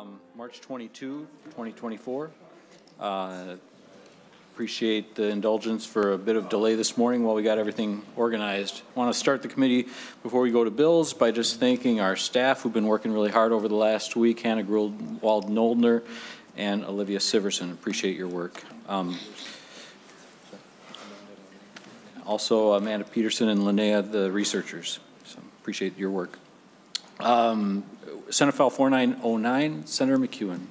um, March 22, 2024. Uh, Appreciate the indulgence for a bit of delay this morning while we got everything organized. I Want to start the committee before we go to bills by just thanking our staff who've been working really hard over the last week, Hannah Grunwald Noldner and Olivia Siverson. Appreciate your work. Um, Also Amanda Peterson and Linnea, the researchers. So appreciate your work. Um, Senate File 4909, Senator McEwen.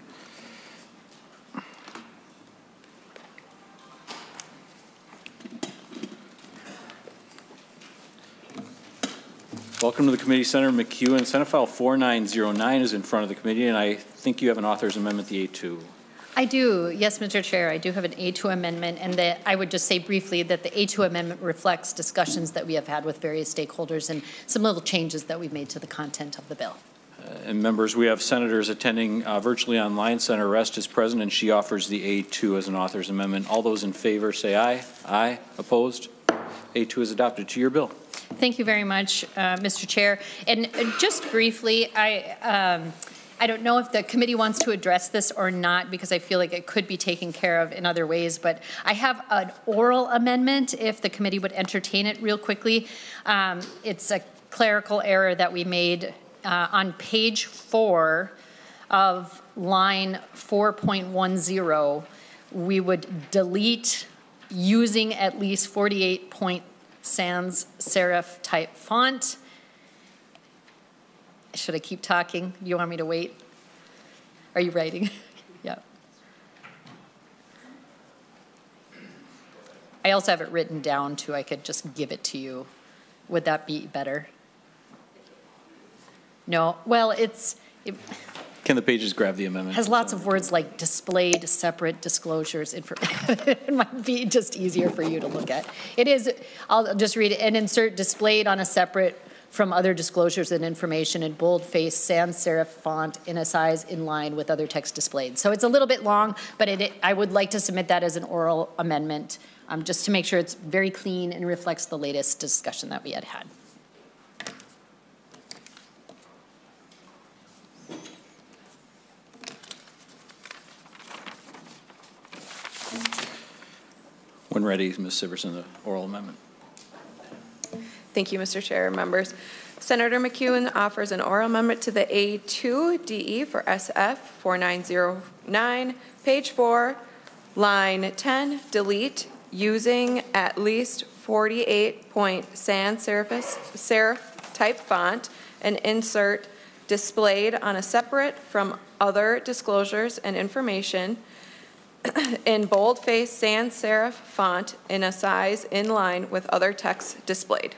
Welcome to the committee, Senator McEwen. Senate File 4909 is in front of the committee, and I think you have an author's amendment, the A2. I do, yes, Mr. Chair, I do have an A2 amendment, and that I would just say briefly that the A2 amendment reflects discussions that we have had with various stakeholders and some little changes that we've made to the content of the bill. Uh, And members, we have senators attending uh, virtually online. Senator Rest is present, and she offers the A2 as an author's amendment. All those in favor say aye. Aye. Opposed? A2 is adopted. To your bill. Thank you very much, uh, Mr. Chair. And just briefly, I, um, I don't know if the committee wants to address this or not because I feel like it could be taken care of in other ways, but I have an oral amendment if the committee would entertain it real quickly. Um, It's a clerical error that we made uh, on page four of line 4.10. We would delete using at least 48 point sans serif type font. Should I keep talking? Do you want me to wait? Are you writing? yeah. I also have it written down too. I could just give it to you. Would that be better? No. Well, it's it Can the pages grab the amendment? has lots of words like displayed, separate, disclosures. it might be just easier for you to look at. It is. I'll just read it and insert displayed on a separate from other disclosures and information in bold-face sans serif font in a size in line with other text displayed. So it's a little bit long, but it, I would like to submit that as an oral amendment, um, just to make sure it's very clean and reflects the latest discussion that we had had. When ready, Ms. Siverson, the oral amendment. Thank you, Mr. Chair, members. Senator McEwen offers an oral amendment to the A2 DE for SF 4909, page 4, line 10, delete using at least 48 point sans serif type font and insert displayed on a separate from other disclosures and information in bold-face sans serif font in a size in line with other text displayed.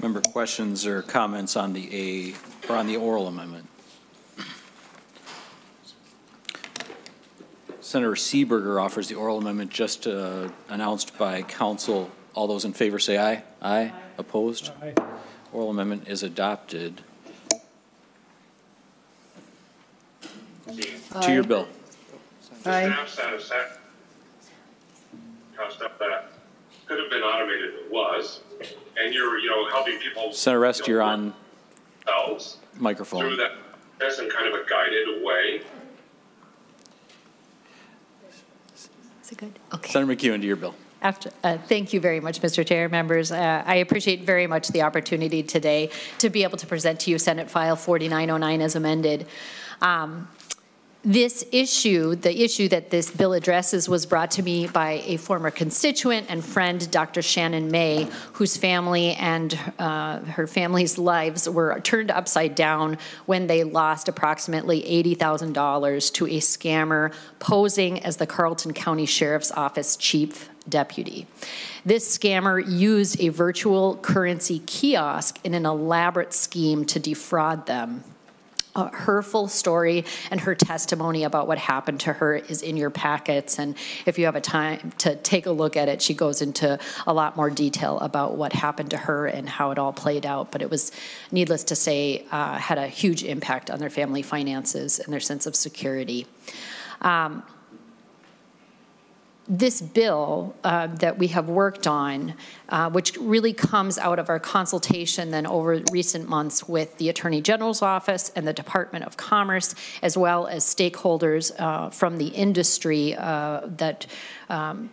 Member questions or comments on the A, or on the oral amendment? Senator Seeberger offers the oral amendment just uh, announced by counsel. All those in favor say aye. Aye. Opposed? Aye. Oral amendment is adopted. To your bill. The could have been automated, it was, and you're, you know, helping people. Senator Rest, you're on Themselves through microphone. that, that's in kind of a guided way. Is it good? Okay. Senator McEwen, to your bill. After, uh, thank you very much, Mr. Chair, members. Uh, I appreciate very much the opportunity today to be able to present to you Senate File 4909 as amended. Um, this issue, the issue that this bill addresses, was brought to me by a former constituent and friend, Dr. Shannon May, whose family and uh, her family's lives were turned upside down when they lost approximately $80,000 to a scammer posing as the Carlton County Sheriff's Office chief deputy. This scammer used a virtual currency kiosk in an elaborate scheme to defraud them. Uh, her full story and her testimony about what happened to her is in your packets. And if you have a time to take a look at it, she goes into a lot more detail about what happened to her and how it all played out. But it was, needless to say, uh, had a huge impact on their family finances and their sense of security. Um, this bill uh, that we have worked on, uh, which really comes out of our consultation then over recent months with the Attorney General's Office and the Department of Commerce, as well as stakeholders uh, from the industry uh, that um,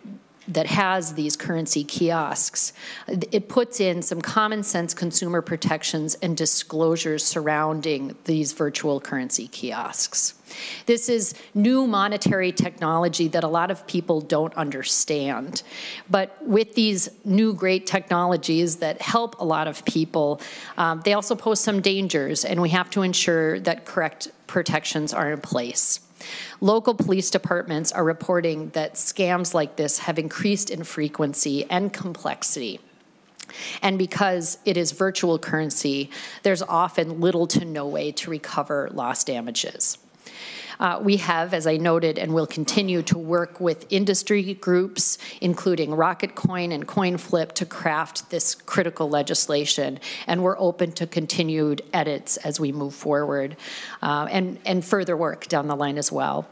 that has these currency kiosks. It puts in some common sense consumer protections and disclosures surrounding these virtual currency kiosks. This is new monetary technology that a lot of people don't understand. But with these new great technologies that help a lot of people, um, they also pose some dangers, and we have to ensure that correct protections are in place. Local police departments are reporting that scams like this have increased in frequency and complexity. And because it is virtual currency, there's often little to no way to recover lost damages. Uh, we have, as I noted, and will continue to work with industry groups, including RocketCoin and CoinFlip, to craft this critical legislation. And we're open to continued edits as we move forward uh, and, and further work down the line as well.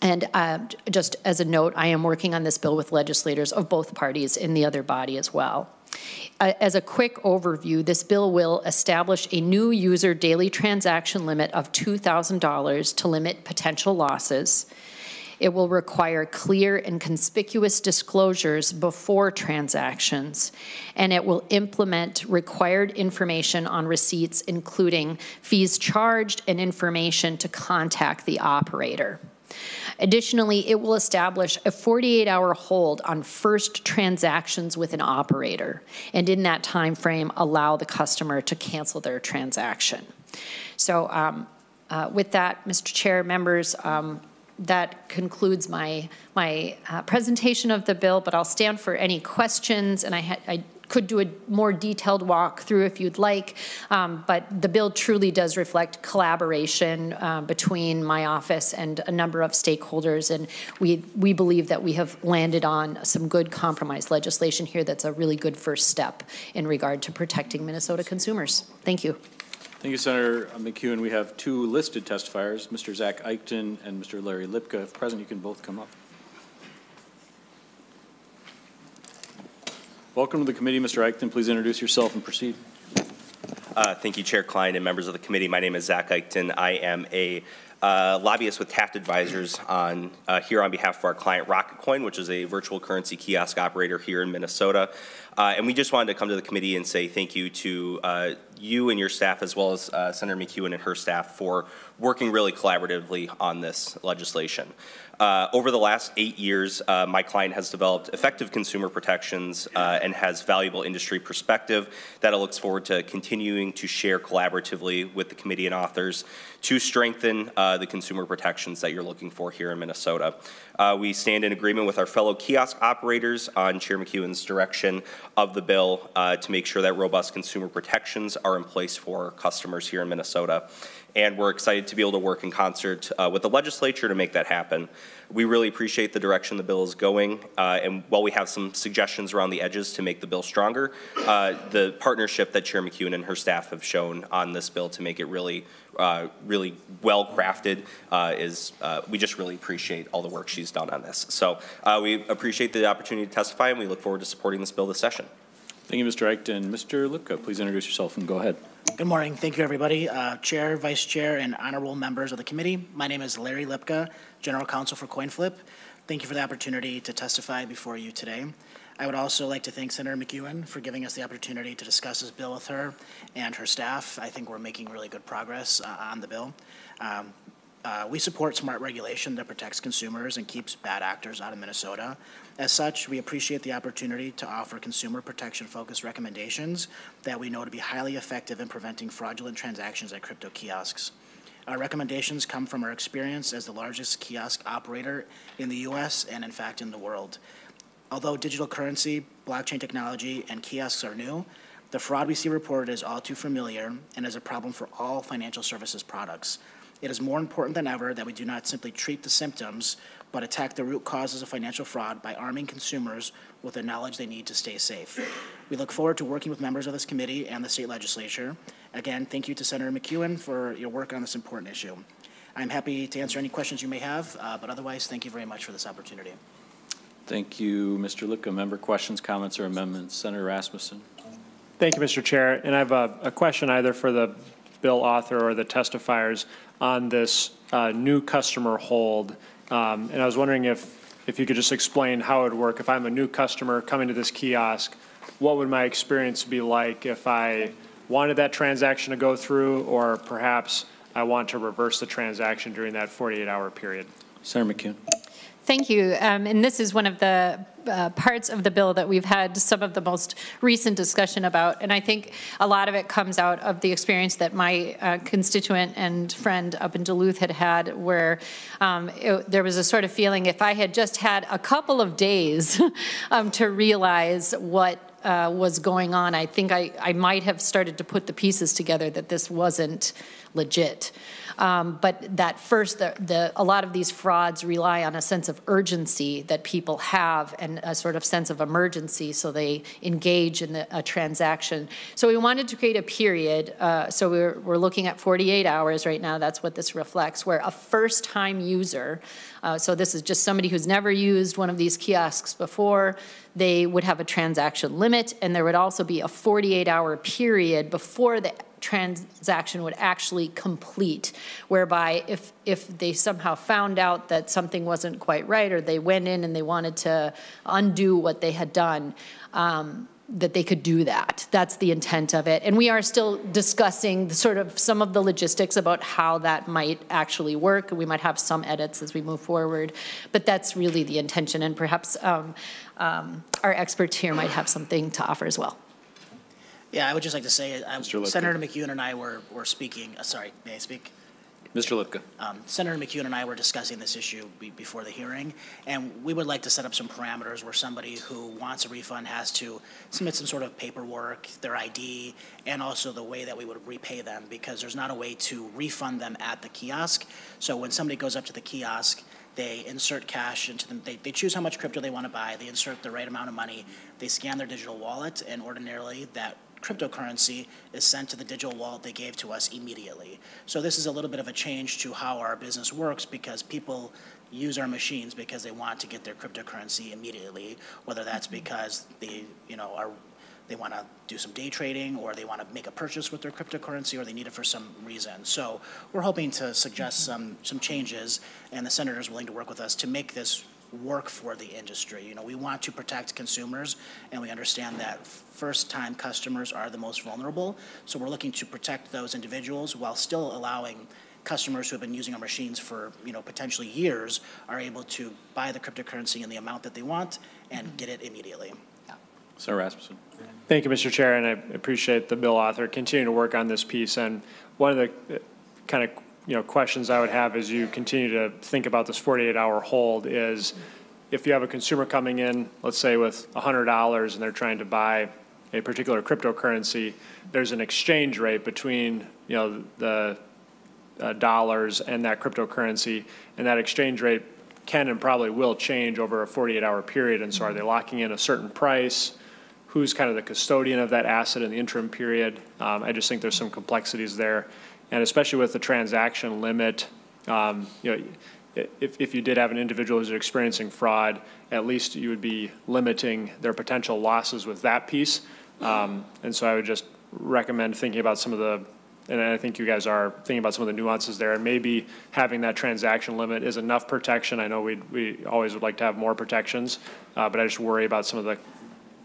And uh, just as a note, I am working on this bill with legislators of both parties in the other body as well. Uh, as a quick overview, this bill will establish a new user daily transaction limit of $2,000 to limit potential losses. It will require clear and conspicuous disclosures before transactions, and it will implement required information on receipts, including fees charged and information to contact the operator. Additionally, it will establish a 48-hour hold on first transactions with an operator, and in that time frame, allow the customer to cancel their transaction. So um, uh, with that, Mr. Chair, members, um, that concludes my my uh, presentation of the bill, but I'll stand for any questions, and I, I could do a more detailed walkthrough if you'd like, um, but the bill truly does reflect collaboration uh, between my office and a number of stakeholders, and we, we believe that we have landed on some good compromise legislation here that's a really good first step in regard to protecting Minnesota consumers. Thank you. Thank you, Senator McEwen. We have two listed testifiers, Mr. Zach Eichten and Mr. Larry Lipka. If present, you can both come up. Welcome to the committee, Mr. Eichten. Please introduce yourself and proceed. Uh, thank you, Chair Klein and members of the committee. My name is Zach Eichten. I am a uh, lobbyist with Taft Advisors on uh, here on behalf of our client RocketCoin, which is a virtual currency kiosk operator here in Minnesota. Uh, and we just wanted to come to the committee and say thank you to uh, you and your staff, as well as uh, Senator McEwen and her staff, for working really collaboratively on this legislation. Uh, over the last eight years, uh, my client has developed effective consumer protections uh, and has valuable industry perspective that it looks forward to continuing to share collaboratively with the committee and authors to strengthen uh, the consumer protections that you're looking for here in Minnesota. Uh, we stand in agreement with our fellow kiosk operators on Chair McEwen's direction of the bill uh, to make sure that robust consumer protections are in place for customers here in Minnesota and we're excited to be able to work in concert uh, with the legislature to make that happen. We really appreciate the direction the bill is going, uh, and while we have some suggestions around the edges to make the bill stronger, uh, the partnership that Chair McEwen and her staff have shown on this bill to make it really, uh, really well crafted uh, is, uh, we just really appreciate all the work she's done on this. So we appreciate the opportunity to testify, and we look forward to supporting this bill this session. Thank you, Mr. Eichten. Mr. Lipka, please introduce yourself and go ahead. Good morning. Thank you, everybody. Uh, Chair, Vice Chair, and honorable members of the committee. My name is Larry Lipka, General Counsel for CoinFlip. Thank you for the opportunity to testify before you today. I would also like to thank Senator McEwen for giving us the opportunity to discuss this bill with her and her staff. I think we're making really good progress uh, on the bill. Um, uh, we support smart regulation that protects consumers and keeps bad actors out of Minnesota. As such, we appreciate the opportunity to offer consumer protection-focused recommendations that we know to be highly effective in preventing fraudulent transactions at crypto kiosks. Our recommendations come from our experience as the largest kiosk operator in the U.S. and, in fact, in the world. Although digital currency, blockchain technology, and kiosks are new, the fraud we see reported is all too familiar and is a problem for all financial services products. It is more important than ever that we do not simply treat the symptoms, but attack the root causes of financial fraud by arming consumers with the knowledge they need to stay safe. We look forward to working with members of this committee and the state legislature. Again, thank you to Senator McEwen for your work on this important issue. I'm happy to answer any questions you may have, uh, but otherwise, thank you very much for this opportunity. Thank you, Mr. Lipka. Member questions, comments, or amendments? Senator Rasmussen. Thank you, Mr. Chair. And I have a, a question either for the bill author or the testifiers on this uh, new customer hold. Um, And I was wondering if, if you could just explain how it would work. If I'm a new customer coming to this kiosk, what would my experience be like if I wanted that transaction to go through, or perhaps I want to reverse the transaction during that 48-hour period? Senator McEwen. Thank you. Um, And this is one of the uh, parts of the bill that we've had some of the most recent discussion about. And I think a lot of it comes out of the experience that my uh, constituent and friend up in Duluth had had, where um, it- there was a sort of feeling, if I had just had a couple of days um, to realize what uh, was going on, I think I, I might have started to put the pieces together that this wasn't legit. Um, But that first, the, the, a lot of these frauds rely on a sense of urgency that people have and a sort of sense of emergency, so they engage in the, a transaction. So we wanted to create a period, uh, so we're, we're looking at 48 hours right now, that's what this reflects, where a first-time user, uh, so this is just somebody who's never used one of these kiosks before, they would have a transaction limit, and there would also be a 48-hour period before the transaction would actually complete, whereby if, if they somehow found out that something wasn't quite right, or they went in and they wanted to undo what they had done, um, that they could do that. That's the intent of it. And we are still discussing the sort of some of the logistics about how that might actually work. We might have some edits as we move forward, but that's really the intention. And perhaps um, um, our experts here might have something to offer as well. Yeah, I would just like to say, uh, Mr. Lipka. Senator McEwen and I were, were speaking, uh, sorry, may I speak? Mr. Lipka. Um, Senator McEwen and I were discussing this issue be- before the hearing, and we would like to set up some parameters where somebody who wants a refund has to submit some sort of paperwork, their ID, and also the way that we would repay them, because there's not a way to refund them at the kiosk. So when somebody goes up to the kiosk, they insert cash into them, they, they choose how much crypto they want to buy, they insert the right amount of money, they scan their digital wallet, and ordinarily that cryptocurrency is sent to the digital wallet they gave to us immediately. So this is a little bit of a change to how our business works because people use our machines because they want to get their cryptocurrency immediately, whether that's mm-hmm. because they, you know, are they want to do some day trading or they want to make a purchase with their cryptocurrency or they need it for some reason. So we're hoping to suggest mm-hmm. some some changes and the senator is willing to work with us to make this work for the industry. You know, we want to protect consumers, and we understand that first-time customers are the most vulnerable. So we're looking to protect those individuals while still allowing customers who have been using our machines for, you know, potentially years are able to buy the cryptocurrency in the amount that they want and get it immediately. Senator Rasmussen. Thank you, Mr. Chair, and I appreciate the bill author continuing to work on this piece. And one of the uh, kind of, you know, questions I would have as you continue to think about this 48-hour hold is if you have a consumer coming in, let's say with $100 and they're trying to buy a particular cryptocurrency, there's an exchange rate between, you know, the uh, dollars and that cryptocurrency, and that exchange rate can and probably will change over a 48-hour period. And so are they locking in a certain price? Who's kind of the custodian of that asset in the interim period? Um, I just think there's some complexities there. And especially with the transaction limit, um, you know, if, if you did have an individual who's experiencing fraud, at least you would be limiting their potential losses with that piece. Um, And so I would just recommend thinking about some of the and I think you guys are thinking about some of the nuances there, and maybe having that transaction limit is enough protection. I know we, we always would like to have more protections, uh, but I just worry about some of the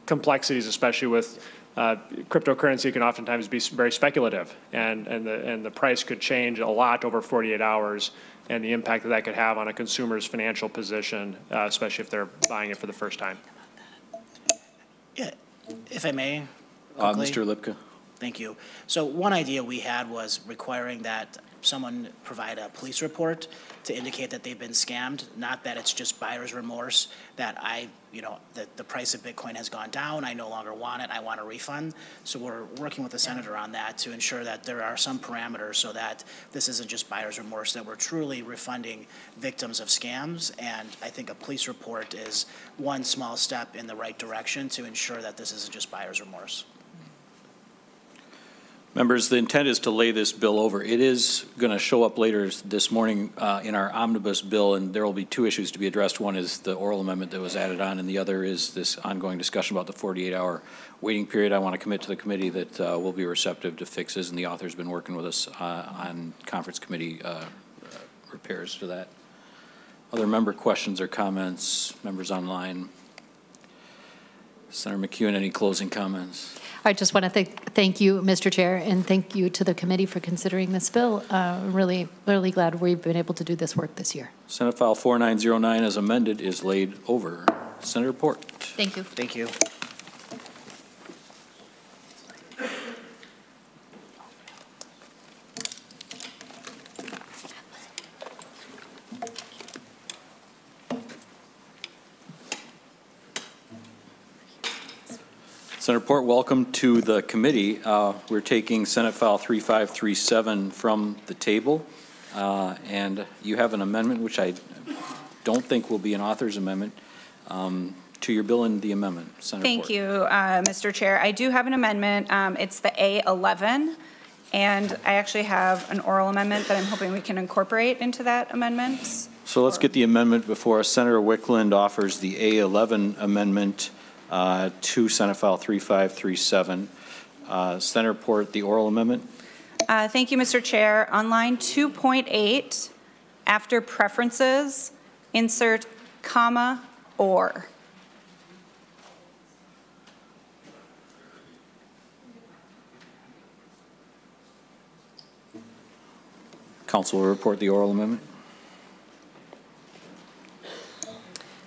complexities, especially with uh, cryptocurrency can oftentimes be very speculative, and, and the, and the price could change a lot over 48 hours, and the impact that that could have on a consumer's financial position, uh, especially if they're buying it for the first time. Yeah, if I may, Uh. Mr. Lipka. Thank you. So one idea we had was requiring that someone provide a police report to indicate that they've been scammed, not that it's just buyer's remorse, that I, you know, that the price of Bitcoin has gone down, I no longer want it, I want a refund. So we're working with the senator on that to ensure that there are some parameters so that this isn't just buyer's remorse, that we're truly refunding victims of scams. And I think a police report is one small step in the right direction to ensure that this isn't just buyer's remorse. Members, the intent is to lay this bill over. It is going to show up later this morning uh, in our omnibus bill, and there will be two issues to be addressed. One is the oral amendment that was added on, and the other is this ongoing discussion about the 48-hour waiting period. I want to commit to the committee that uh, we'll be receptive to fixes, and the author's been working with us uh, on conference committee uh, repairs to that. Other member questions or comments? Members online? Senator McEwen, any closing comments? I just want to thank, thank you, Mr. Chair, and thank you to the committee for considering this bill. Uh, Really, really glad we've been able to do this work this year. Senate File 4909 as amended is laid over. Senator Port. Thank you. Thank you. Senator Port, welcome to the committee. Uh, We're taking Senate File 3537 from the table, uh, and you have an amendment, which I don't think will be an author's amendment, um, to your bill and the amendment. Senator Thank Port. you, uh, Mr. Chair. I do have an amendment. Um, It's the A11, and I actually have an oral amendment that I'm hoping we can incorporate into that amendment. So let's get the amendment before us. Senator Wiklund offers the A11 amendment uh, to Senate File 3537. Uh, Senator Port, the oral amendment? Uh, Thank you, Mr. Chair. On line 2.8, after preferences, insert comma or. Counsel will report the oral amendment.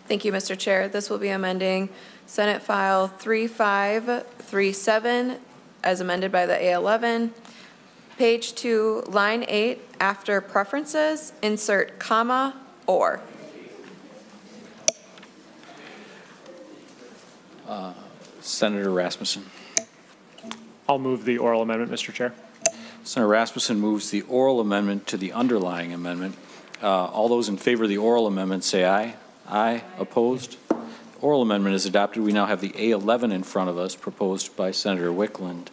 Thank you, Mr. Chair. This will be amending Senate File 3537 as amended by the A11. Page 2, line 8, after preferences, insert comma or. Senator Rasmussen. I'll move the oral amendment, Mr. Chair. Senator Rasmussen moves the oral amendment to the underlying amendment. Uh, All those in favor of the oral amendment, say aye. Aye. Opposed? Oral amendment is adopted. We now have the A11 in front of us, proposed by Senator Wiklund.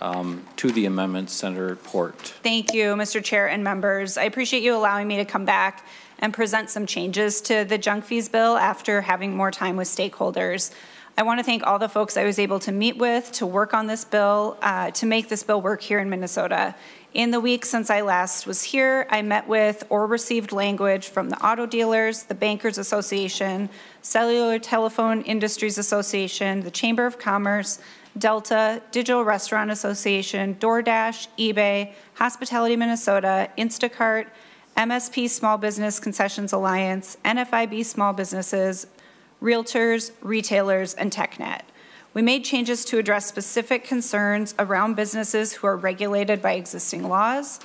Um, To the amendment, Senator Port. Thank you, Mr. Chair and members. I appreciate you allowing me to come back and present some changes to the junk fees bill after having more time with stakeholders. I want to thank all the folks I was able to meet with to work on this bill, uh, to make this bill work here in Minnesota. In the week since I last was here, I met with or received language from the auto dealers, the Bankers Association, Cellular Telephone Industries Association, the Chamber of Commerce, Delta, Digital Restaurant Association, DoorDash, eBay, Hospitality Minnesota, Instacart, MSP Small Business Concessions Alliance, NFIB Small Businesses, Realtors, retailers, and TechNet. We made changes to address specific concerns around businesses who are regulated by existing laws,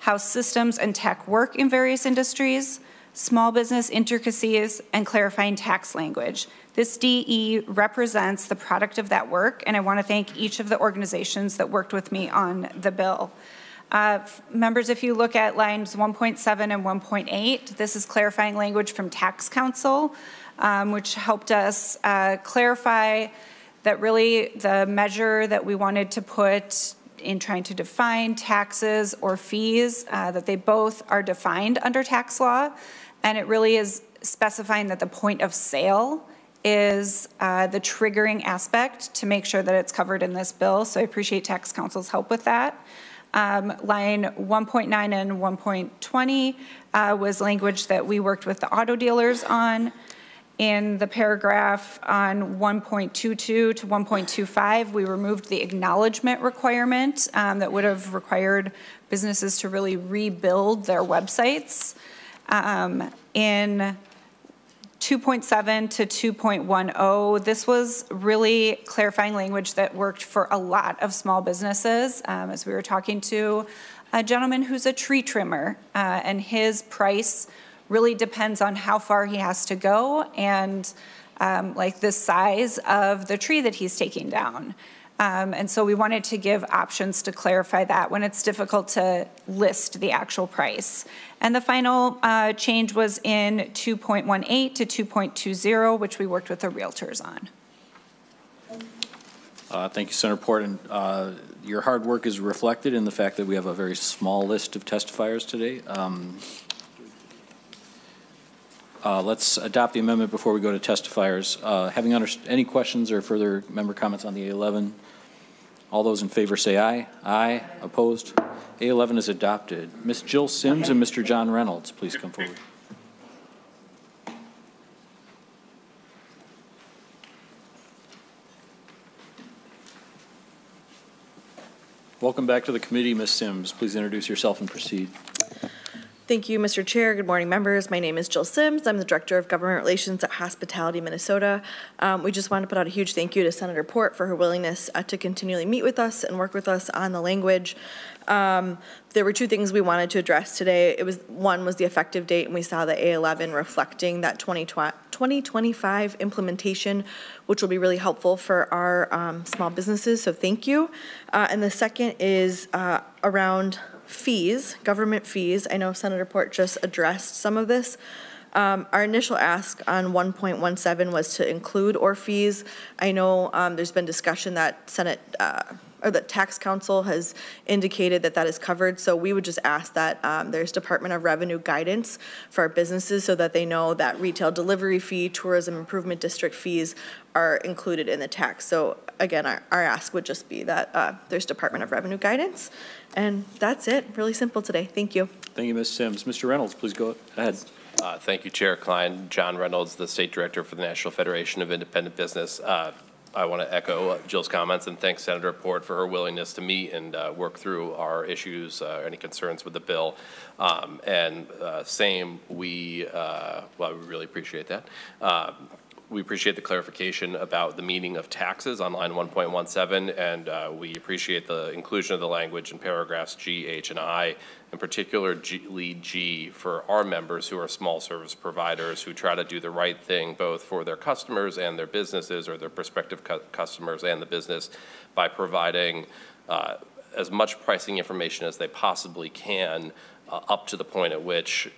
how systems and tech work in various industries, small business intricacies, and clarifying tax language. This DE represents the product of that work, and I want to thank each of the organizations that worked with me on the bill. Uh, Members, if you look at lines 1.7 and 1.8, this is clarifying language from Tax Counsel, um, which helped us uh, clarify that really the measure that we wanted to put in trying to define taxes or fees, uh, that they both are defined under tax law, and it really is specifying that the point of sale is uh, the triggering aspect to make sure that it's covered in this bill. So I appreciate Tax Counsel's help with that. Um, Line 1.9 and 1.20 uh, was language that we worked with the auto dealers on. In the paragraph on 1.22 to 1.25, we removed the acknowledgement requirement that um, would have required businesses to really rebuild their websites. Um, In 2.7 to 2.10, this was really clarifying language that worked for a lot of small businesses. Um, As we were talking to a gentleman who's a tree trimmer, uh, and his price really depends on how far he has to go and um, like the size of the tree that he's taking down. Um, and so we wanted to give options to clarify that when it's difficult to list the actual price. And the final uh, change was in 2.18 to 2.20, which we worked with the realtors on. Uh, Thank you, Senator Port, and uh, your hard work is reflected in the fact that we have a very small list of testifiers today. Um, uh, Let's adopt the amendment before we go to testifiers. Uh, Having any questions or further member comments on the A11? All those in favor say aye. Aye. Opposed? A11 is adopted. Ms. Jill Sims and Mr. John Reynolds, please come forward. Welcome back to the committee, Ms. Sims. Please introduce yourself and proceed. Thank you, Mr. Chair. Good morning, members. My name is Jill Sims. I'm the Director of Government Relations at Hospitality Minnesota. Um, we just want to put out a huge thank you to Senator Port for her willingness uh, to continually meet with us and work with us on the language. Um, there were two things we wanted to address today. It was one was the effective date, and we saw the A11 reflecting that 2025 implementation, which will be really helpful for our um, small businesses. So thank you. Uh, and the second is uh, around fees, government fees. I know Senator Port just addressed some of this. Um, our initial ask on 1.17 was to include or fees. I know um, there's been discussion that Senate uh, or the tax counsel has indicated that that is covered. So we would just ask that um, there's Department of Revenue guidance for our businesses so that they know that retail delivery fee, tourism improvement district fees are included in the tax. So again, our, our ask would just be that uh, there's Department of Revenue guidance. And that's it. Really simple today. Thank you. Thank you, Ms. Sims. Mr. Reynolds, please go ahead. Uh, Thank you, Chair Klein. John Reynolds, the State Director for the National Federation of Independent Business. Uh, I want to echo uh, Jill's comments and thank Senator Port for her willingness to meet and uh, work through our issues, uh, any concerns with the bill. Um, and uh, same, we, uh, well, we really appreciate that. Um, we appreciate the clarification about the meaning of taxes on line 1.17, and uh, we appreciate the inclusion of the language in paragraphs G, H, and I, in particular G, lead G for our members who are small service providers who try to do the right thing both for their customers and their businesses or their prospective cu customers and the business by providing uh, as much pricing information as they possibly can uh, up to the point at which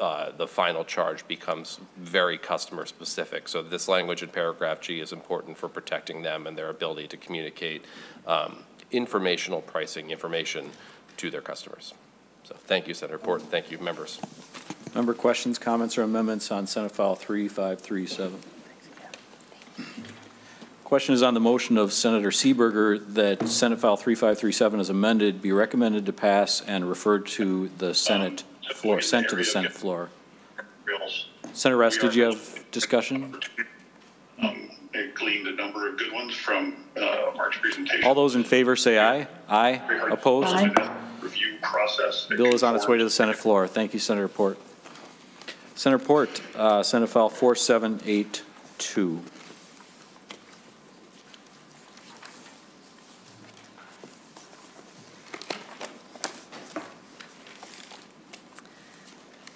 uh, the final charge becomes very customer specific. So this language in paragraph G is important for protecting them and their ability to communicate um, informational pricing information to their customers. So thank you, Senator Port, and thank you, members. Member questions, comments, or amendments on Senate File 3537? Question is on the motion of Senator Seeberger that Senate File 3537 as amended be recommended to pass and referred to the Senate floor, sent to the Senate floor. Senator Rest, did you have discussion? Um, I gleaned a number of good ones from uh, Mark's presentation. All those in favor say aye. Aye. Opposed? Review process. Bill is on its way to the Senate floor. Thank you, Senator Port. Senator Port, uh, Senate File 4782.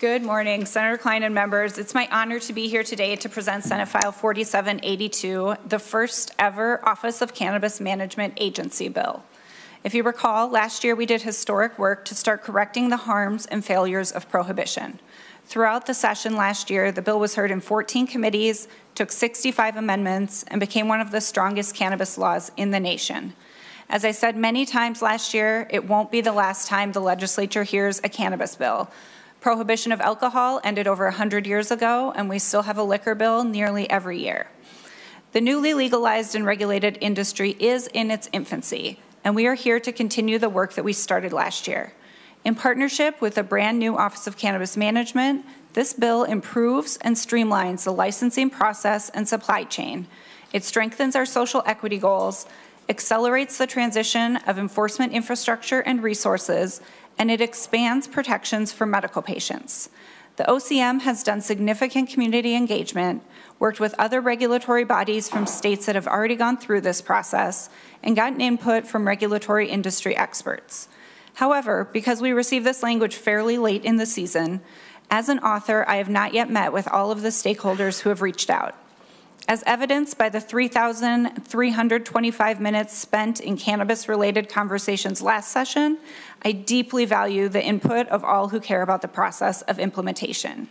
Good morning, Senator Klein and members. It's my honor to be here today to present Senate File 4782, the first ever Office of Cannabis Management Agency bill. If you recall, last year we did historic work to start correcting the harms and failures of prohibition. Throughout the session last year, the bill was heard in 14 committees, took 65 amendments, and became one of the strongest cannabis laws in the nation. As I said many times last year, it won't be the last time the legislature hears a cannabis bill. Prohibition of alcohol ended over 100 years ago, and we still have a liquor bill nearly every year. The newly legalized and regulated industry is in its infancy, and we are here to continue the work that we started last year. In partnership with the brand new Office of Cannabis Management, this bill improves and streamlines the licensing process and supply chain. It strengthens our social equity goals, accelerates the transition of enforcement infrastructure and resources, and it expands protections for medical patients. The OCM has done significant community engagement, worked with other regulatory bodies from states that have already gone through this process, and gotten input from regulatory industry experts. However, because we received this language fairly late in the season, as an author, I have not yet met with all of the stakeholders who have reached out. As evidenced by the 3,325 minutes spent in cannabis-related conversations last session, I deeply value the input of all who care about the process of implementation.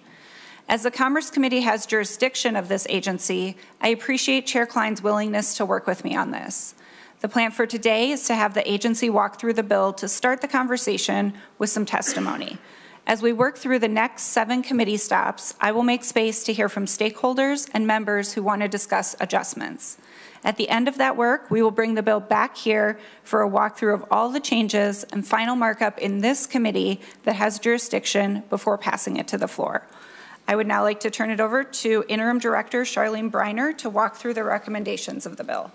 As the Commerce Committee has jurisdiction of this agency, I appreciate Chair Klein's willingness to work with me on this. The plan for today is to have the agency walk through the bill to start the conversation with some testimony. As we work through the next seven committee stops, I will make space to hear from stakeholders and members who want to discuss adjustments. At the end of that work, we will bring the bill back here for a walkthrough of all the changes and final markup in this committee that has jurisdiction before passing it to the floor. I would now like to turn it over to Interim Director Charlene Briner to walk through the recommendations of the bill.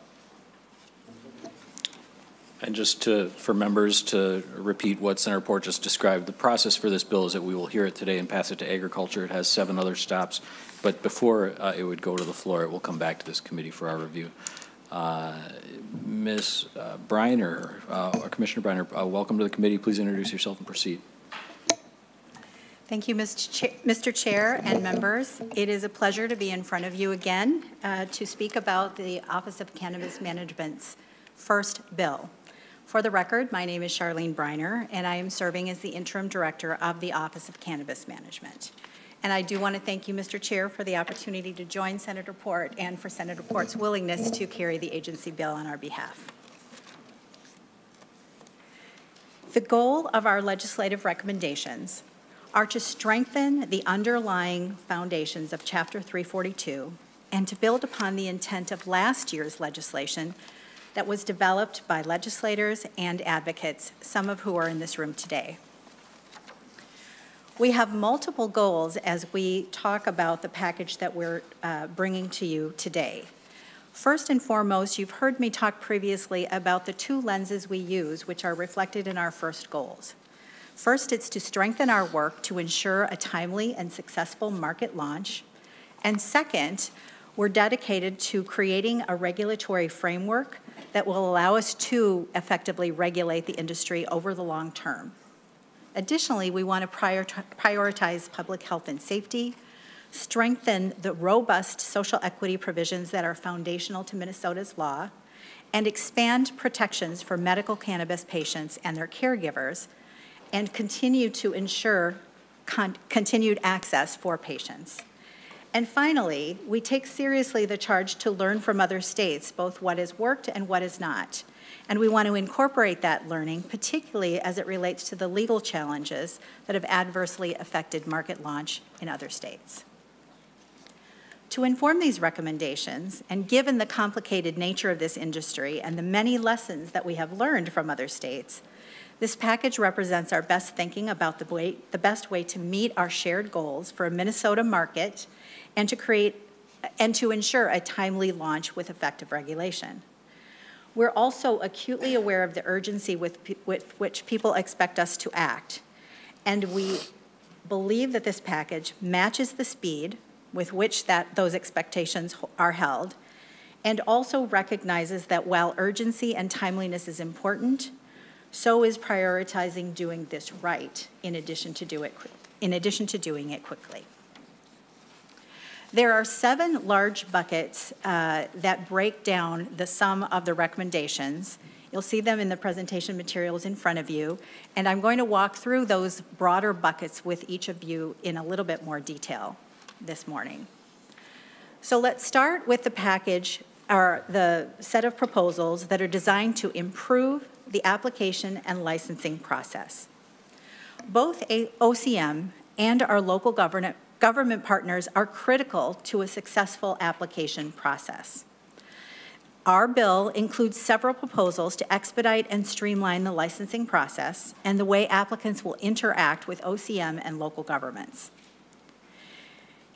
And just to, for members to repeat what Senator Port just described, the process for this bill is that we will hear it today and pass it to agriculture. It has seven other stops, but before uh, it would go to the floor, it will come back to this committee for our review. Uh, Ms. Uh, Briner, uh, or Commissioner Briner, uh, welcome to the committee. Please introduce yourself and proceed. Thank you, Mr. Chair and members. It is a pleasure to be in front of you again uh, to speak about the Office of Cannabis Management's first bill. For the record, my name is Charlene Briner, and I am serving as the interim director of the Office of Cannabis Management. And I do want to thank you, Mr. Chair, for the opportunity to join Senator Port and for Senator Port's willingness to carry the agency bill on our behalf. The goal of our legislative recommendations are to strengthen the underlying foundations of Chapter 342 and to build upon the intent of last year's legislation that was developed by legislators and advocates, some of who are in this room today. We have multiple goals as we talk about the package that we're uh, bringing to you today. First and foremost, you've heard me talk previously about the two lenses we use, which are reflected in our first goals. First, it's to strengthen our work to ensure a timely and successful market launch. And second, we're dedicated to creating a regulatory framework that will allow us to effectively regulate the industry over the long term. Additionally, we want to prioritize public health and safety, strengthen the robust social equity provisions that are foundational to Minnesota's law, and expand protections for medical cannabis patients and their caregivers, and continue to ensure con continued access for patients. And finally, we take seriously the charge to learn from other states, both what has worked and what has not. And we want to incorporate that learning, particularly as it relates to the legal challenges that have adversely affected market launch in other states. To inform these recommendations, and given the complicated nature of this industry and the many lessons that we have learned from other states, this package represents our best thinking about the, way, the best way to meet our shared goals for a Minnesota market and to create and to ensure a timely launch with effective regulation. We're also acutely aware of the urgency with, with which people expect us to act, and we believe that this package matches the speed with which that those expectations are held, and also recognizes that while urgency and timeliness is important, so is prioritizing doing this right in addition to do it in addition to doing it quickly. There are seven large buckets uh, that break down the sum of the recommendations. You'll see them in the presentation materials in front of you, and I'm going to walk through those broader buckets with each of you in a little bit more detail this morning. So let's start with the package, or the set of proposals that are designed to improve the application and licensing process. Both OCM and our local government government partners are critical to a successful application process. Our bill includes several proposals to expedite and streamline the licensing process and the way applicants will interact with OCM and local governments.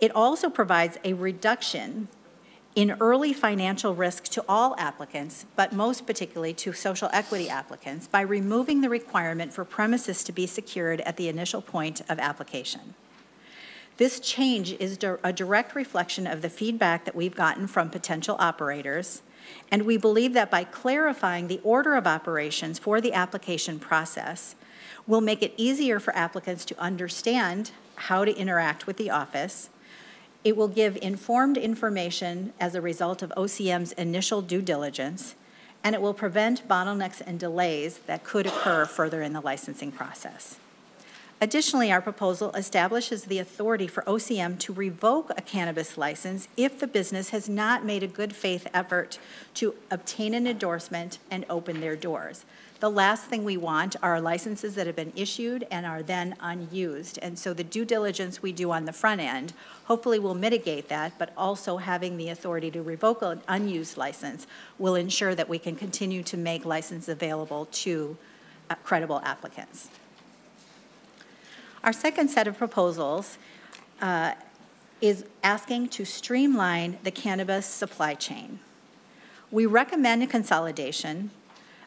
It also provides a reduction in early financial risk to all applicants, but most particularly to social equity applicants, by removing the requirement for premises to be secured at the initial point of application. This change is a direct reflection of the feedback that we've gotten from potential operators, and we believe that by clarifying the order of operations for the application process, will make it easier for applicants to understand how to interact with the office. It will give informed information as a result of OCM's initial due diligence, and it will prevent bottlenecks and delays that could occur further in the licensing process. Additionally, our proposal establishes the authority for OCM to revoke a cannabis license if the business has not made a good faith effort to obtain an endorsement and open their doors. The last thing we want are licenses that have been issued and are then unused. And so the due diligence we do on the front end hopefully will mitigate that, but also having the authority to revoke an unused license will ensure that we can continue to make license available to uh, credible applicants. Our second set of proposals uh, is asking to streamline the cannabis supply chain. We recommend a consolidation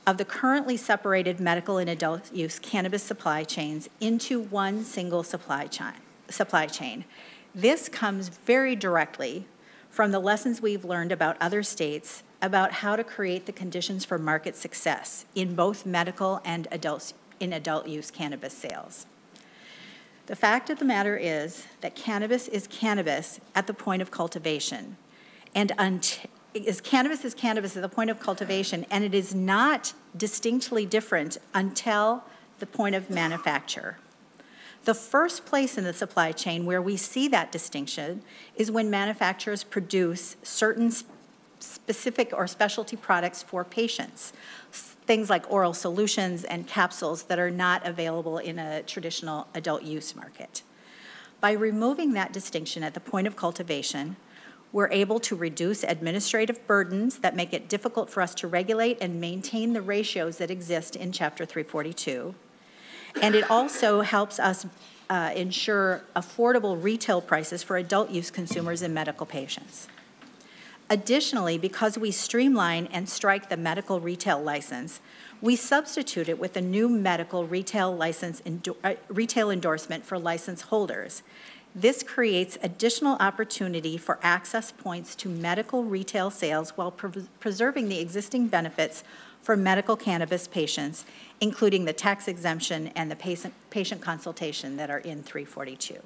of the currently separated medical and adult use cannabis supply chains into one single supply chain. Supply chain. This comes very directly from the lessons we've learned about other states about how to create the conditions for market success in both medical and adult, in adult use cannabis sales. The fact of the matter is that cannabis is cannabis at the point of cultivation. And is cannabis is cannabis at the point of cultivation, and it is not distinctly different until the point of manufacture. The first place in the supply chain where we see that distinction is when manufacturers produce certain specific or specialty products for patients things like oral solutions and capsules that are not available in a traditional adult use market. By removing that distinction at the point of cultivation, we're able to reduce administrative burdens that make it difficult for us to regulate and maintain the ratios that exist in Chapter 342. And it also helps us uh, ensure affordable retail prices for adult use consumers and medical patients. Additionally, because we streamline and strike the medical retail license, we substitute it with a new medical retail license endo uh, retail endorsement for license holders. This creates additional opportunity for access points to medical retail sales while pre preserving the existing benefits for medical cannabis patients, including the tax exemption and the patient, patient consultation that are in 342.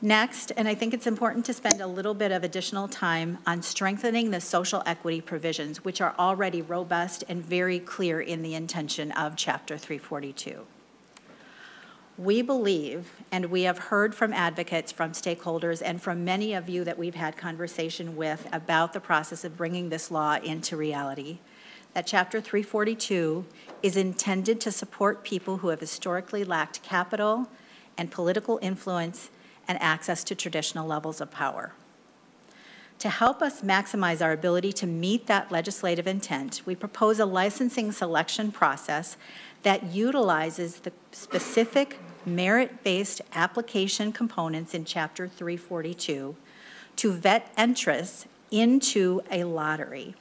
Next, and I think it's important to spend a little bit of additional time on strengthening the social equity provisions, which are already robust and very clear in the intention of Chapter 342. We believe, and we have heard from advocates, from stakeholders, and from many of you that we've had conversation with about the process of bringing this law into reality, that Chapter 342 is intended to support people who have historically lacked capital and political influence and access to traditional levels of power. To help us maximize our ability to meet that legislative intent, we propose a licensing selection process that utilizes the specific merit-based application components in Chapter 342 to vet entrants into a lottery.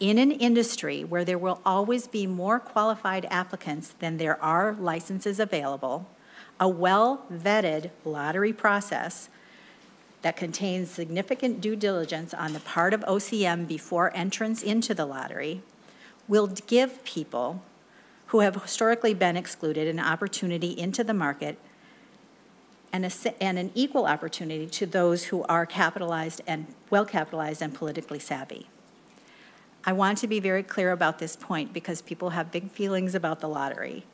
In an industry where there will always be more qualified applicants than there are licenses available, a well-vetted lottery process that contains significant due diligence on the part of OCM before entrance into the lottery will give people who have historically been excluded an opportunity into the market and, a, and an equal opportunity to those who are capitalized and well capitalized and politically savvy. I want to be very clear about this point because people have big feelings about the lottery.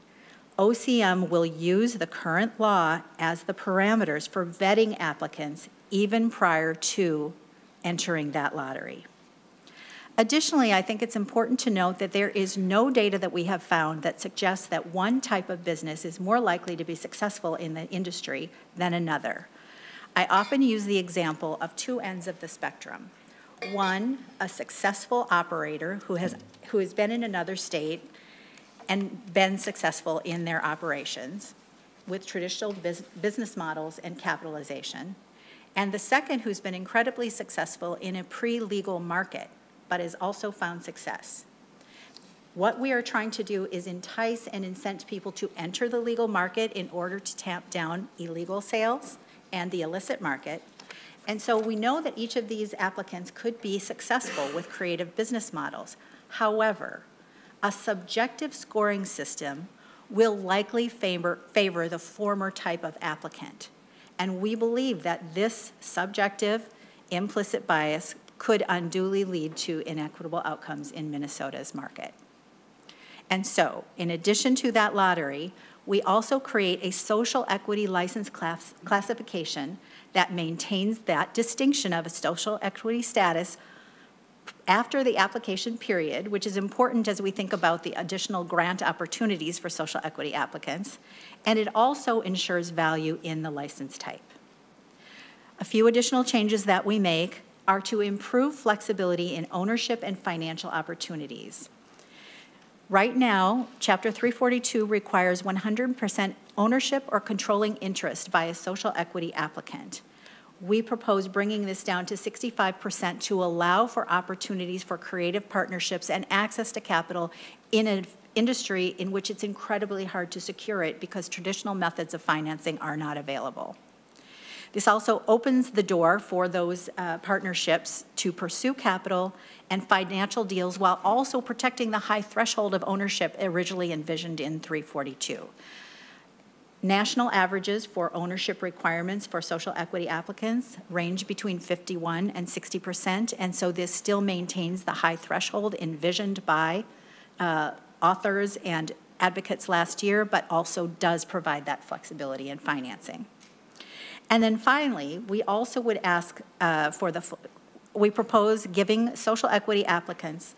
OCM will use the current law as the parameters for vetting applicants even prior to entering that lottery. Additionally, I think it's important to note that there is no data that we have found that suggests that one type of business is more likely to be successful in the industry than another. I often use the example of two ends of the spectrum. One, a successful operator who has, who has been in another state and been successful in their operations with traditional business models and capitalization. And the second who's been incredibly successful in a pre-legal market, but has also found success. What we are trying to do is entice and incent people to enter the legal market in order to tamp down illegal sales and the illicit market. And so we know that each of these applicants could be successful with creative business models. However, a subjective scoring system will likely favor, favor the former type of applicant. And we believe that this subjective implicit bias could unduly lead to inequitable outcomes in Minnesota's market. And so, in addition to that lottery, we also create a social equity license class, classification that maintains that distinction of a social equity status after the application period, which is important as we think about the additional grant opportunities for social equity applicants, and it also ensures value in the license type. A few additional changes that we make are to improve flexibility in ownership and financial opportunities. Right now, Chapter 342 requires 100% ownership or controlling interest by a social equity applicant. We propose bringing this down to 65% to allow for opportunities for creative partnerships and access to capital in an industry in which it's incredibly hard to secure it because traditional methods of financing are not available. This also opens the door for those uh, partnerships to pursue capital and financial deals while also protecting the high threshold of ownership originally envisioned in 342. National averages for ownership requirements for social equity applicants range between 51 and 60 percent, and so this still maintains the high threshold envisioned by uh, authors and advocates last year, but also does provide that flexibility in financing. And then finally, we also would ask uh, for the, we propose giving social equity applicants,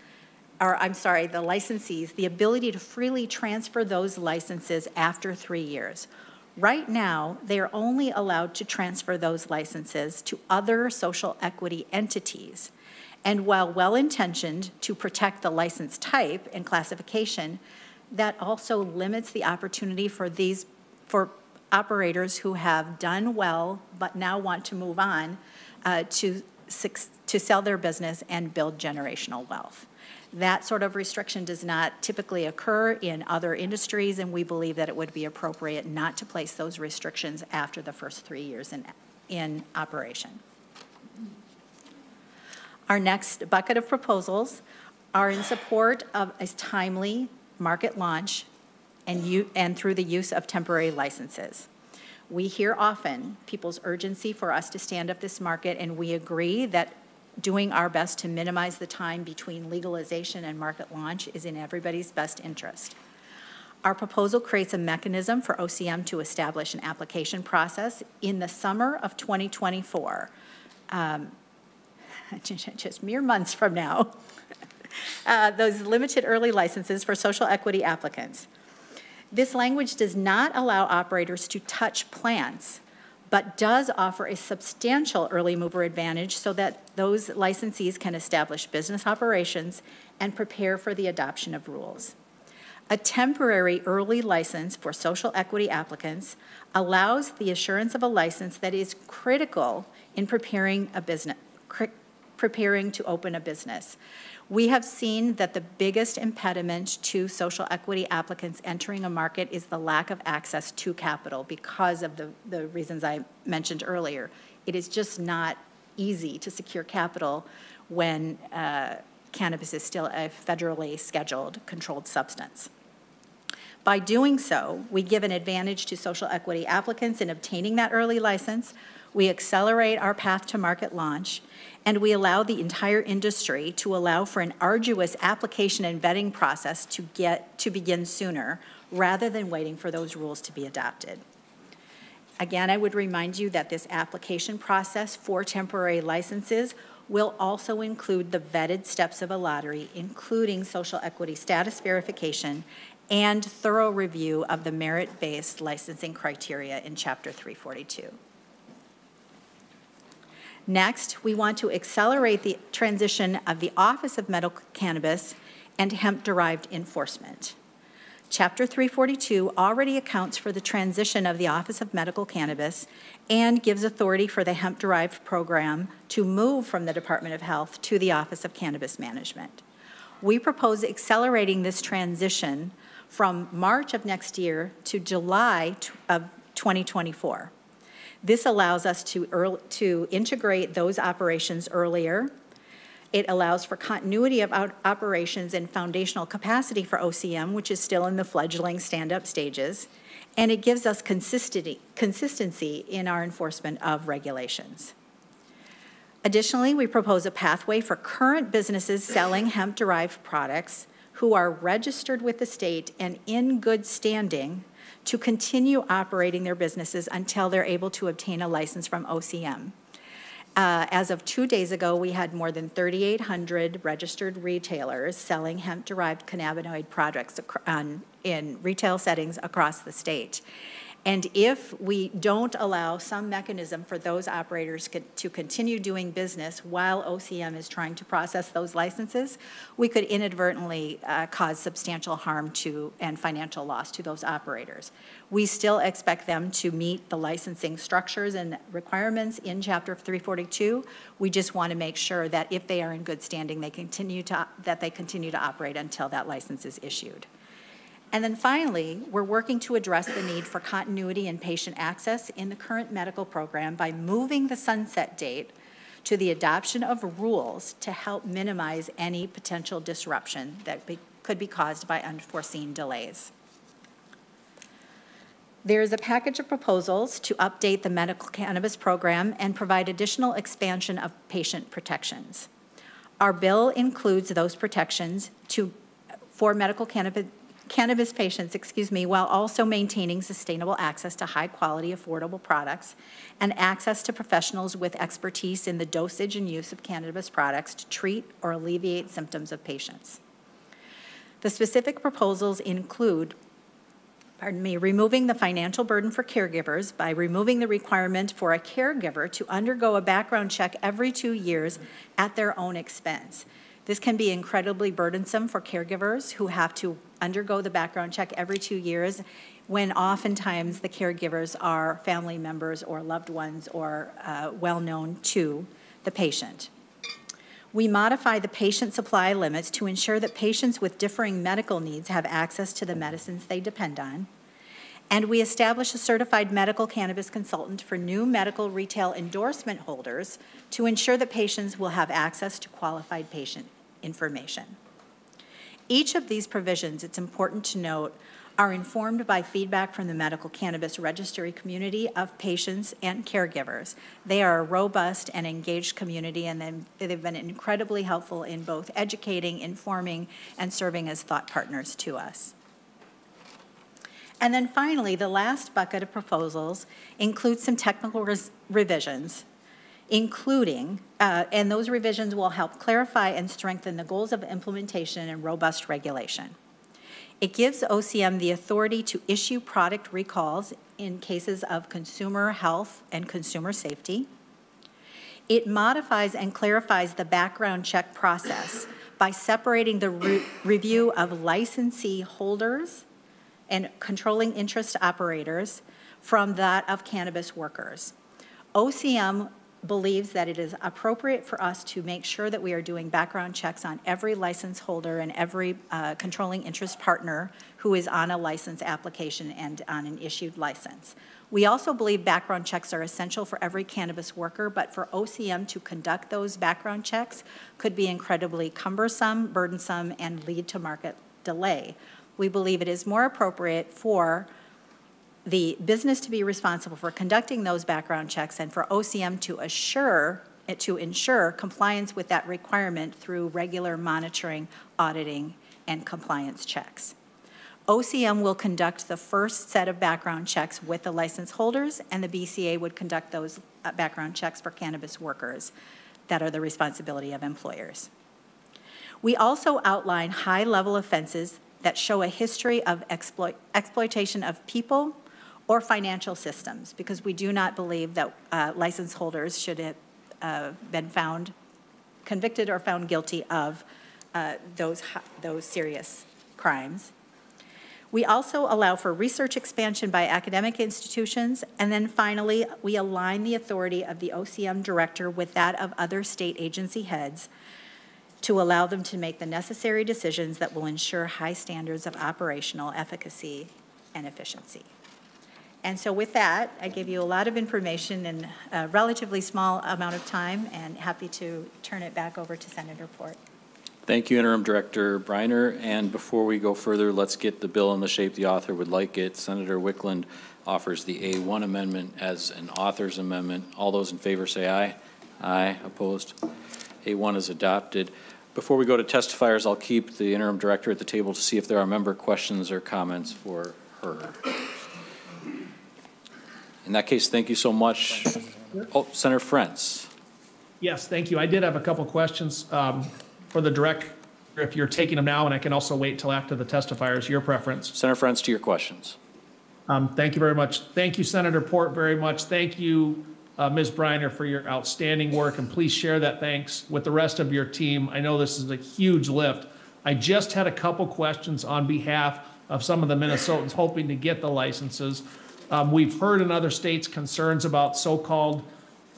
or I'm sorry, the licensees, the ability to freely transfer those licenses after three years. Right now, they are only allowed to transfer those licenses to other social equity entities. And while well-intentioned to protect the license type and classification, that also limits the opportunity for these, for operators who have done well but now want to move on uh, to, to sell their business and build generational wealth. That sort of restriction does not typically occur in other industries, and we believe that it would be appropriate not to place those restrictions after the first three years in, in operation. Our next bucket of proposals are in support of a timely market launch and, you, and through the use of temporary licenses. We hear often people's urgency for us to stand up this market, and we agree that doing our best to minimize the time between legalization and market launch is in everybody's best interest. Our proposal creates a mechanism for OCM to establish an application process in the summer of 2024, um, just mere months from now. uh, those limited early licenses for social equity applicants. This language does not allow operators to touch plants, but does offer a substantial early mover advantage so that those licensees can establish business operations and prepare for the adoption of rules. A temporary early license for social equity applicants allows the assurance of a license that is critical in preparing a business, preparing to open a business. We have seen that the biggest impediment to social equity applicants entering a market is the lack of access to capital because of the, the reasons I mentioned earlier. It is just not easy to secure capital when uh, cannabis is still a federally scheduled controlled substance. By doing so, we give an advantage to social equity applicants in obtaining that early license, we accelerate our path to market launch, and we allow the entire industry to allow for an arduous application and vetting process to get to begin sooner rather than waiting for those rules to be adopted. Again, I would remind you that this application process for temporary licenses will also include the vetted steps of a lottery, including social equity status verification and thorough review of the merit-based licensing criteria in Chapter 342. Next, we want to accelerate the transition of the Office of Medical Cannabis and hemp-derived enforcement. Chapter 342 already accounts for the transition of the Office of Medical Cannabis and gives authority for the hemp-derived program to move from the Department of Health to the Office of Cannabis Management. We propose accelerating this transition from March of next year to July of 2024. This allows us to, early, to integrate those operations earlier. It allows for continuity of operations and foundational capacity for OCM, which is still in the fledgling stand-up stages. And it gives us consistency, consistency in our enforcement of regulations. Additionally, we propose a pathway for current businesses selling hemp-derived products who are registered with the state and in good standing to continue operating their businesses until they're able to obtain a license from OCM. Uh, As of two days ago, we had more than 3,800 registered retailers selling hemp-derived cannabinoid products on- in retail settings across the state. And if we don't allow some mechanism for those operators to continue doing business while OCM is trying to process those licenses, we could inadvertently uh, cause substantial harm to, and financial loss to those operators. We still expect them to meet the licensing structures and requirements in Chapter 342. We just want to make sure that if they are in good standing, they continue to, that they continue to operate until that license is issued. And then finally, we're working to address the need for continuity and patient access in the current medical program by moving the sunset date to the adoption of rules to help minimize any potential disruption that be- could be caused by unforeseen delays. There is a package of proposals to update the medical cannabis program and provide additional expansion of patient protections. Our bill includes those protections to, for medical cannabis, cannabis patients, excuse me, while also maintaining sustainable access to high-quality, affordable products and access to professionals with expertise in the dosage and use of cannabis products to treat or alleviate symptoms of patients. The specific proposals include pardon me, removing the financial burden for caregivers by removing the requirement for a caregiver to undergo a background check every two years at their own expense. This can be incredibly burdensome for caregivers who have to undergo the background check every two years when oftentimes the caregivers are family members or loved ones or uh, well-known to the patient. We modify the patient supply limits to ensure that patients with differing medical needs have access to the medicines they depend on. And we establish a certified medical cannabis consultant for new medical retail endorsement holders to ensure that patients will have access to qualified patient information. Each of these provisions, it's important to note, are informed by feedback from the medical cannabis registry community of patients and caregivers. They are a robust and engaged community, and they've been incredibly helpful in both educating, informing, and serving as thought partners to us. And then finally, the last bucket of proposals includes some technical revisions, including, uh, and those revisions will help clarify and strengthen the goals of implementation and robust regulation. It gives OCM the authority to issue product recalls in cases of consumer health and consumer safety. It modifies and clarifies the background check process by separating the re- review of licensee holders and controlling interest operators from that of cannabis workers. OCM believes that it is appropriate for us to make sure that we are doing background checks on every license holder and every uh, controlling interest partner who is on a license application and on an issued license. We also believe background checks are essential for every cannabis worker, but for OCM to conduct those background checks could be incredibly cumbersome, burdensome, and lead to market delay. We believe it is more appropriate for the business to be responsible for conducting those background checks and for OCM to assure, to ensure compliance with that requirement through regular monitoring, auditing, and compliance checks. OCM will conduct the first set of background checks with the license holders, and the BCA would conduct those uh, background checks for cannabis workers that are the responsibility of employers. We also outline high-level offenses that show a history of exploit, exploitation of people or financial systems, because we do not believe that uh, license holders should have uh, been found convicted or found guilty of uh, those, those serious crimes. We also allow for research expansion by academic institutions, and then finally, we align the authority of the OCM director with that of other state agency heads to allow them to make the necessary decisions that will ensure high standards of operational efficacy and efficiency. And so with that, I gave you a lot of information in a relatively small amount of time, and happy to turn it back over to Senator Port. Thank you, Interim Director Briner. And before we go further, let's get the bill in the shape the author would like it. Senator Wiklund offers the A1 amendment as an author's amendment. All those in favor say aye. Aye. Opposed? A1 is adopted. Before we go to testifiers, I'll keep the interim director at the table to see if there are member questions or comments for her. In that case, thank you so much. Oh, Senator Frentz. Yes, thank you. I did have a couple questions um, for the director, if you're taking them now, and I can also wait till after the testifiers, your preference. Senator Frentz, to your questions. Um, Thank you very much. Thank you, Senator Port, very much. Thank you, uh, Ms. Briner, for your outstanding work, and please share that thanks with the rest of your team. I know this is a huge lift. I just had a couple questions on behalf of some of the Minnesotans hoping to get the licenses. Um, We've heard in other states concerns about so-called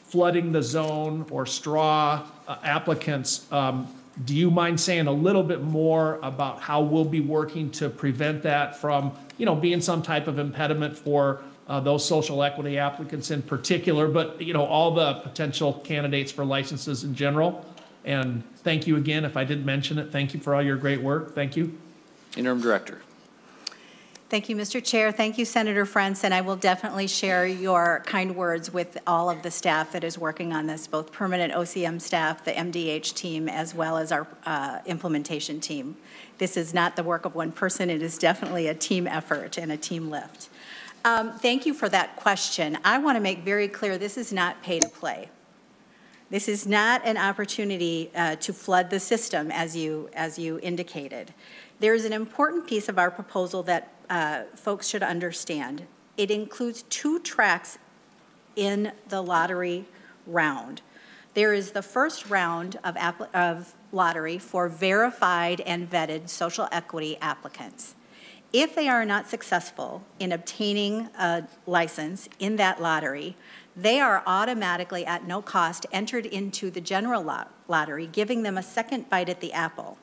flooding the zone or straw uh, applicants. Um, Do you mind saying a little bit more about how we'll be working to prevent that from, you know, being some type of impediment for uh, those social equity applicants in particular, but, you know, all the potential candidates for licenses in general? And thank you again. If I didn't mention it, thank you for all your great work. Thank you. Interim director. Thank you, Mr. Chair. Thank you, Senator Frentz, and I will definitely share your kind words with all of the staff that is working on this, both permanent OCM staff, the MDH team, as well as our uh, implementation team. This is not the work of one person. It is definitely a team effort and a team lift. Um, Thank you for that question. I want to make very clear, this is not pay to play. This is not an opportunity uh, to flood the system, as you, as you indicated. There is an important piece of our proposal that uh, folks should understand. It includes two tracks in the lottery round. There is the first round of, of lottery for verified and vetted social equity applicants. If they are not successful in obtaining a license in that lottery, they are automatically at no cost entered into the general lot- lottery, giving them a second bite at the apple.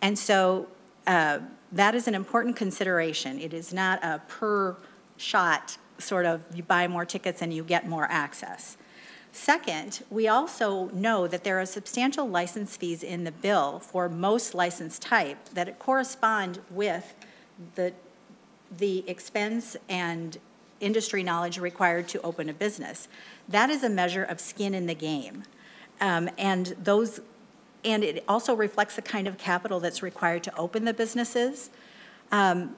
And so uh, that is an important consideration. It is not a per shot sort of, you buy more tickets and you get more access. Second, we also know that there are substantial license fees in the bill for most license type that correspond with the, the expense and industry knowledge required to open a business. That is a measure of skin in the game. Um, and those and it also reflects the kind of capital that's required to open the businesses. Um,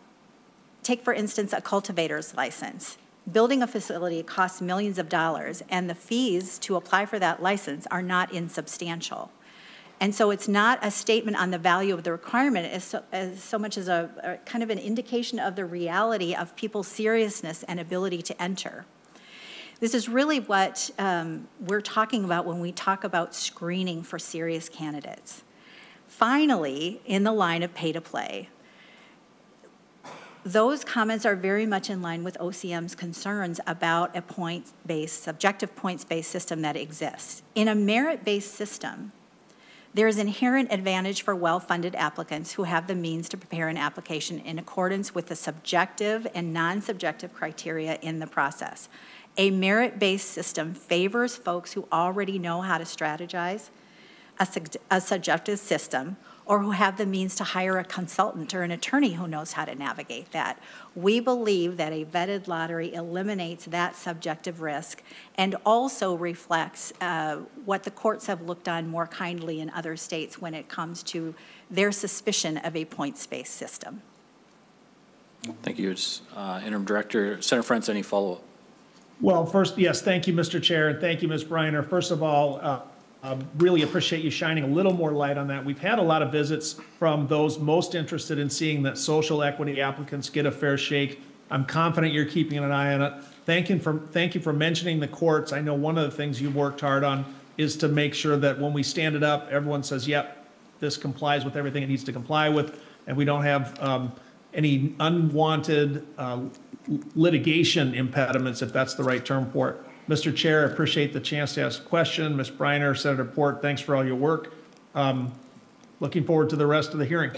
take, for instance, a cultivator's license. Building a facility costs millions of dollars, and the fees to apply for that license are not insubstantial. And so it's not a statement on the value of the requirement as so, as so much as a, a kind of an indication of the reality of people's seriousness and ability to enter. This is really what um, we're talking about when we talk about screening for serious candidates. Finally, in the line of pay to play, those comments are very much in line with OCM's concerns about a point-based, subjective points-based system that exists. In a merit-based system, there is inherent advantage for well-funded applicants who have the means to prepare an application in accordance with the subjective and non-subjective criteria in the process. A merit-based system favors folks who already know how to strategize a, a subjective system or who have the means to hire a consultant or an attorney who knows how to navigate that. We believe that a vetted lottery eliminates that subjective risk and also reflects uh, what the courts have looked on more kindly in other states when it comes to their suspicion of a points-based system. Thank you, uh, Interim Director. Senator Frentz, any follow-up? Well, first, yes, thank you, Mr. Chair, and thank you, Ms. Briner. First of all, uh, um, really appreciate you shining a little more light on that. We've had a lot of visits from those most interested in seeing that social equity applicants get a fair shake. I'm confident you're keeping an eye on it. Thank you for, thank you for mentioning the courts. I know one of the things you've worked hard on is to make sure that when we stand it up, everyone says, yep, this complies with everything it needs to comply with, and we don't have um, any unwanted uh, litigation impediments, if that's the right term for it. Mr. Chair, I appreciate the chance to ask a question. Ms. Briner, Senator Port, thanks for all your work. Um, looking forward to the rest of the hearing.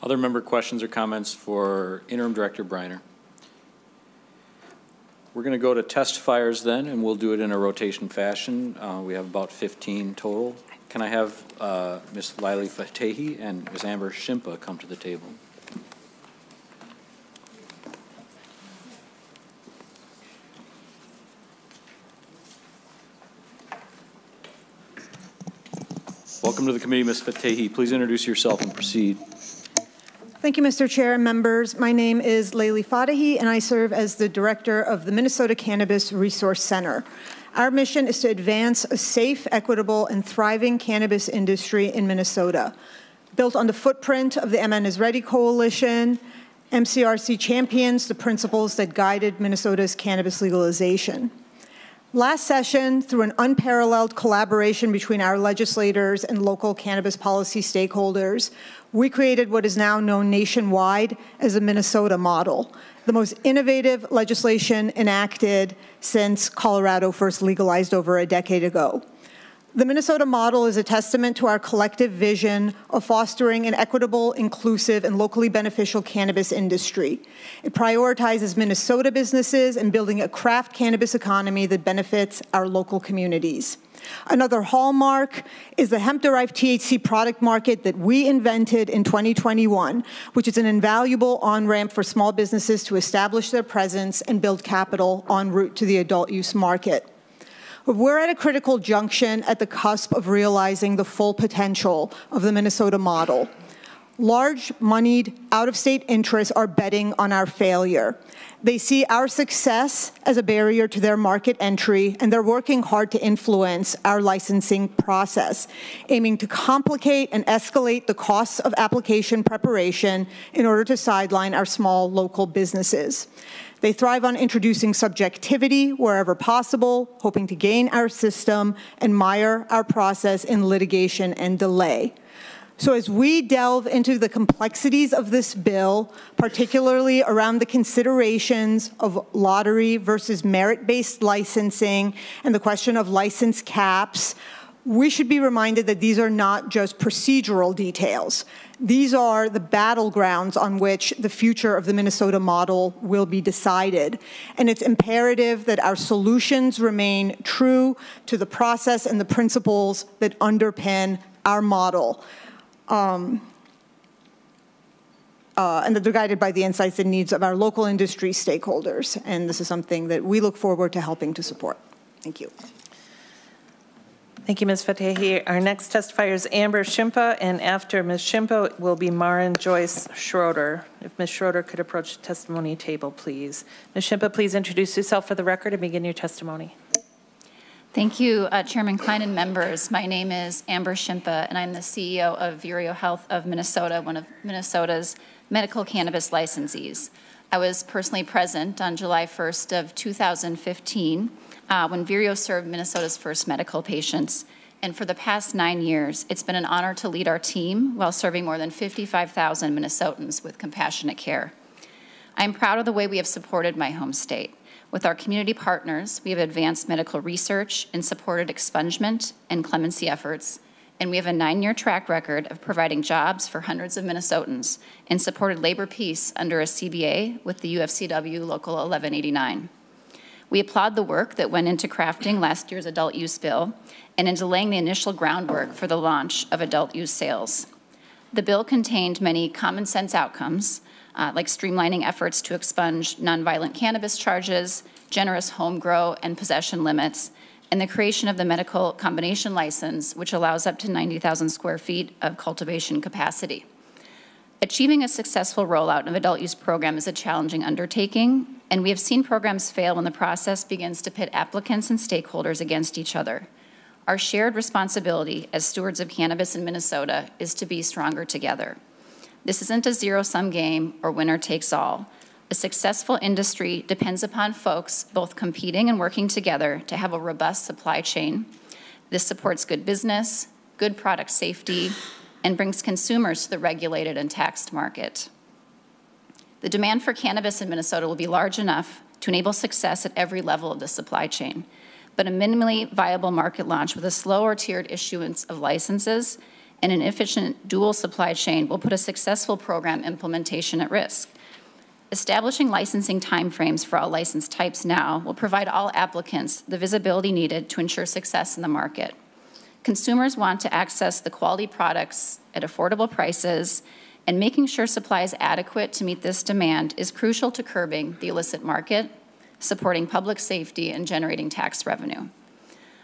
Other member questions or comments for Interim Director Briner? We're going to go to testifiers then, and we'll do it in a rotation fashion. Uh, we have about 15 total. Can I have uh, Ms. Lily Fatehi and Ms. Amber Shimpa come to the table? Welcome to the committee, Ms. Fatehi. Please introduce yourself and proceed. Thank you, Mr. Chair and members. My name is Leili Fatehi, and I serve as the director of the Minnesota Cannabis Resource Center. Our mission is to advance a safe, equitable, and thriving cannabis industry in Minnesota. Built on the footprint of the MN is Ready Coalition, MCRC champions the principles that guided Minnesota's cannabis legalization. Last session, through an unparalleled collaboration between our legislators and local cannabis policy stakeholders, we created what is now known nationwide as the Minnesota model, the most innovative legislation enacted since Colorado first legalized over a decade ago. The Minnesota model is a testament to our collective vision of fostering an equitable, inclusive, and locally beneficial cannabis industry. It prioritizes Minnesota businesses and building a craft cannabis economy that benefits our local communities. Another hallmark is the hemp-derived THC product market that we invented in 2021, which is an invaluable on-ramp for small businesses to establish their presence and build capital en route to the adult use market. We're at a critical junction at the cusp of realizing the full potential of the Minnesota model. Large, moneyed, out-of-state interests are betting on our failure. They see our success as a barrier to their market entry, and they're working hard to influence our licensing process, aiming to complicate and escalate the costs of application preparation in order to sideline our small local businesses. They thrive on introducing subjectivity wherever possible, hoping to gain our system and mire our process in litigation and delay. So as we delve into the complexities of this bill, particularly around the considerations of lottery versus merit-based licensing and the question of license caps, we should be reminded that these are not just procedural details. These are the battlegrounds on which the future of the Minnesota model will be decided. And it's imperative that our solutions remain true to the process and the principles that underpin our model. Um, uh, and that they're guided by the insights and needs of our local industry stakeholders. And this is something that we look forward to helping to support. Thank you. Thank you, Ms. Fatehi. Our next testifier is Amber Shimpa, and after Ms. Shimpa will be Maren Joyce Schroeder. If Ms. Schroeder could approach the testimony table, please. Ms. Shimpa, please introduce yourself for the record and begin your testimony. Thank you, uh, Chairman Klein and members. My name is Amber Shimpa, and I'm the CEO of Vireo Health of Minnesota, one of Minnesota's medical cannabis licensees. I was personally present on July 1st of 2015 uh, when Vireo served Minnesota's first medical patients. And for the past nine years, it's been an honor to lead our team while serving more than 55,000 Minnesotans with compassionate care. I'm proud of the way we have supported my home state. With our community partners, we have advanced medical research and supported expungement and clemency efforts, and we have a nine-year track record of providing jobs for hundreds of Minnesotans and supported labor peace under a CBA with the UFCW Local 1189. We applaud the work that went into crafting last year's adult use bill and into laying the initial groundwork for the launch of adult use sales. The bill contained many common sense outcomes, uh, like streamlining efforts to expunge nonviolent cannabis charges, generous home grow and possession limits, and the creation of the medical combination license, which allows up to 90,000 square feet of cultivation capacity. Achieving a successful rollout of adult use program is a challenging undertaking, and we have seen programs fail when the process begins to pit applicants and stakeholders against each other. Our shared responsibility as stewards of cannabis in Minnesota is to be stronger together. This isn't a zero-sum game or winner takes all. A successful industry depends upon folks both competing and working together to have a robust supply chain. This supports good business, good product safety, and brings consumers to the regulated and taxed market. The demand for cannabis in Minnesota will be large enough to enable success at every level of the supply chain. But a minimally viable market launch with a slower tiered issuance of licenses and an efficient dual supply chain will put a successful program implementation at risk. Establishing licensing timeframes for all license types now will provide all applicants the visibility needed to ensure success in the market. Consumers want to access the quality products at affordable prices and making sure supply is adequate to meet this demand is crucial to curbing the illicit market, supporting public safety, and generating tax revenue.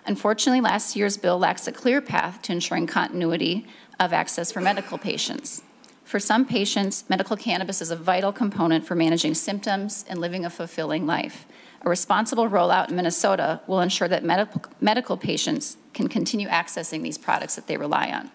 Unfortunately, last year's bill lacks a clear path to ensuring continuity of access for medical patients. For some patients, medical cannabis is a vital component for managing symptoms and living a fulfilling life. A responsible rollout in Minnesota will ensure that medical, medical patients can continue accessing these products that they rely on.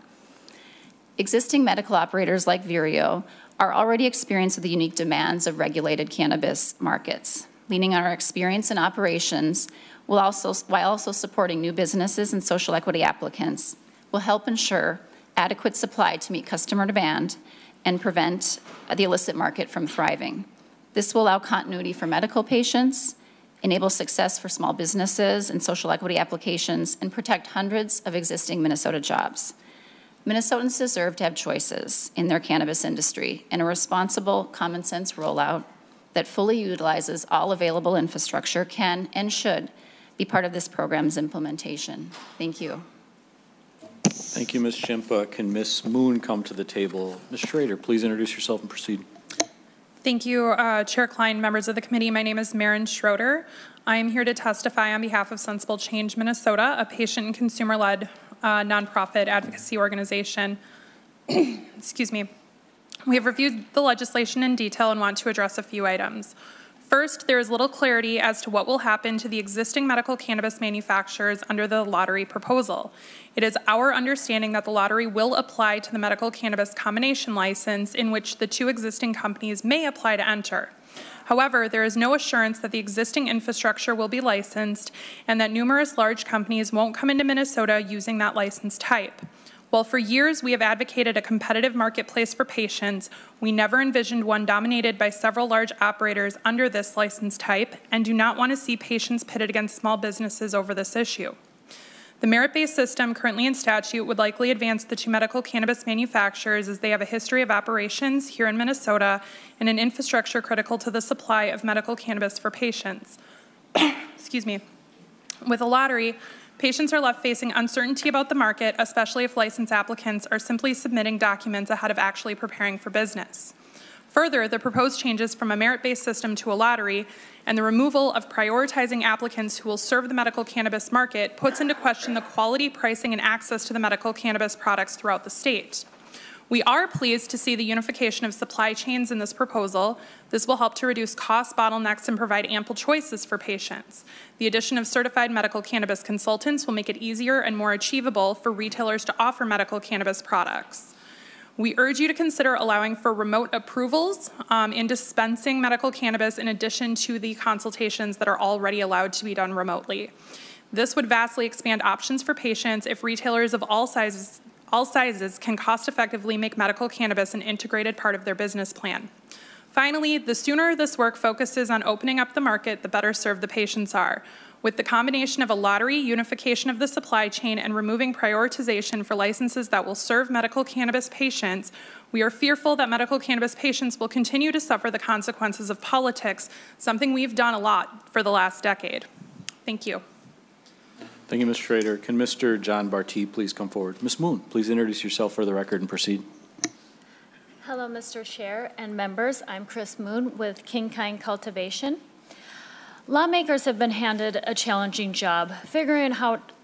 Existing medical operators like Vireo are already experienced with the unique demands of regulated cannabis markets. Leaning on our experience in operations, will also, while also supporting new businesses and social equity applicants, will help ensure adequate supply to meet customer demand and prevent the illicit market from thriving. This will allow continuity for medical patients, enable success for small businesses and social equity applications, and protect hundreds of existing Minnesota jobs. Minnesotans deserve to have choices in their cannabis industry and a responsible, common sense rollout that fully utilizes all available infrastructure can and should be part of this program's implementation. Thank you. Thank you, Ms. Shimpa. Can Ms. Moon come to the table? Ms. Schrader, please introduce yourself and proceed. Thank you, uh, Chair Klein, members of the committee. My name is Maren Schroeder. I am here to testify on behalf of Sensible Change Minnesota, a patient and consumer-led uh, nonprofit advocacy organization. Excuse me. We have reviewed the legislation in detail and want to address a few items. First, there is little clarity as to what will happen to the existing medical cannabis manufacturers under the lottery proposal. It is our understanding that the lottery will apply to the medical cannabis combination license in which the two existing companies may apply to enter. However, there is no assurance that the existing infrastructure will be licensed and that numerous large companies won't come into Minnesota using that license type. While for years we have advocated a competitive marketplace for patients, we never envisioned one dominated by several large operators under this license type and do not want to see patients pitted against small businesses over this issue. The merit-based system currently in statute would likely advance the two medical cannabis manufacturers as they have a history of operations here in Minnesota and an infrastructure critical to the supply of medical cannabis for patients. Excuse me. With a lottery, Patients are left facing uncertainty about the market, especially if license applicants are simply submitting documents ahead of actually preparing for business. Further, the proposed changes from a merit-based system to a lottery and the removal of prioritizing applicants who will serve the medical cannabis market puts into question the quality, pricing, and access to the medical cannabis products throughout the state. We are pleased to see the unification of supply chains in this proposal. This will help to reduce cost bottlenecks and provide ample choices for patients. The addition of certified medical cannabis consultants will make it easier and more achievable for retailers to offer medical cannabis products. We urge you to consider allowing for remote approvals um, in dispensing medical cannabis in addition to the consultations that are already allowed to be done remotely. This would vastly expand options for patients if retailers of all sizes all sizes can cost effectively make medical cannabis an integrated part of their business plan. Finally, the sooner this work focuses on opening up the market, the better served the patients are. With the combination of a lottery, unification of the supply chain, and removing prioritization for licenses that will serve medical cannabis patients, we are fearful that medical cannabis patients will continue to suffer the consequences of politics, something we've done a lot for the last decade. Thank you. Thank you, Mr. Schrader. Can Mr. John Barty please come forward? Ms. Moon, please introduce yourself for the record and proceed. Hello, Mr. Chair and members. I'm Chris Moon with King Kind Cultivation. Lawmakers have been handed a challenging job figuring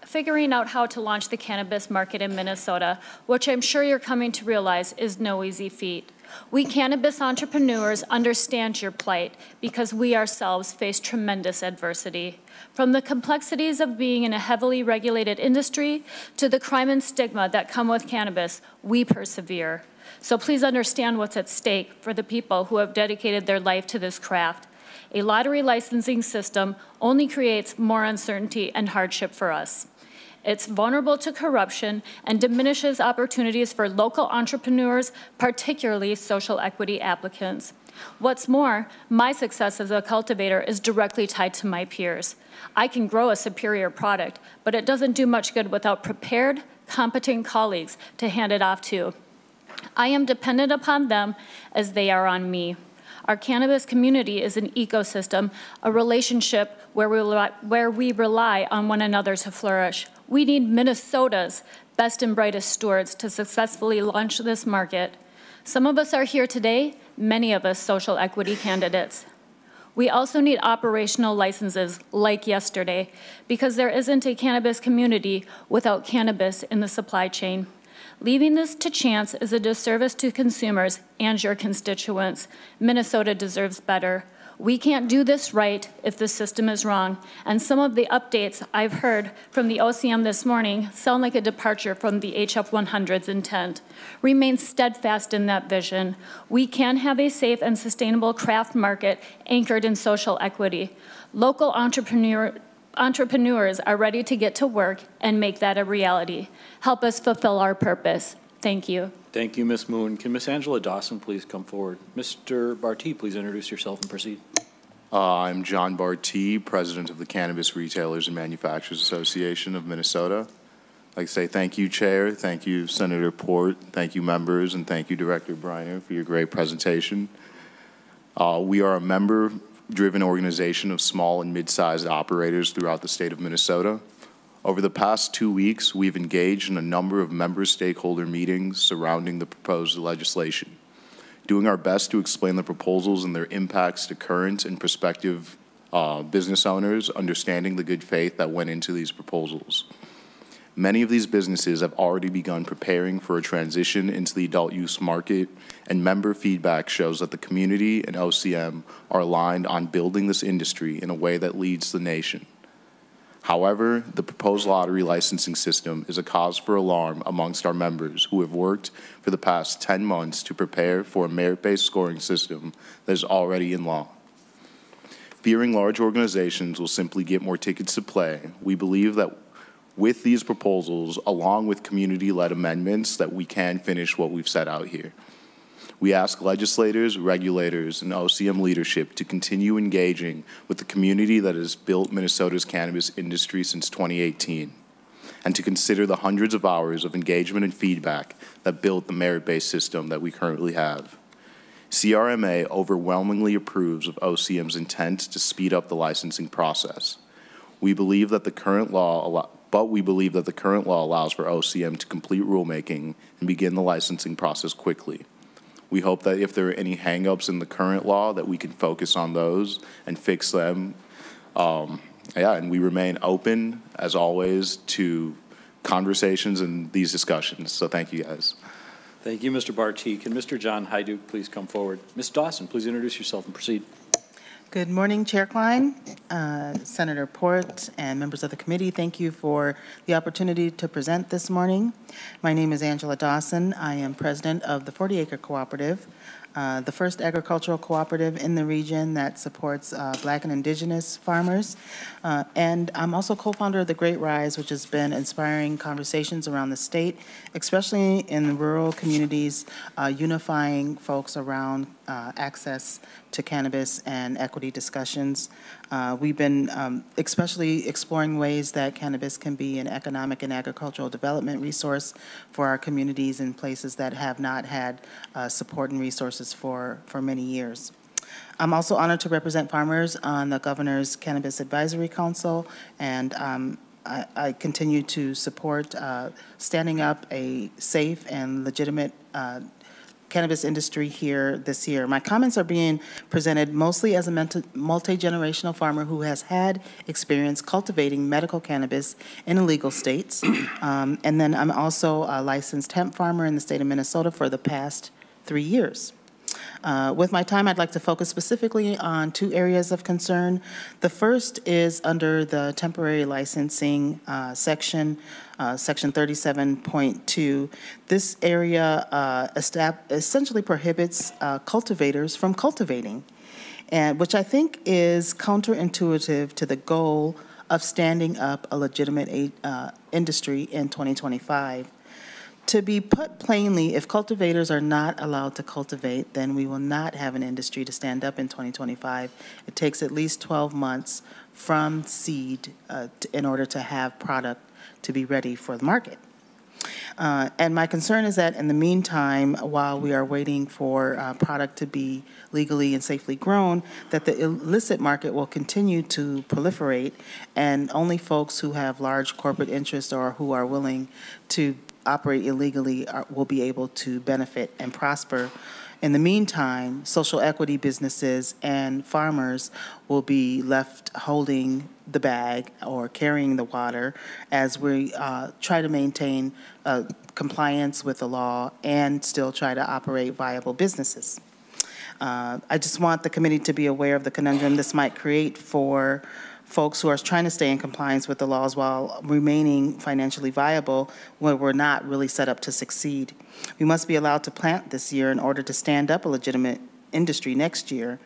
figuring out how to launch the cannabis market in Minnesota, which I'm sure you're coming to realize is no easy feat. We cannabis entrepreneurs understand your plight because we ourselves face tremendous adversity. From the complexities of being in a heavily regulated industry to the crime and stigma that come with cannabis, we persevere. So please understand what's at stake for the people who have dedicated their life to this craft. A lottery licensing system only creates more uncertainty and hardship for us. It's vulnerable to corruption and diminishes opportunities for local entrepreneurs, particularly social equity applicants. What's more, my success as a cultivator is directly tied to my peers. I can grow a superior product, but it doesn't do much good without prepared, competent colleagues to hand it off to. I am dependent upon them as they are on me. Our cannabis community is an ecosystem, a relationship where we, rely, where we rely on one another to flourish. We need Minnesota's best and brightest stewards to successfully launch this market. Some of us are here today, many of us social equity candidates. We also need operational licenses like yesterday because there isn't a cannabis community without cannabis in the supply chain. Leaving this to chance is a disservice to consumers and your constituents. Minnesota deserves better. We can't do this right if the system is wrong. And some of the updates I've heard from the OCM this morning sound like a departure from the HF 100's intent. Remain steadfast in that vision. We can have a safe and sustainable craft market anchored in social equity. Local entrepreneur, entrepreneurs are ready to get to work and make that a reality. Help us fulfill our purpose. Thank you. Thank you, Ms. Moon. Can Ms. Angela Dawson please come forward? Mr. Barty, please introduce yourself and proceed. Uh, I'm John Barty, President of the Cannabis Retailers and Manufacturers Association of Minnesota. I'd like to say thank you, Chair, thank you, Senator Port, thank you, members, and thank you, Director Briner, for your great presentation. Uh, we are a member-driven organization of small and mid-sized operators throughout the state of Minnesota. Over the past two weeks, we've engaged in a number of member stakeholder meetings surrounding the proposed legislation, doing our best to explain the proposals and their impacts to current and prospective uh, business owners, understanding the good faith that went into these proposals. Many of these businesses have already begun preparing for a transition into the adult use market, and member feedback shows that the community and OCM are aligned on building this industry in a way that leads the nation. However, the proposed lottery licensing system is a cause for alarm amongst our members who have worked for the past 10 months to prepare for a merit-based scoring system that is already in law. Fearing large organizations will simply get more tickets to play, we believe that with these proposals, along with community-led amendments, that we can finish what we've set out here. We ask legislators, regulators, and OCM leadership to continue engaging with the community that has built Minnesota's cannabis industry since 2018, and to consider the hundreds of hours of engagement and feedback that built the merit-based system that we currently have. CRMA overwhelmingly approves of OCM's intent to speed up the licensing process. We believe that the current law but we believe that the current law allows for OCM to complete rulemaking and begin the licensing process quickly. We hope that if there are any hangups in the current law, that we can focus on those and fix them. Um, yeah, and we remain open, as always, to conversations and these discussions. So thank you, guys. Thank you, Mr. Barty. Can Mr. John Hyduk please come forward? Ms. Dawson, please introduce yourself and proceed. Good morning, Chair Klein, uh, Senator Port, and members of the committee. Thank you for the opportunity to present this morning. My name is Angela Dawson. I am president of the 40 Acre Cooperative, uh, the first agricultural cooperative in the region that supports uh, black and indigenous farmers. Uh, and I'm also co-founder of the Great Rise, which has been inspiring conversations around the state, especially in rural communities, uh, unifying folks around uh, access to cannabis and equity discussions. Uh, we've been um, especially exploring ways that cannabis can be an economic and agricultural development resource for our communities in places that have not had uh, support and resources for, for many years. I'm also honored to represent farmers on the Governor's Cannabis Advisory Council, and um, I, I, continue to support uh, standing up a safe and legitimate uh, cannabis industry here this year. My comments are being presented mostly as a multi-generational farmer who has had experience cultivating medical cannabis in illegal states. Um, and then I'm also a licensed hemp farmer in the state of Minnesota for the past three years. Uh, with my time, I'd like to focus specifically on two areas of concern. The first is under the temporary licensing uh, section, uh, section 37.2. This area uh, essentially prohibits uh, cultivators from cultivating, and which I think is counterintuitive to the goal of standing up a legitimate uh, industry in 2025. To be put plainly, if cultivators are not allowed to cultivate, then we will not have an industry to stand up in 2025. It takes at least 12 months from seed uh, to, in order to have product to be ready for the market. Uh, and my concern is that in the meantime, while we are waiting for uh, product to be legally and safely grown, that the illicit market will continue to proliferate, and only folks who have large corporate interests or who are willing to operate illegally are, will be able to benefit and prosper. In the meantime, social equity businesses and farmers will be left holding the bag or carrying the water as we uh, try to maintain uh, compliance with the law and still try to operate viable businesses. Uh, I just want the committee to be aware of the conundrum this might create for folks who are trying to stay in compliance with the laws while remaining financially viable when we're not really set up to succeed. We must be allowed to plant this year in order to stand up a legitimate industry next year.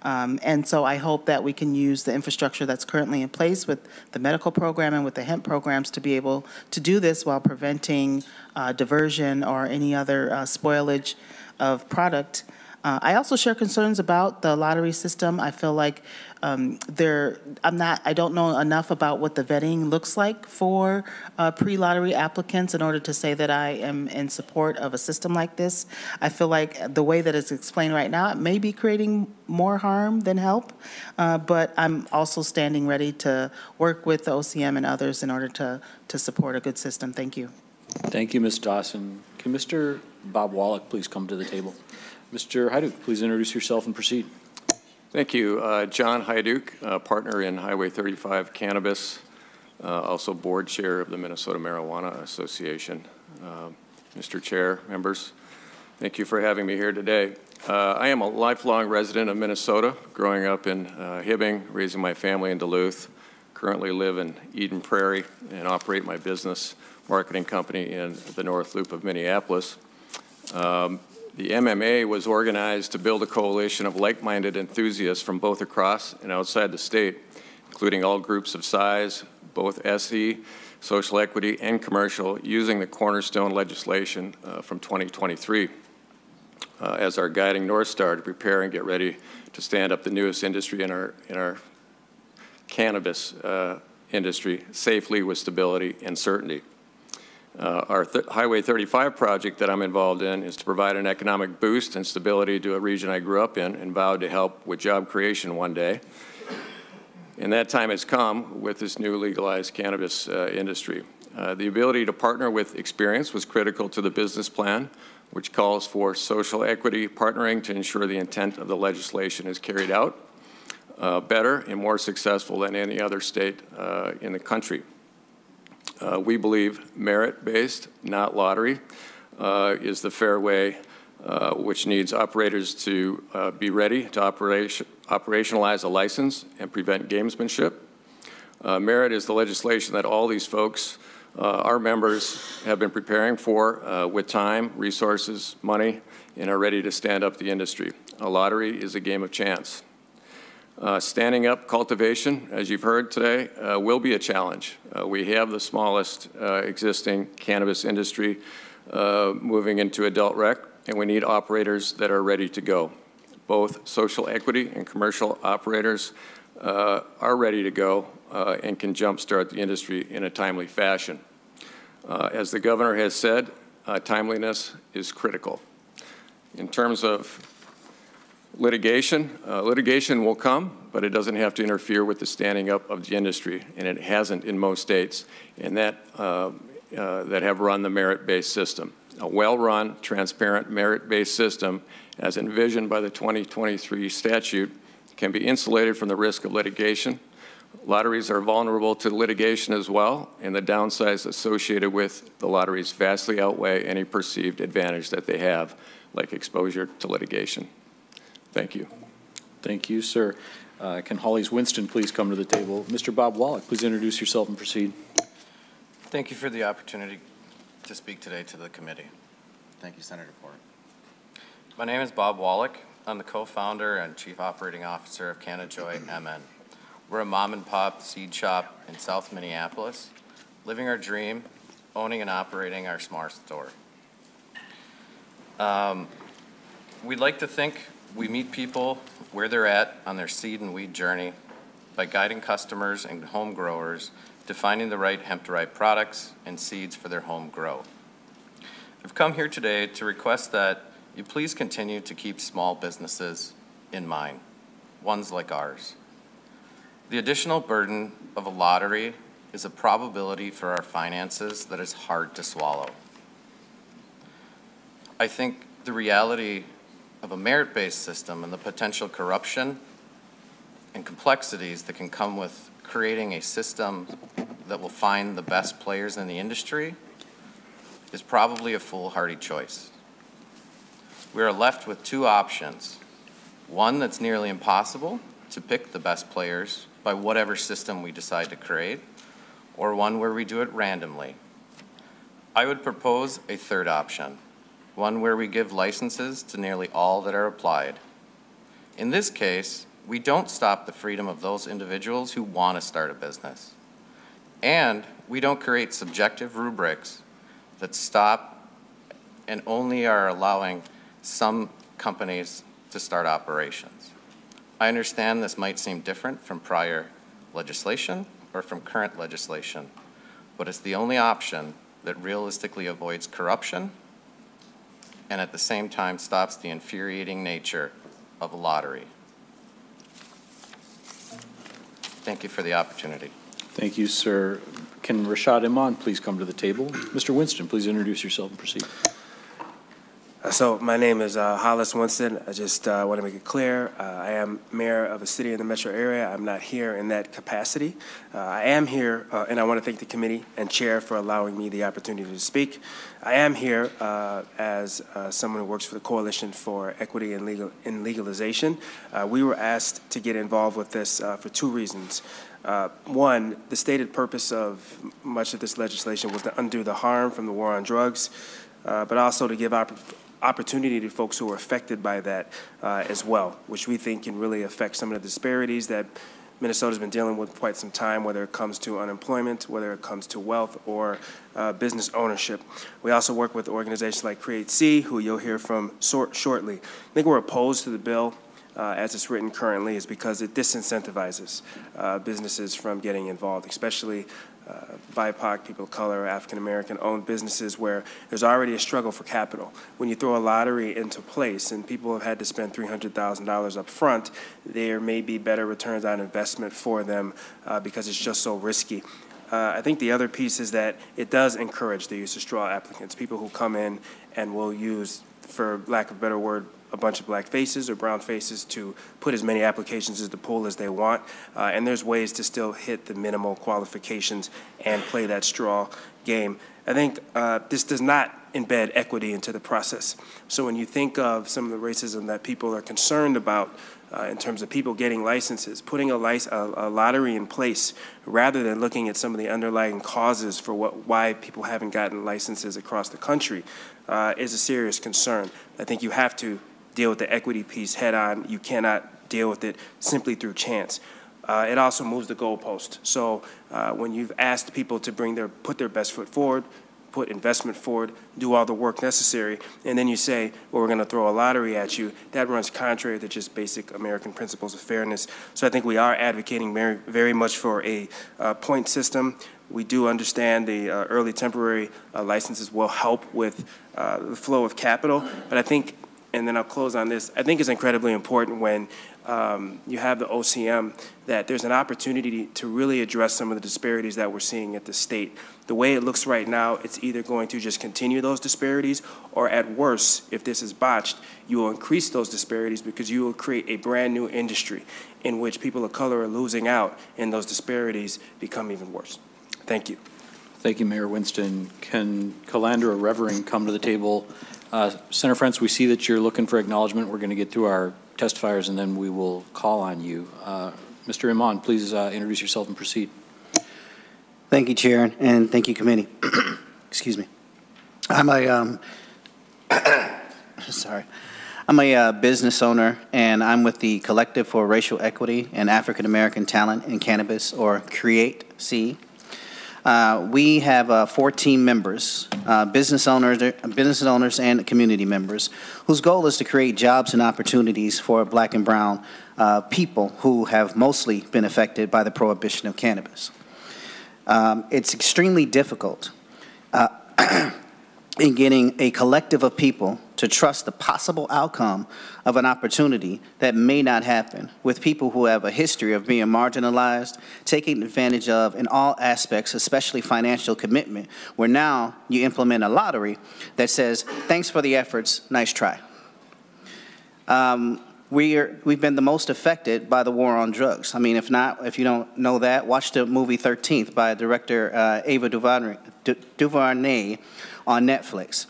Um, and so I hope that we can use the infrastructure that's currently in place with the medical program and with the hemp programs to be able to do this while preventing uh, diversion or any other uh, spoilage of product. Uh, I also share concerns about the lottery system. I feel like um, there, I'm not, I don't know enough about what the vetting looks like for uh, pre-lottery applicants in order to say that I am in support of a system like this. I feel like the way that it's explained right now, it may be creating more harm than help, uh, but I'm also standing ready to work with the OCM and others in order to, to support a good system. Thank you. Thank you, Ms. Dawson. Can Mr. Bob Wallach please come to the table? Mr. Hyduk, please introduce yourself and proceed. Thank you. Uh, John Hyduk, uh, partner in Highway 35 Cannabis, uh, also board chair of the Minnesota Marijuana Association. Uh, Mr. Chair, members, thank you for having me here today. Uh, I am a lifelong resident of Minnesota, growing up in uh, Hibbing, raising my family in Duluth. Currently live in Eden Prairie and operate my business marketing company in the North Loop of Minneapolis. Um, the MMA was organized to build a coalition of like-minded enthusiasts from both across and outside the state, including all groups of size, both SE, social equity, and commercial, using the cornerstone legislation uh, from 2023 uh, as our guiding North Star to prepare and get ready to stand up the newest industry in our, in our cannabis uh, industry safely with stability and certainty. Uh, our th Highway 35 project that I'm involved in is to provide an economic boost and stability to a region I grew up in and vowed to help with job creation one day. And that time has come with this new legalized cannabis uh, industry. Uh, the ability to partner with experience was critical to the business plan, which calls for social equity partnering to ensure the intent of the legislation is carried out uh, better and more successful than any other state uh, in the country. Uh, we believe merit-based, not lottery, uh, is the fair way uh, which needs operators to uh, be ready to operation, operationalize a license and prevent gamesmanship. Uh, merit is the legislation that all these folks, uh, our members, have been preparing for with time, resources, money, and are ready to stand up the industry. A lottery is a game of chance. Uh, standing up cultivation, as you've heard today, uh, will be a challenge. Uh, we have the smallest uh, existing cannabis industry uh, moving into adult rec, and we need operators that are ready to go. Both social equity and commercial operators uh, are ready to go and can jumpstart the industry in a timely fashion. as the governor has said, timeliness is critical. In terms of litigation. Uh, litigation will come, but it doesn't have to interfere with the standing up of the industry, and it hasn't in most states, and that, uh, uh, that have run the merit-based system. A well-run, transparent, merit-based system, as envisioned by the 2023 statute, can be insulated from the risk of litigation. Lotteries are vulnerable to litigation as well, and the downsides associated with the lotteries vastly outweigh any perceived advantage that they have, like exposure to litigation. Thank you. Thank you, sir. Uh, can Hollies Winston please come to the table? Mr. Bob Wallach, please introduce yourself and proceed. Thank you for the opportunity to speak today to the committee. Thank you, Senator Port. My name is Bob Wallach. I'm the co-founder and chief operating officer of CannaJoy MN. We're a mom and pop seed shop in South Minneapolis, living our dream, owning and operating our smart store. Um, we'd like to think we meet people where they're at on their seed and weed journey by guiding customers and home growers to finding the right hemp-derived products and seeds for their home grow. I've come here today to request that you please continue to keep small businesses in mind, ones like ours. The additional burden of a lottery is a probability for our finances that is hard to swallow. I think the reality of a merit-based system and the potential corruption and complexities that can come with creating a system that will find the best players in the industry is probably a foolhardy choice. We are left with two options. One that's nearly impossible to pick the best players by whatever system we decide to create, or one where we do it randomly. I would propose a third option, one where we give licenses to nearly all that are applied. In this case, we don't stop the freedom of those individuals who want to start a business. And we don't create subjective rubrics that stop and only are allowing some companies to start operations. I understand this might seem different from prior legislation or from current legislation, but it's the only option that realistically avoids corruption and at the same time stops the infuriating nature of a lottery. Thank you for the opportunity. Thank you, sir. Can Rashad Iman please come to the table? Mr. Winston, please introduce yourself and proceed. So my name is uh, Hollies Winston. I just uh, want to make it clear, uh, I am mayor of a city in the metro area. I'm not here in that capacity. Uh, I am here, uh, and I want to thank the committee and chair for allowing me the opportunity to speak. I am here uh, as someone who works for the Coalition for Equity and Legal in Legalization. We were asked to get involved with this for two reasons. Uh, One, the stated purpose of much of this legislation was to undo the harm from the war on drugs, uh, but also to give opp- opportunity to folks who are affected by that uh, as well, which we think can really affect some of the disparities that Minnesota's been dealing with quite some time, whether it comes to unemployment, whether it comes to wealth or uh, business ownership. We also work with organizations like Create C, who you'll hear from shortly. I think we're opposed to the bill uh, as it's written currently is because it disincentivizes uh, businesses from getting involved, especially uh, BIPOC, people of color, African American owned businesses where there's already a struggle for capital. When you throw a lottery into place and people have had to spend $300,000 up front, there may be better returns on investment for them uh, because it's just so risky. Uh, I think the other piece is that it does encourage the use of straw applicants, people who come in and will use, for lack of a better word, a bunch of black faces or brown faces to put as many applications as the pool as they want. Uh, and there's ways to still hit the minimal qualifications and play that straw game. I think uh, this does not embed equity into the process. So when you think of some of the racism that people are concerned about uh, in terms of people getting licenses, putting a, a, a lottery in place rather than looking at some of the underlying causes for what, why people haven't gotten licenses across the country uh, is a serious concern. I think you have to deal with the equity piece head on. You cannot deal with it simply through chance. Uh, it also moves the goalpost. So uh, when you've asked people to bring their, put their best foot forward, put investment forward, do all the work necessary, and then you say, well, we're going to throw a lottery at you, that runs contrary to just basic American principles of fairness. So I think we are advocating very, very much for a uh, point system. We do understand the uh, early temporary uh, licenses will help with uh, the flow of capital, but I think and then I'll close on this. I think it's incredibly important when um, you have the OCM that there's an opportunity to really address some of the disparities that we're seeing at the state. The way it looks right now, it's either going to just continue those disparities, or at worst, if this is botched, you will increase those disparities because you will create a brand new industry in which people of color are losing out, and those disparities become even worse. Thank you. Thank you, Mayor Winston. Can Calandra Revering come to the table? Uh, Senator Frentz, we see that you're looking for acknowledgement. We're going to get through our testifiers, and then we will call on you. Uh, Mr. Iman, please uh, introduce yourself and proceed. Thank you, Chair, and thank you, committee. Excuse me. I'm a, um, sorry. I'm a uh, business owner, and I'm with the Collective for Racial Equity and African American Talent in Cannabis, or CREATE-C. Uh, we have uh, 14 members, uh, business owners, business owners and community members, whose goal is to create jobs and opportunities for black and brown uh, people who have mostly been affected by the prohibition of cannabis. Um, it's extremely difficult uh, in getting a collective of people to trust the possible outcome of an opportunity that may not happen with people who have a history of being marginalized, taken advantage of in all aspects, especially financial commitment, where now you implement a lottery that says, thanks for the efforts, nice try. Um, we are, we've been the most affected by the war on drugs. I mean, if not, if you don't know that, watch the movie 13th by director uh, Ava DuVernay, DuVernay on Netflix.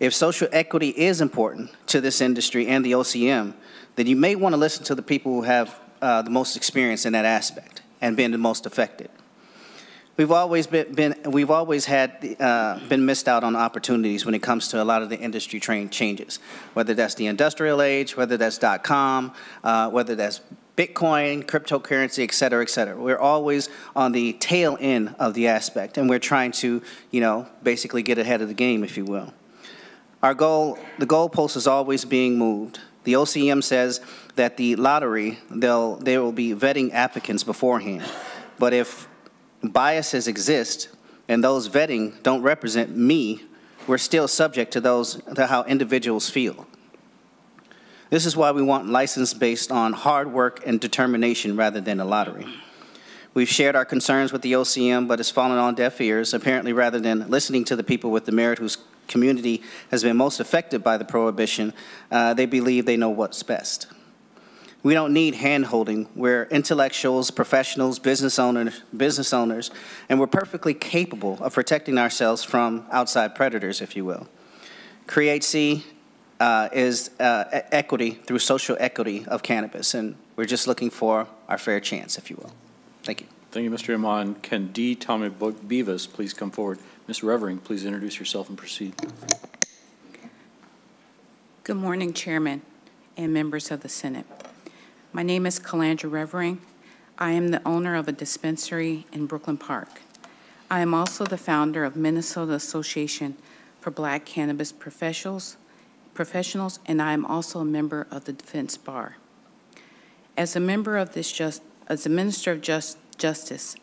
If social equity is important to this industry and the OCM, then you may want to listen to the people who have uh, the most experience in that aspect and been the most affected. We've always been, been we've always had uh, been missed out on opportunities when it comes to a lot of the industry train changes, whether that's the industrial age, whether that's dot com, uh, whether that's Bitcoin, cryptocurrency, et cetera, et cetera. We're always on the tail end of the aspect, and we're trying to, you know, basically get ahead of the game, if you will. Our goal, the goalpost is always being moved. The OCM says that the lottery, they'll, they will be vetting applicants beforehand. But if biases exist and those vetting don't represent me, we're still subject to those to how individuals feel. This is why we want license based on hard work and determination rather than a lottery. We've shared our concerns with the OCM, but it's fallen on deaf ears. Apparently, rather than listening to the people with the merit whose community has been most affected by the prohibition, uh, they believe they know what's best. We don't need hand-holding. We're intellectuals, professionals, business owners, business owners, and we're perfectly capable of protecting ourselves from outside predators, if you will. Create C uh, is uh, equity through social equity of cannabis, and we're just looking for our fair chance, if you will. Thank you. Thank you, Mr. Iman. Can D. Tommy Beavis please come forward? Ms. Revering, please introduce yourself and proceed. Good morning, Chairman and members of the Senate. My name is Calandra Revering. I am the owner of a dispensary in Brooklyn Park. I am also the founder of Minnesota Association for Black Cannabis Professionals, professionals and I am also a member of the Defense Bar. As a member of this just, as a Minister of just, Justice,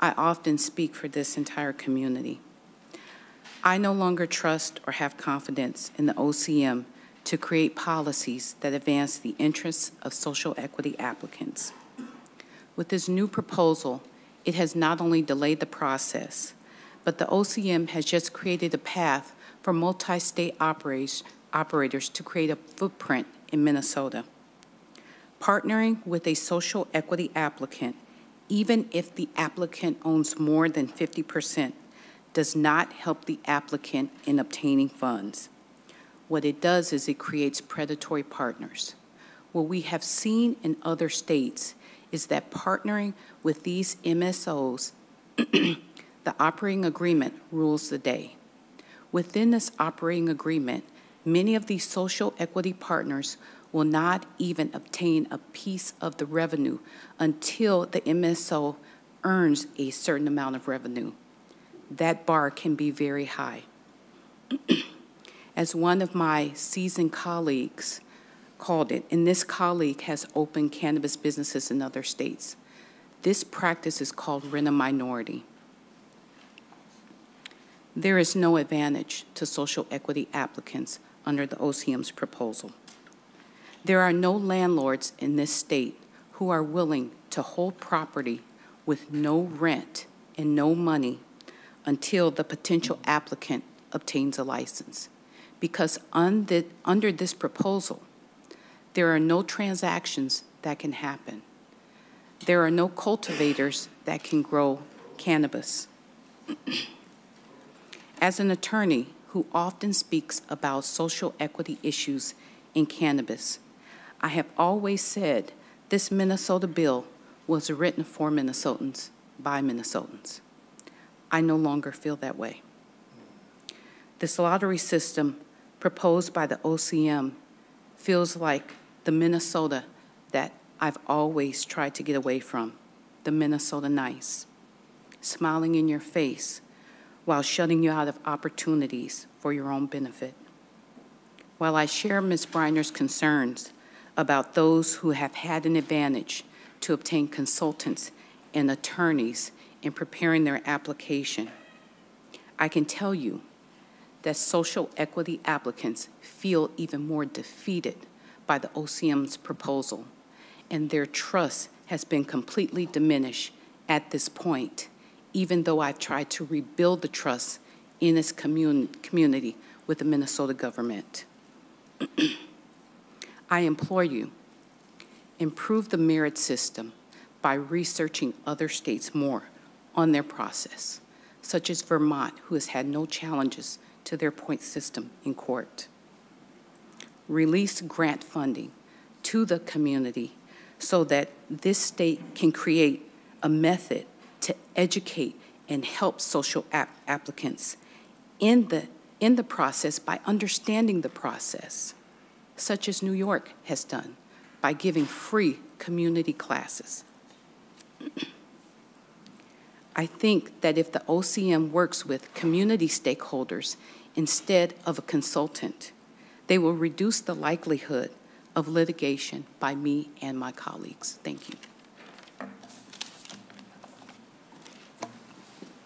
I often speak for this entire community. I no longer trust or have confidence in the OCM to create policies that advance the interests of social equity applicants. With this new proposal, it has not only delayed the process, but the OCM has just created a path for multi-state operators, operators to create a footprint in Minnesota. Partnering with a social equity applicant, even if the applicant owns more than 50 percent, does not help the applicant in obtaining funds. What it does is it creates predatory partners. What we have seen in other states is that partnering with these MSOs, the operating agreement rules the day. Within this operating agreement, many of these social equity partners will not even obtain a piece of the revenue until the MSO earns a certain amount of revenue. That bar can be very high. as one of my seasoned colleagues called it, and this colleague has opened cannabis businesses in other states. This practice is called rent a minority. There is no advantage to social equity applicants under the OCM's proposal. There are no landlords in this state who are willing to hold property with no rent and no money until the potential applicant obtains a license because under, under this proposal, there are no transactions that can happen. There are no cultivators that can grow cannabis. As an attorney who often speaks about social equity issues in cannabis, I have always said this Minnesota bill was written for Minnesotans by Minnesotans. I no longer feel that way. This lottery system proposed by the OCM feels like the Minnesota that I've always tried to get away from, the Minnesota nice, smiling in your face while shutting you out of opportunities for your own benefit. While I share Ms. Briner's concerns about those who have had an advantage to obtain consultants and attorneys in preparing their application, I can tell you that social equity applicants feel even more defeated by the OCM's proposal, and their trust has been completely diminished at this point, even though I've tried to rebuild the trust in this commun community with the Minnesota government. I implore you, improve the merit system by researching other states more on their process, such as Vermont, who has had no challenges to their point system in court. Release grant funding to the community so that this state can create a method to educate and help social ap applicants in the, in the process by understanding the process, such as New York has done by giving free community classes. I think that if the OCM works with community stakeholders instead of a consultant, they will reduce the likelihood of litigation by me and my colleagues. Thank you.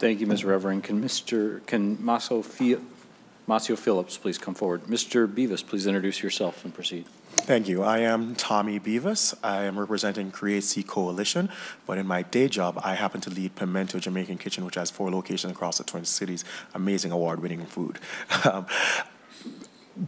Thank you, Ms. Revering. Can Mr. Can Maso Maceo Phillips please come forward? Mr. Beavis, please introduce yourself and proceed. Thank you. I am Tommy Beavis. I am representing Create C Coalition, but in my day job, I happen to lead Pimento Jamaican Kitchen, which has four locations across the Twin Cities. Amazing award-winning food. Um,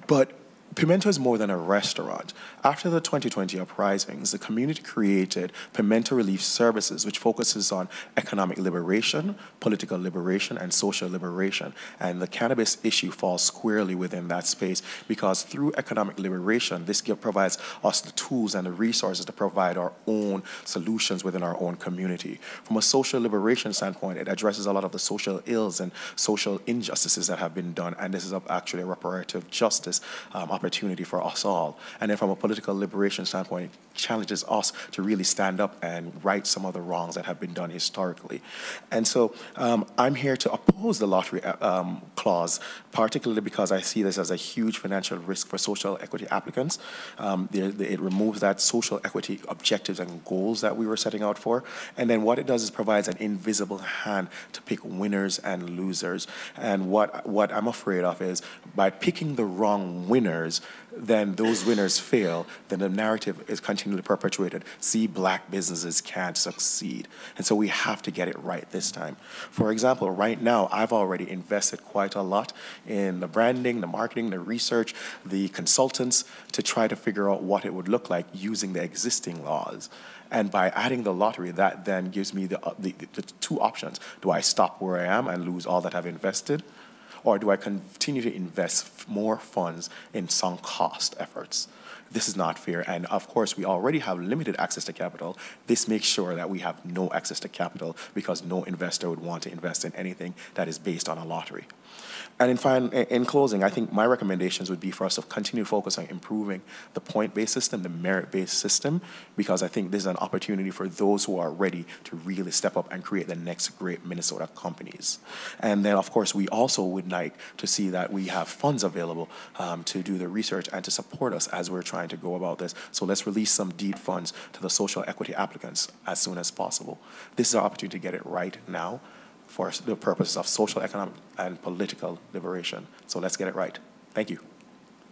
but Pimento is more than a restaurant. After the 2020 uprisings, the community created Pimento Relief Services, which focuses on economic liberation, political liberation, and social liberation. And the cannabis issue falls squarely within that space because through economic liberation, this provides us the tools and the resources to provide our own solutions within our own community. From a social liberation standpoint, it addresses a lot of the social ills and social injustices that have been done, and this is actually a reparative justice um, opportunity for us all. And then from a political liberation standpoint, it challenges us to really stand up and right some of the wrongs that have been done historically. And so um, I'm here to oppose the lottery uh, um, clause, particularly because I see this as a huge financial risk for social equity applicants. Um, it removes that social equity objectives and goals that we were setting out for. And then what it does is provides an invisible hand to pick winners and losers. And what, what I'm afraid of is by picking the wrong winners, then those winners fail, then the narrative is continually perpetuated. See, black businesses can't succeed. And so we have to get it right this time. For example, right now, I've already invested quite a lot in the branding, the marketing, the research, the consultants to try to figure out what it would look like using the existing laws. And by adding the lottery, that then gives me the, uh, the, the, two options. Do I stop where I am and lose all that I've invested? Or do I continue to invest more funds in sunk cost efforts? This is not fair. And of course, we already have limited access to capital. This makes sure that we have no access to capital because no investor would want to invest in anything that is based on a lottery. And in, fin- in closing, I think my recommendations would be for us to continue focus on improving the point-based system, the merit-based system, because I think this is an opportunity for those who are ready to really step up and create the next great Minnesota companies. And then, of course, we also would like to see that we have funds available um, to do the research and to support us as we're trying to go about this. So let's release some deed funds to the social equity applicants as soon as possible. This is our opportunity to get it right now for the purposes of social, economic, and political liberation. So let's get it right. Thank you.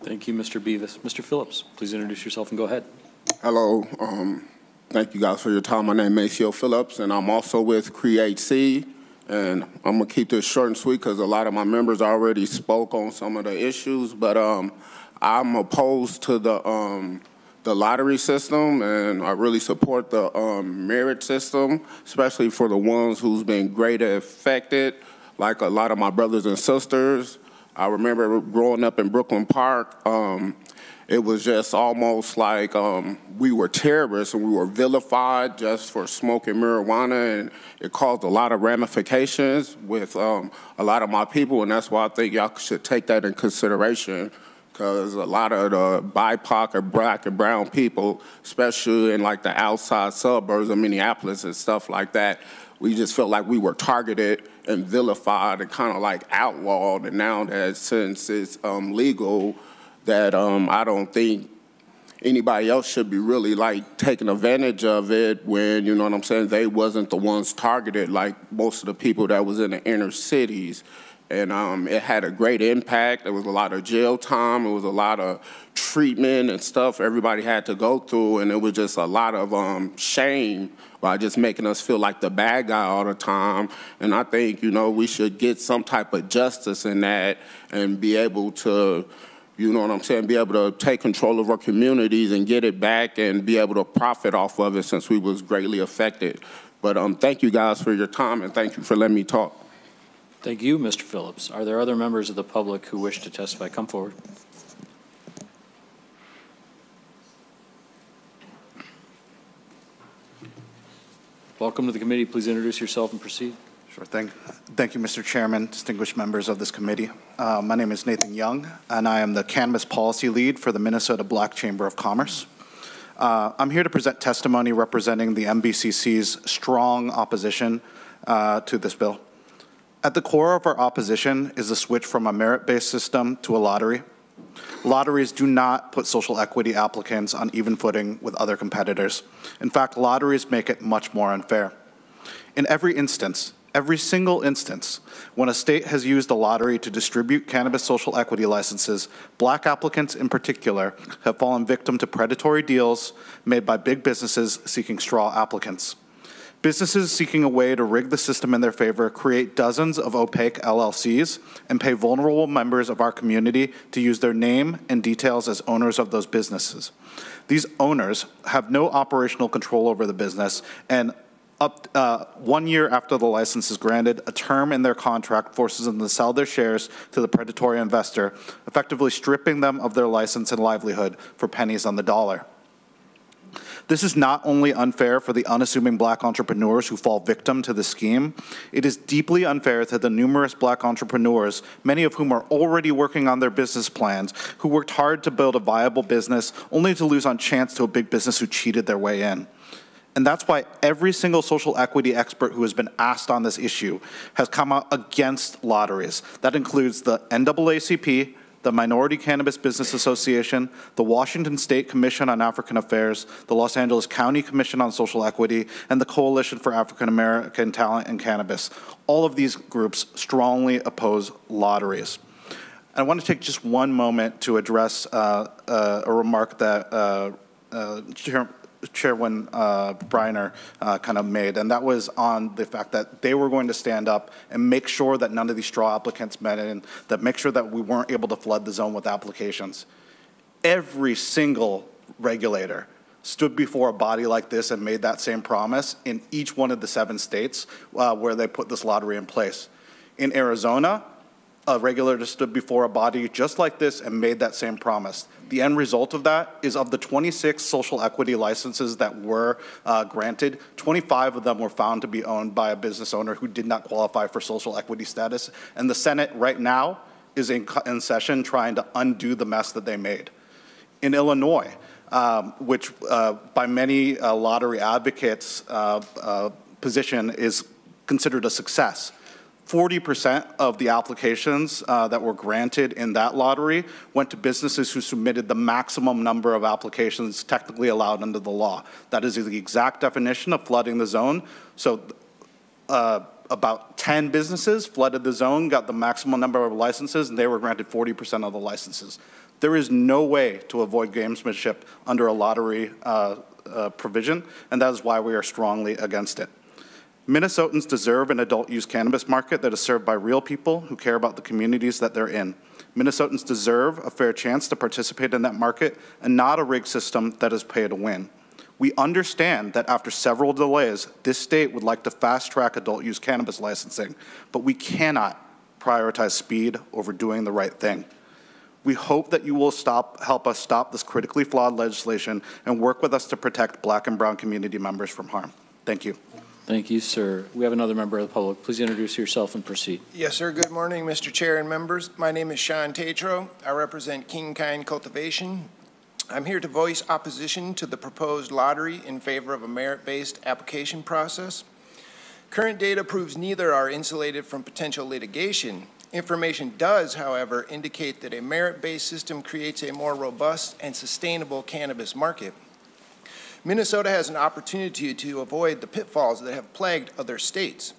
Thank you, Mr. Beavis. Mr. Phillips, please introduce yourself and go ahead. Hello. Um, thank you guys for your time. My name is Maceo Phillips, and I'm also with Create C. And I'm gonna keep this short and sweet because a lot of my members already spoke on some of the issues. But um, I'm opposed to the um, the lottery system, and I really support the um, merit system, especially for the ones who's been greatly affected, like a lot of my brothers and sisters. I remember growing up in Brooklyn Park, um, it was just almost like um, we were terrorists and we were vilified just for smoking marijuana, and it caused a lot of ramifications with um, a lot of my people, and that's why I think y'all should take that in consideration because a lot of the BIPOC or black and brown people, especially in like the outside suburbs of Minneapolis and stuff like that, we just felt like we were targeted and vilified and kind of like outlawed. And now that since it's um, legal, that um, I don't think anybody else should be really like taking advantage of it when, you know what I'm saying, they wasn't the ones targeted like most of the people that was in the inner cities and um, it had a great impact. There was a lot of jail time. It was a lot of treatment and stuff everybody had to go through, and it was just a lot of um, shame by just making us feel like the bad guy all the time. And I think, you know, we should get some type of justice in that and be able to you know what I'm saying, be able to take control of our communities and get it back and be able to profit off of it since we was greatly affected. But um, thank you guys for your time and thank you for letting me talk. Thank you, Mr. Phillips. Are there other members of the public who wish to testify? Come forward. Welcome to the committee. Please introduce yourself and proceed. Sure thing. Thank you, Mr. Chairman, distinguished members of this committee. Uh, my name is Nathan Young, and I am the Cannabis Policy Lead for the Minnesota Black Chamber of Commerce. Uh, I'm here to present testimony representing the MBCC's strong opposition uh, to this bill. At the core of our opposition is the switch from a merit-based system to a lottery. Lotteries do not put social equity applicants on even footing with other competitors. In fact, lotteries make it much more unfair. In every instance, every single instance, when a state has used a lottery to distribute cannabis social equity licenses, black applicants in particular have fallen victim to predatory deals made by big businesses seeking straw applicants. Businesses seeking a way to rig the system in their favor create dozens of opaque LLCs and pay vulnerable members of our community to use their name and details as owners of those businesses. These owners have no operational control over the business and up uh, one year after the license is granted, a term in their contract forces them to sell their shares to the predatory investor, effectively stripping them of their license and livelihood for pennies on the dollar. This is not only unfair for the unassuming black entrepreneurs who fall victim to the scheme, it is deeply unfair to the numerous black entrepreneurs, many of whom are already working on their business plans, who worked hard to build a viable business only to lose on chance to a big business who cheated their way in. And that's why every single social equity expert who has been asked on this issue has come out against lotteries. That includes the NAACP, the Minority Cannabis Business Association, the Washington State Commission on African Affairs, the Los Angeles County Commission on Social Equity, and the Coalition for African American Talent in Cannabis. All of these groups strongly oppose lotteries. I want to take just one moment to address uh, uh, a remark that uh, uh Chairman uh, Briner uh, kind of made, and that was on the fact that they were going to stand up and make sure that none of these straw applicants met in, that make sure that we weren't able to flood the zone with applications. Every single regulator stood before a body like this and made that same promise in each one of the seven states uh, where they put this lottery in place. In Arizona, a regulator stood before a body just like this and made that same promise. The end result of that is of the 26 social equity licenses that were uh, granted, 25 of them were found to be owned by a business owner who did not qualify for social equity status. And the Senate right now is in, in session trying to undo the mess that they made. In Illinois, um, which uh, by many uh, lottery advocates uh, uh, position is considered a success. 40% of the applications uh, that were granted in that lottery went to businesses who submitted the maximum number of applications technically allowed under the law. That is the exact definition of flooding the zone. So uh, about 10 businesses flooded the zone, got the maximum number of licenses, and they were granted 40% of the licenses. There is no way to avoid gamesmanship under a lottery uh, uh provision, and that is why we are strongly against it. Minnesotans deserve an adult use cannabis market that is served by real people who care about the communities that they're in. Minnesotans deserve a fair chance to participate in that market and not a rigged system that is pay to win. We understand that after several delays, this state would like to fast track adult use cannabis licensing, but we cannot prioritize speed over doing the right thing. We hope that you will stop, help us stop this critically flawed legislation and work with us to protect black and brown community members from harm. Thank you. Thank you, sir. We have another member of the public. Please introduce yourself and proceed. Yes, sir. Good morning, Mr. Chair and members. My name is Sean Tatro. I represent King Kind Cultivation. I'm here to voice opposition to the proposed lottery in favor of a merit-based application process. Current data proves neither are insulated from potential litigation. Information does, however, indicate that a merit-based system creates a more robust and sustainable cannabis market. Minnesota has an opportunity to avoid the pitfalls that have plagued other states.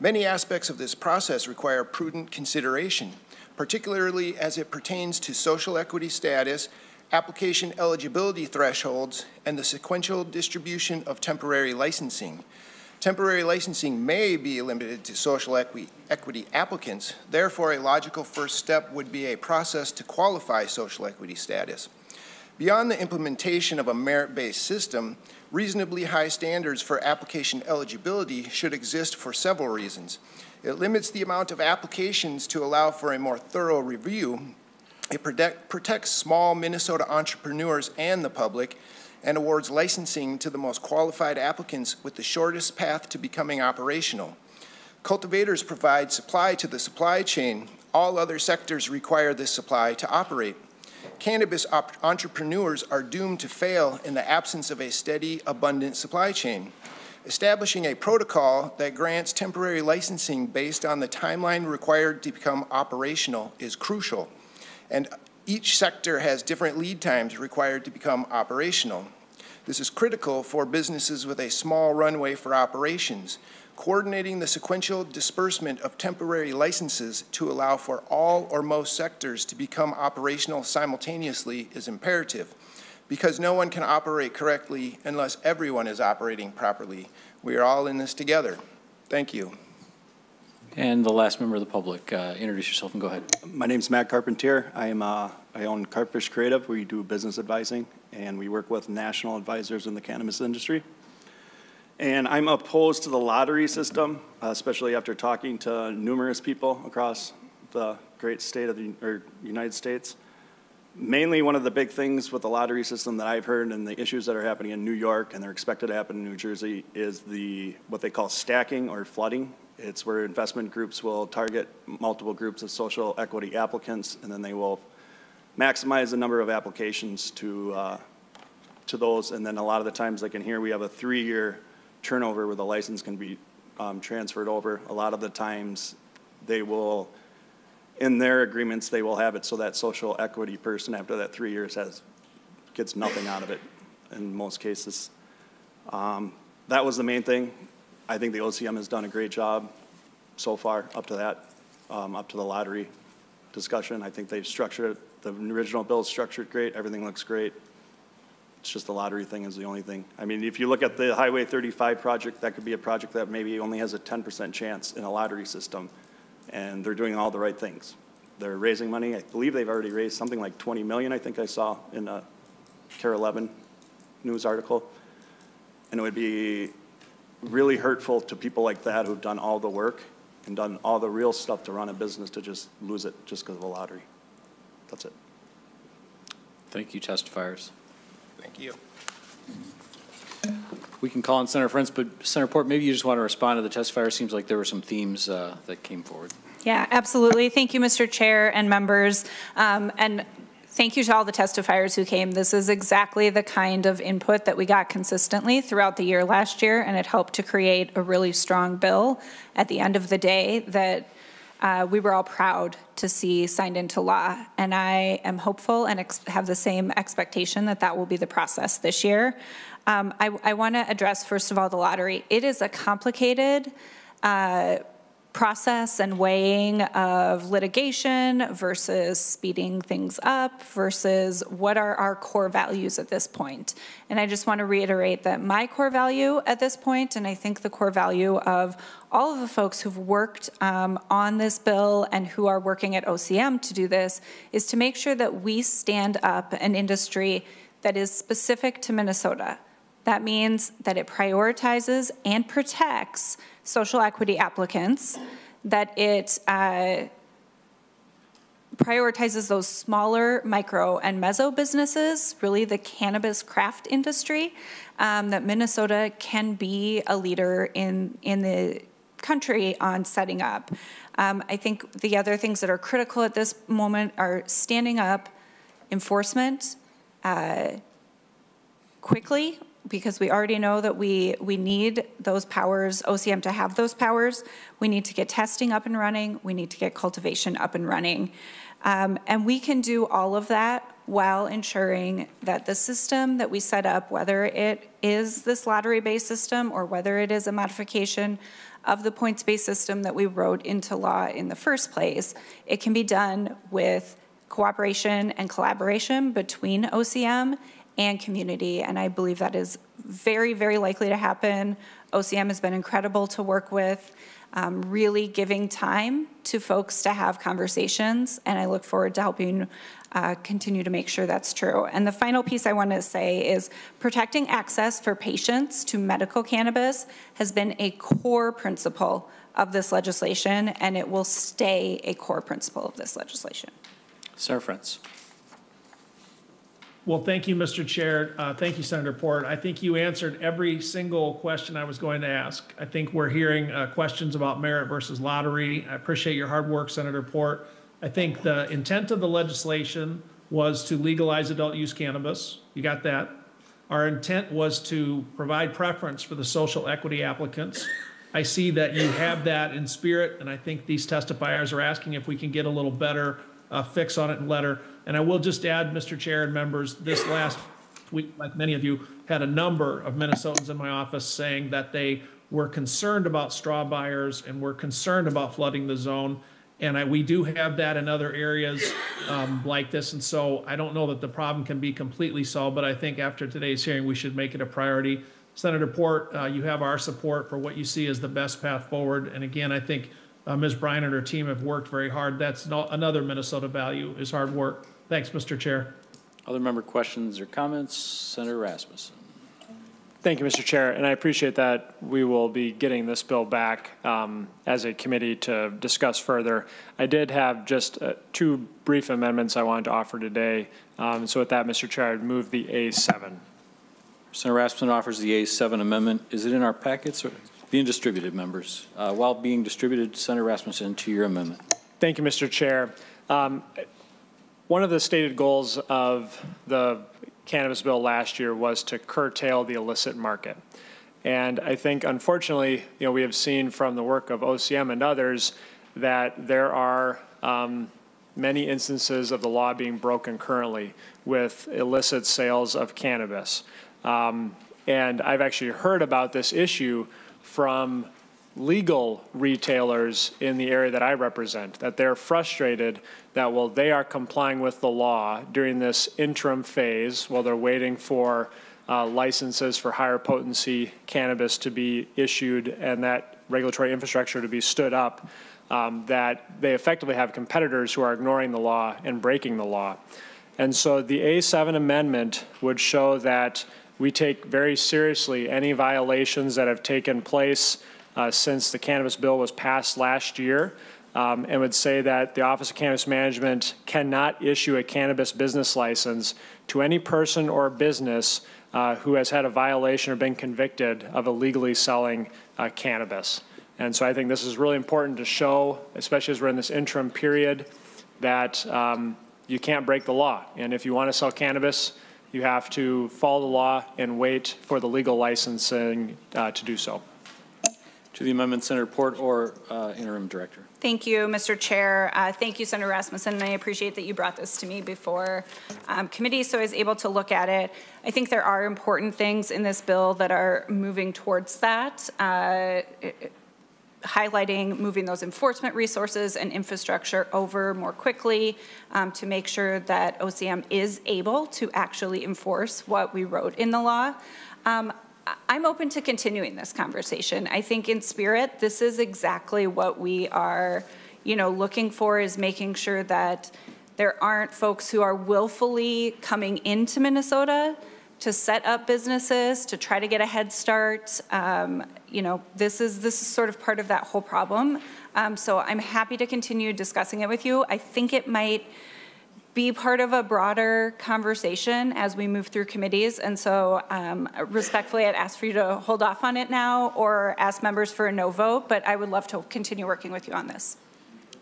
Many aspects of this process require prudent consideration, particularly as it pertains to social equity status, application eligibility thresholds, and the sequential distribution of temporary licensing. Temporary licensing may be limited to social equi equity applicants. Therefore, a logical first step would be a process to qualify social equity status. Beyond the implementation of a merit-based system, reasonably high standards for application eligibility should exist for several reasons. It limits the amount of applications to allow for a more thorough review. It protect, protects small Minnesota entrepreneurs and the public and awards licensing to the most qualified applicants with the shortest path to becoming operational. Cultivators provide supply to the supply chain. All other sectors require this supply to operate. Cannabis entrepreneurs are doomed to fail in the absence of a steady, abundant supply chain. Establishing a protocol that grants temporary licensing based on the timeline required to become operational is crucial, and each sector has different lead times required to become operational. This is critical for businesses with a small runway for operations. Coordinating the sequential disbursement of temporary licenses to allow for all or most sectors to become operational simultaneously is imperative because no one can operate correctly unless everyone is operating properly. We are all in this together. Thank you. And the last member of the public, uh, introduce yourself and go ahead. My name is Matt Carpentier. I am uh, I own Carpfish Creative. Where we do business advising, and we work with national advisors in the cannabis industry. And I'm opposed to the lottery system, uh, especially after talking to numerous people across the great state of the United States. Mainly one of the big things with the lottery system that I've heard and the issues that are happening in New York and they're expected to happen in New Jersey is the what they call stacking or flooding. It's where investment groups will target multiple groups of social equity applicants and then they will maximize the number of applications to, uh, to those. And then a lot of the times, like in here, we have a three-year turnover where the license can be um, transferred over. A lot of the times, they will, in their agreements, they will have it so that social equity person after that three years has gets nothing out of it in most cases. Um, that was the main thing. I think the OCM has done a great job so far up to that, um, up to the lottery discussion. I think they've structured it the original bill is structured great, everything looks great. It's just the lottery thing is the only thing. I mean, if you look at the Highway 35 project, that could be a project that maybe only has a 10% chance in a lottery system, and they're doing all the right things. They're raising money. I believe they've already raised something like 20 million, I think I saw in uh, a KARE 11 news article. And it would be really hurtful to people like that who've done all the work and done all the real stuff to run a business to just lose it just because of a lottery. That's it. Thank you, testifiers. Thank you. We can call on Senator Frentz, but Senator Port, maybe you just want to respond to the testifier. Seems like there were some themes uh, that came forward. Yeah, absolutely. Thank you, Mr. Chair and members. Um, and thank you to all the testifiers who came. This is exactly the kind of input that we got consistently throughout the year last year, and it helped to create a really strong bill at the end of the day that uh, we were all proud to see signed into law. And I am hopeful and have the same expectation that that will be the process this year. Um, I, I want to address, first of all, the lottery. It is a complicated uh, process and weighing of litigation versus speeding things up versus what are our core values at this point. And I just want to reiterate that my core value at this point, and I think the core value of all of the folks who've worked um, on this bill and who are working at OCM to do this, is to make sure that we stand up an industry that is specific to Minnesota. That means that it prioritizes and protects social equity applicants, that it uh, prioritizes those smaller micro and meso businesses, really the cannabis craft industry, um, that Minnesota can be a leader in, in the country on setting up. Um, I think the other things that are critical at this moment are standing up enforcement uh, quickly because we already know that we, we need those powers, OCM to have those powers. We need to get testing up and running. We need to get cultivation up and running. Um, and we can do all of that while ensuring that the system that we set up, whether it is this lottery-based system or whether it is a modification of the points-based system that we wrote into law in the first place, it can be done with cooperation and collaboration between OCM and community, and I believe that is very, very likely to happen. OCM has been incredible to work with, um, really giving time to folks to have conversations, and I look forward to helping uh, continue to make sure that's true. And the final piece I want to say is protecting access for patients to medical cannabis has been a core principle of this legislation, and it will stay a core principle of this legislation. Senator Frentz. Well, thank you, Mr. Chair. Uh, Thank you, Senator Port. I think you answered every single question I was going to ask. I think we're hearing uh, questions about merit versus lottery. I appreciate your hard work, Senator Port. I think the intent of the legislation was to legalize adult use cannabis. You got that. Our intent was to provide preference for the social equity applicants. I see that you have that in spirit, and I think these testifiers are asking if we can get a little better uh, fix on it in letter. And I will just add, Mr. Chair and members, this last week, like many of you, had a number of Minnesotans in my office saying that they were concerned about straw buyers and were concerned about flooding the zone. And I, we do have that in other areas um, like this. And so I don't know that the problem can be completely solved, but I think after today's hearing, we should make it a priority. Senator Port, uh, you have our support for what you see as the best path forward. And again, I think uh, Ms. Briner and her team have worked very hard. That's no, another Minnesota value is hard work. Thanks, Mr. Chair. Other member questions or comments? Senator Rasmussen. Thank you, Mr. Chair, and I appreciate that we will be getting this bill back um, as a committee to discuss further. I did have just uh, two brief amendments I wanted to offer today. Um, so with that, Mr. Chair, I'd move the A7. Senator Rasmussen offers the A7 amendment. Is it in our packets or being distributed, members? Uh, while being distributed, Senator Rasmussen, to your amendment. Thank you, Mr. Chair. Um, one of the stated goals of the cannabis bill last year was to curtail the illicit market. And I think, unfortunately, you know, we have seen from the work of OCM and others that there are um, many instances of the law being broken currently with illicit sales of cannabis. Um, and I've actually heard about this issue from legal retailers in the area that I represent, that they're frustrated that while they are complying with the law during this interim phase, while they're waiting for uh, licenses for higher potency cannabis to be issued and that regulatory infrastructure to be stood up, um, that they effectively have competitors who are ignoring the law and breaking the law. And so the A7 amendment would show that we take very seriously any violations that have taken place uh, since the cannabis bill was passed last year um, and would say that the Office of Cannabis Management cannot issue a cannabis business license to any person or business uh, who has had a violation or been convicted of illegally selling uh, cannabis. And so I think this is really important to show, especially as we're in this interim period, that um, you can't break the law. And if you want to sell cannabis, you have to follow the law and wait for the legal licensing uh, to do so. To the amendment, Senator Port or uh, Interim Director. Thank you, Mr. Chair. Uh, thank you, Senator Rasmussen, I appreciate that you brought this to me before um, committee so I was able to look at it. I think there are important things in this bill that are moving towards that. Uh, highlighting moving those enforcement resources and infrastructure over more quickly um, to make sure that OCM is able to actually enforce what we wrote in the law. Um, I'm open to continuing this conversation. I think in spirit, this is exactly what we are, you know, looking for is making sure that there aren't folks who are willfully coming into Minnesota to set up businesses, to try to get a head start. Um, you know, this is this is sort of part of that whole problem. Um, so I'm happy to continue discussing it with you. I think it might be part of a broader conversation as we move through committees. And so um, respectfully, I'd ask for you to hold off on it now or ask members for a no vote, but I would love to continue working with you on this.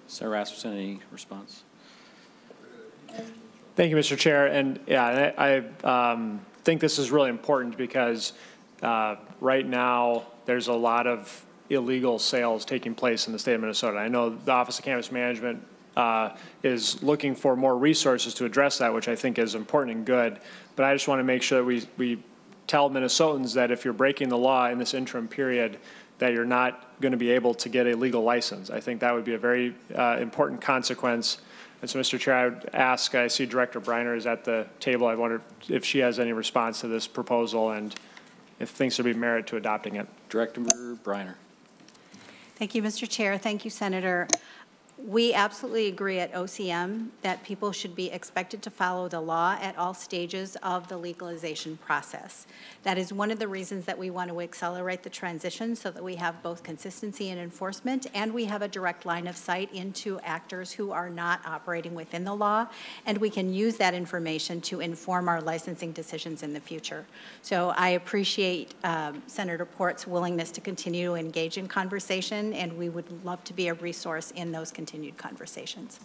Senator Rasmussen, any response? Thank you, Mr. Chair. And yeah, I, I um, think this is really important because uh, right now there's a lot of illegal sales taking place in the state of Minnesota. I know the Office of Cannabis Management uh, is looking for more resources to address that, which I think is important and good. But I just want to make sure that we, we tell Minnesotans that if you're breaking the law in this interim period, that you're not going to be able to get a legal license. I think that would be a very uh, important consequence And so, Mr. Chair, I would ask, I see Director Briner is at the table. I wonder if she has any response to this proposal and if things would be merit to adopting it. Director Briner. Thank you, Mr. Chair. Thank you, Senator. We absolutely agree at OCM that people should be expected to follow the law at all stages of the legalization process. That is one of the reasons that we want to accelerate the transition so that we have both consistency and enforcement, and we have a direct line of sight into actors who are not operating within the law, and we can use that information to inform our licensing decisions in the future. So I appreciate um, Senator Port's willingness to continue to engage in conversation, and we would love to be a resource in those continued conversations.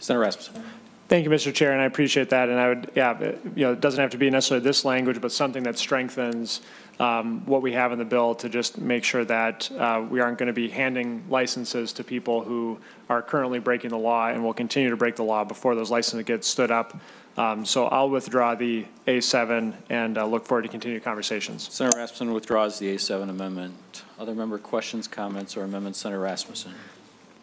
Senator Rasmussen. Thank you, Mr. Chair, and I appreciate that. And I would, yeah, you know, it doesn't have to be necessarily this language, but something that strengthens um, what we have in the bill to just make sure that uh, we aren't going to be handing licenses to people who are currently breaking the law and will continue to break the law before those licenses get stood up. Um, so I'll withdraw the A7 and uh, look forward to continued conversations. Senator Rasmussen withdraws the A7 amendment. Other member questions, comments, or amendments? Senator Rasmussen.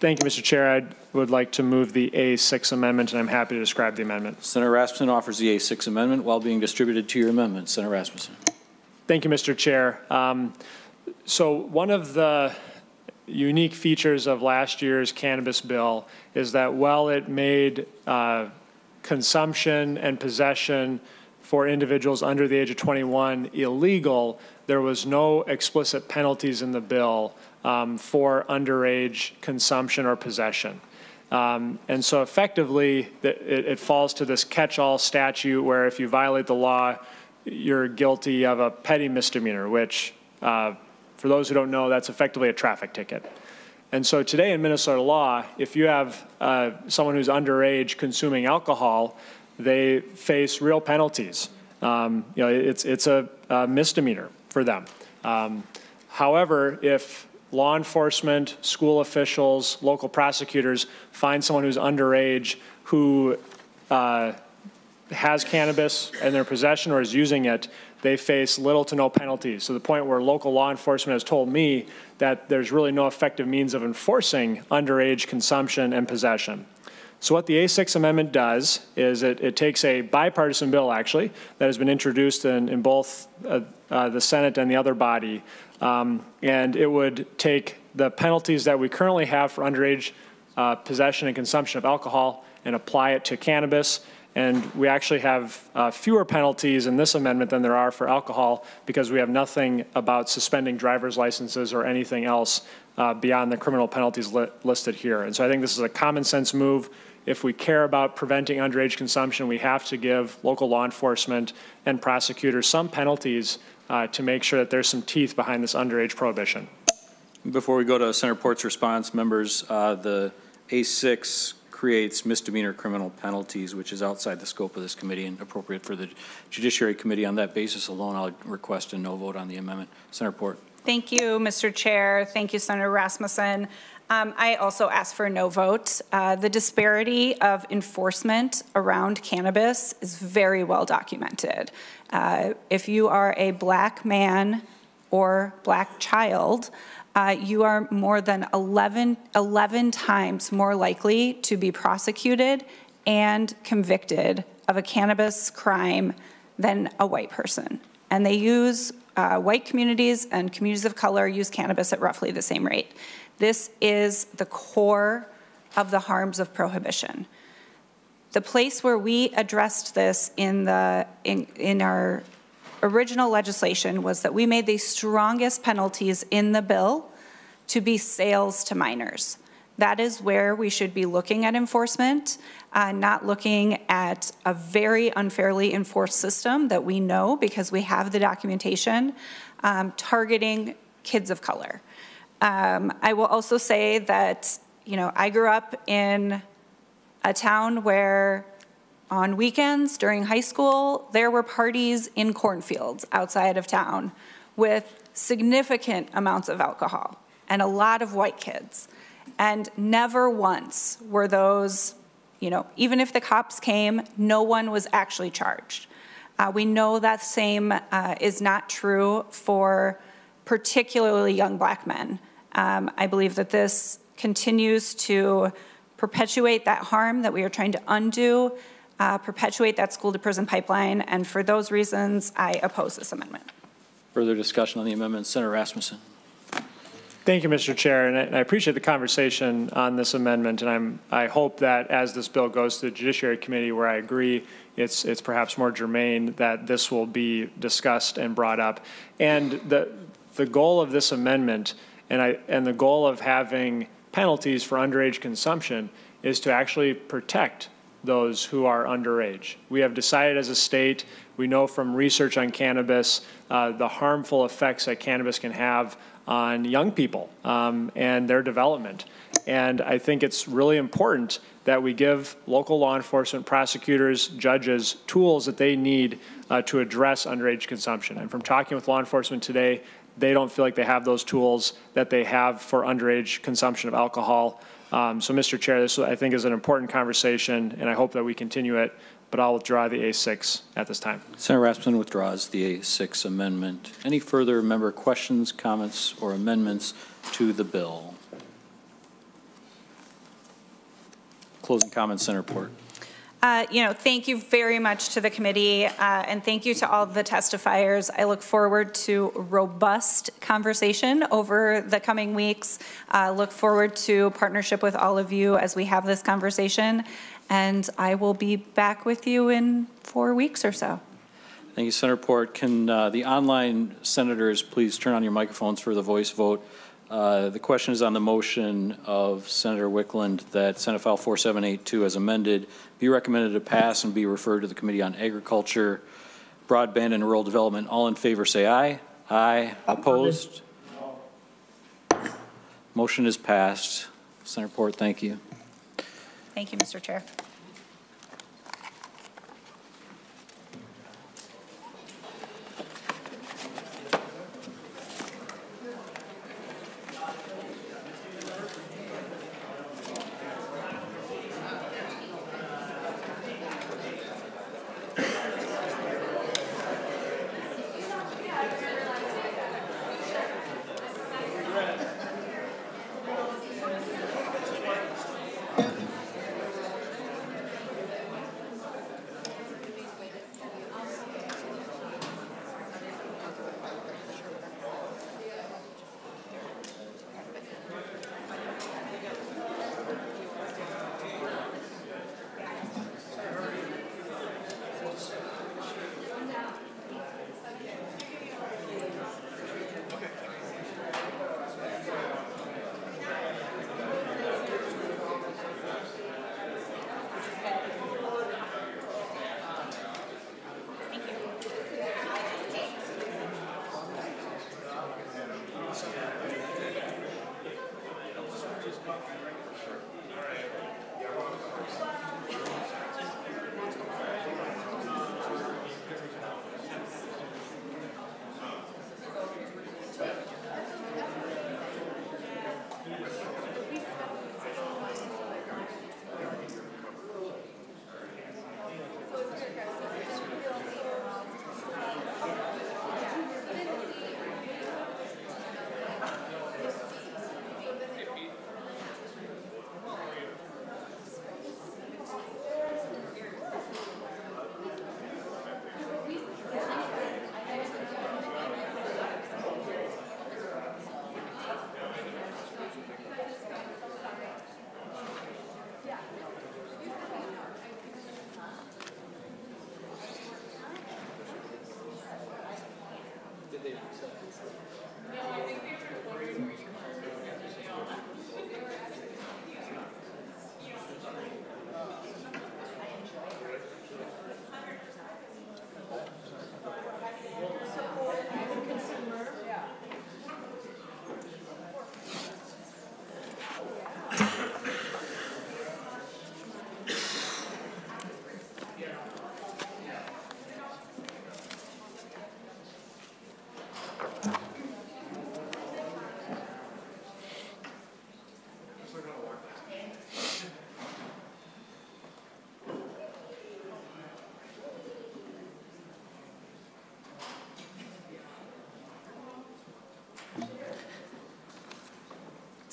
Thank you, Mr. Chair. I would like to move the A6 amendment, and I'm happy to describe the amendment. Senator Rasmussen offers the A6 amendment while being distributed to your amendment. Senator Rasmussen. Thank you, Mr. Chair. Um, so one of the unique features of last year's cannabis bill is that while it made uh, consumption and possession for individuals under the age of 21 illegal, there was no explicit penalties in the bill um, for underage consumption or possession. Um, and so effectively, it, it falls to this catch-all statute where if you violate the law, you're guilty of a petty misdemeanor, which, uh, for those who don't know, that's effectively a traffic ticket. And so today in Minnesota law, if you have uh, someone who's underage consuming alcohol, they face real penalties. Um, you know, it's, it's a, a misdemeanor for them. Um, however, if law enforcement, school officials, local prosecutors find someone who's underage who uh, has cannabis in their possession or is using it, they face little to no penalties. To the point where local law enforcement has told me that there's really no effective means of enforcing underage consumption and possession. So what the A6 amendment does is it, it takes a bipartisan bill, actually, that has been introduced in, in both uh, uh, the Senate and the other body, um, and it would take the penalties that we currently have for underage uh, possession and consumption of alcohol and apply it to cannabis. And we actually have uh, fewer penalties in this amendment than there are for alcohol because we have nothing about suspending driver's licenses or anything else uh, beyond the criminal penalties li listed here. And so I think this is a common sense move if we care about preventing underage consumption, we have to give local law enforcement and prosecutors some penalties uh, to make sure that there's some teeth behind this underage prohibition. Before we go to Senator Port's response, members, uh, the A6 creates misdemeanor criminal penalties, which is outside the scope of this committee and appropriate for the Judiciary Committee. On that basis alone, I'll request a no vote on the amendment. Senator Port. Thank you, Mr. Chair. Thank you, Senator Rasmussen. Um, I also ask for no vote. Uh, the disparity of enforcement around cannabis is very well documented. Uh, if you are a black man or black child, uh, you are more than 11, 11 times more likely to be prosecuted and convicted of a cannabis crime than a white person. And they use, uh, white communities and communities of color use cannabis at roughly the same rate. This is the core of the harms of prohibition. The place where we addressed this in, the, in, in our original legislation was that we made the strongest penalties in the bill to be sales to minors. That is where we should be looking at enforcement, uh, not looking at a very unfairly enforced system that we know because we have the documentation um, targeting kids of color. Um, I will also say that, you know, I grew up in a town where on weekends during high school, there were parties in cornfields outside of town with significant amounts of alcohol and a lot of white kids. And never once were those, you know, even if the cops came, no one was actually charged. Uh, we know that same uh, is not true for particularly young black men. Um, I believe that this continues to perpetuate that harm that we are trying to undo, uh, perpetuate that school to prison pipeline. And for those reasons, I oppose this amendment. Further discussion on the amendment, Senator Rasmussen. Thank you, Mr. Chair, and I, appreciate the conversation on this amendment. And I'm, I hope that as this bill goes to the Judiciary Committee, where I agree it's, it's perhaps more germane, that this will be discussed and brought up. And the, the goal of this amendment and, I, and the goal of having penalties for underage consumption is to actually protect those who are underage. We have decided as a state, we know from research on cannabis, uh, the harmful effects that cannabis can have on young people um, and their development. And I think it's really important that we give local law enforcement, prosecutors, judges tools that they need uh, to address underage consumption. And from talking with law enforcement today, they don't feel like they have those tools that they have for underage consumption of alcohol. Um, so, Mr. Chair, this I think is an important conversation, and I hope that we continue it. But I'll withdraw the A6 at this time. Senator Rasmussen withdraws the A6 amendment. Any further member questions, comments, or amendments to the bill? Closing comments, Senator Port. Uh, you know, thank you very much to the committee, uh, and thank you to all the testifiers. I look forward to robust conversation over the coming weeks. Uh, look forward to partnership with all of you as we have this conversation, and I will be back with you in four weeks or so. Thank you, Senator Port. Can uh, the online senators please turn on your microphones for the voice vote? Uh, the question is on the motion of Senator Wiklund that Senate File 4782 as amended be recommended to pass and be referred to the Committee on Agriculture, Broadband and Rural Development. All in favor say aye. Aye. Opposed? Motion is passed. Senator Port, thank you. Thank you, Mr. Chair.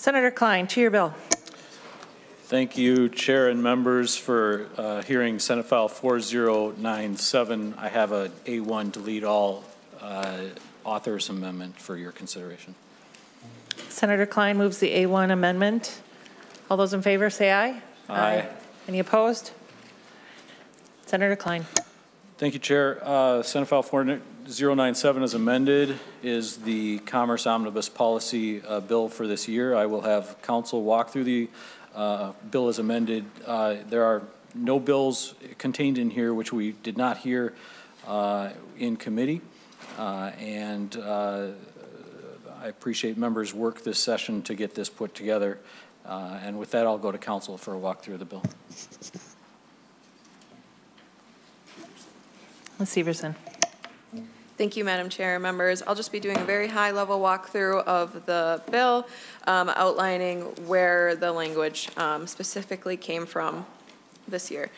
Senator Klein, to your bill. Thank you, Chair and members, for uh, hearing Senate File 4097. I have a A1 delete all uh, author's amendment for your consideration. Senator Klein moves the A1 amendment. All those in favor, say aye. Aye. Any opposed? Senator Klein. Thank you, Chair. Uh, Senate File 4097 as amended is the Commerce Omnibus Policy uh, Bill for this year. I will have counsel walk through the uh, bill as amended. Uh, There are no bills contained in here which we did not hear uh, in committee. Uh, And uh, I appreciate members' work this session to get this put together. And with that, I'll go to counsel for a walkthrough of the bill. Ms. Severson. Thank you, Madam Chair, members. I'll just be doing a very high-level walkthrough of the bill, um, outlining where the language um, specifically came from this year.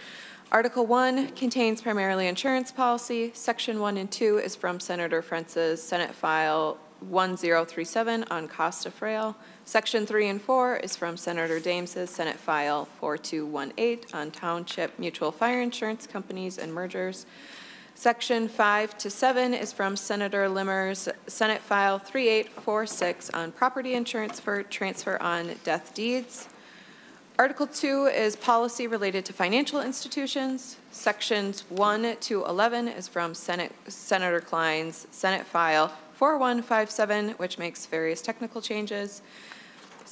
Article 1 contains primarily insurance policy. Section 1 and 2 is from Senator France's Senate File 1037 on cost of frail. Section 3 and 4 is from Senator Dahms's Senate File 4218 on township mutual fire insurance companies and mergers. Section 5 to 7 is from Senator Limmer's Senate File 3846 on property insurance for transfer on death deeds. Article 2 is policy related to financial institutions. Sections 1 to 11 is from Senate, Senator Klein's Senate File 4157, which makes various technical changes.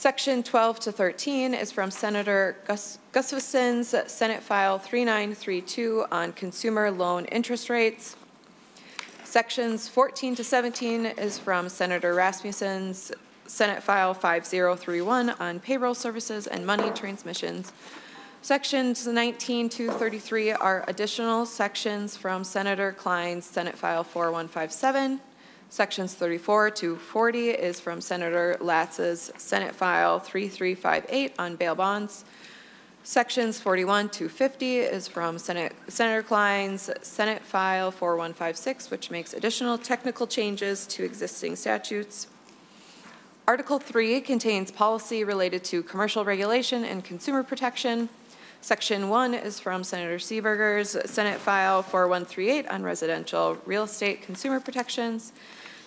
Section 12 to 13 is from Senator Gus Gustafson's Senate File 3932 on consumer loan interest rates. Sections 14 to 17 is from Senator Rasmussen's Senate File 5031 on payroll services and money transmissions. Sections 19 to 33 are additional sections from Senator Klein's Senate File 4157. Sections 34 to 40 is from Senator Latz's Senate File 3358 on bail bonds. Sections 41 to 50 is from Senate, Senator Klein's Senate File 4156, which makes additional technical changes to existing statutes. Article 3 contains policy related to commercial regulation and consumer protection. Section 1 is from Senator Seeberger's Senate File 4138 on residential real estate consumer protections.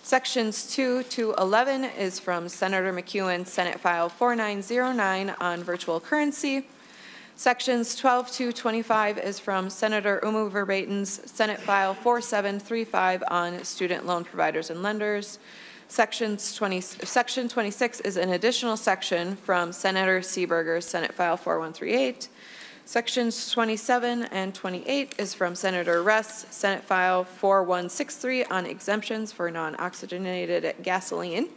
Sections 2 to 11 is from Senator McEwen, Senate File 4909 on virtual currency. Sections 12 to 25 is from Senator Umu Verbatim's Senate File 4735 on student loan providers and lenders. Sections 20, Section 26 is an additional section from Senator Seeberger's Senate File 4138. Sections 27 and 28 is from Senator Russ, Senate File 4163 on exemptions for non-oxygenated gasoline.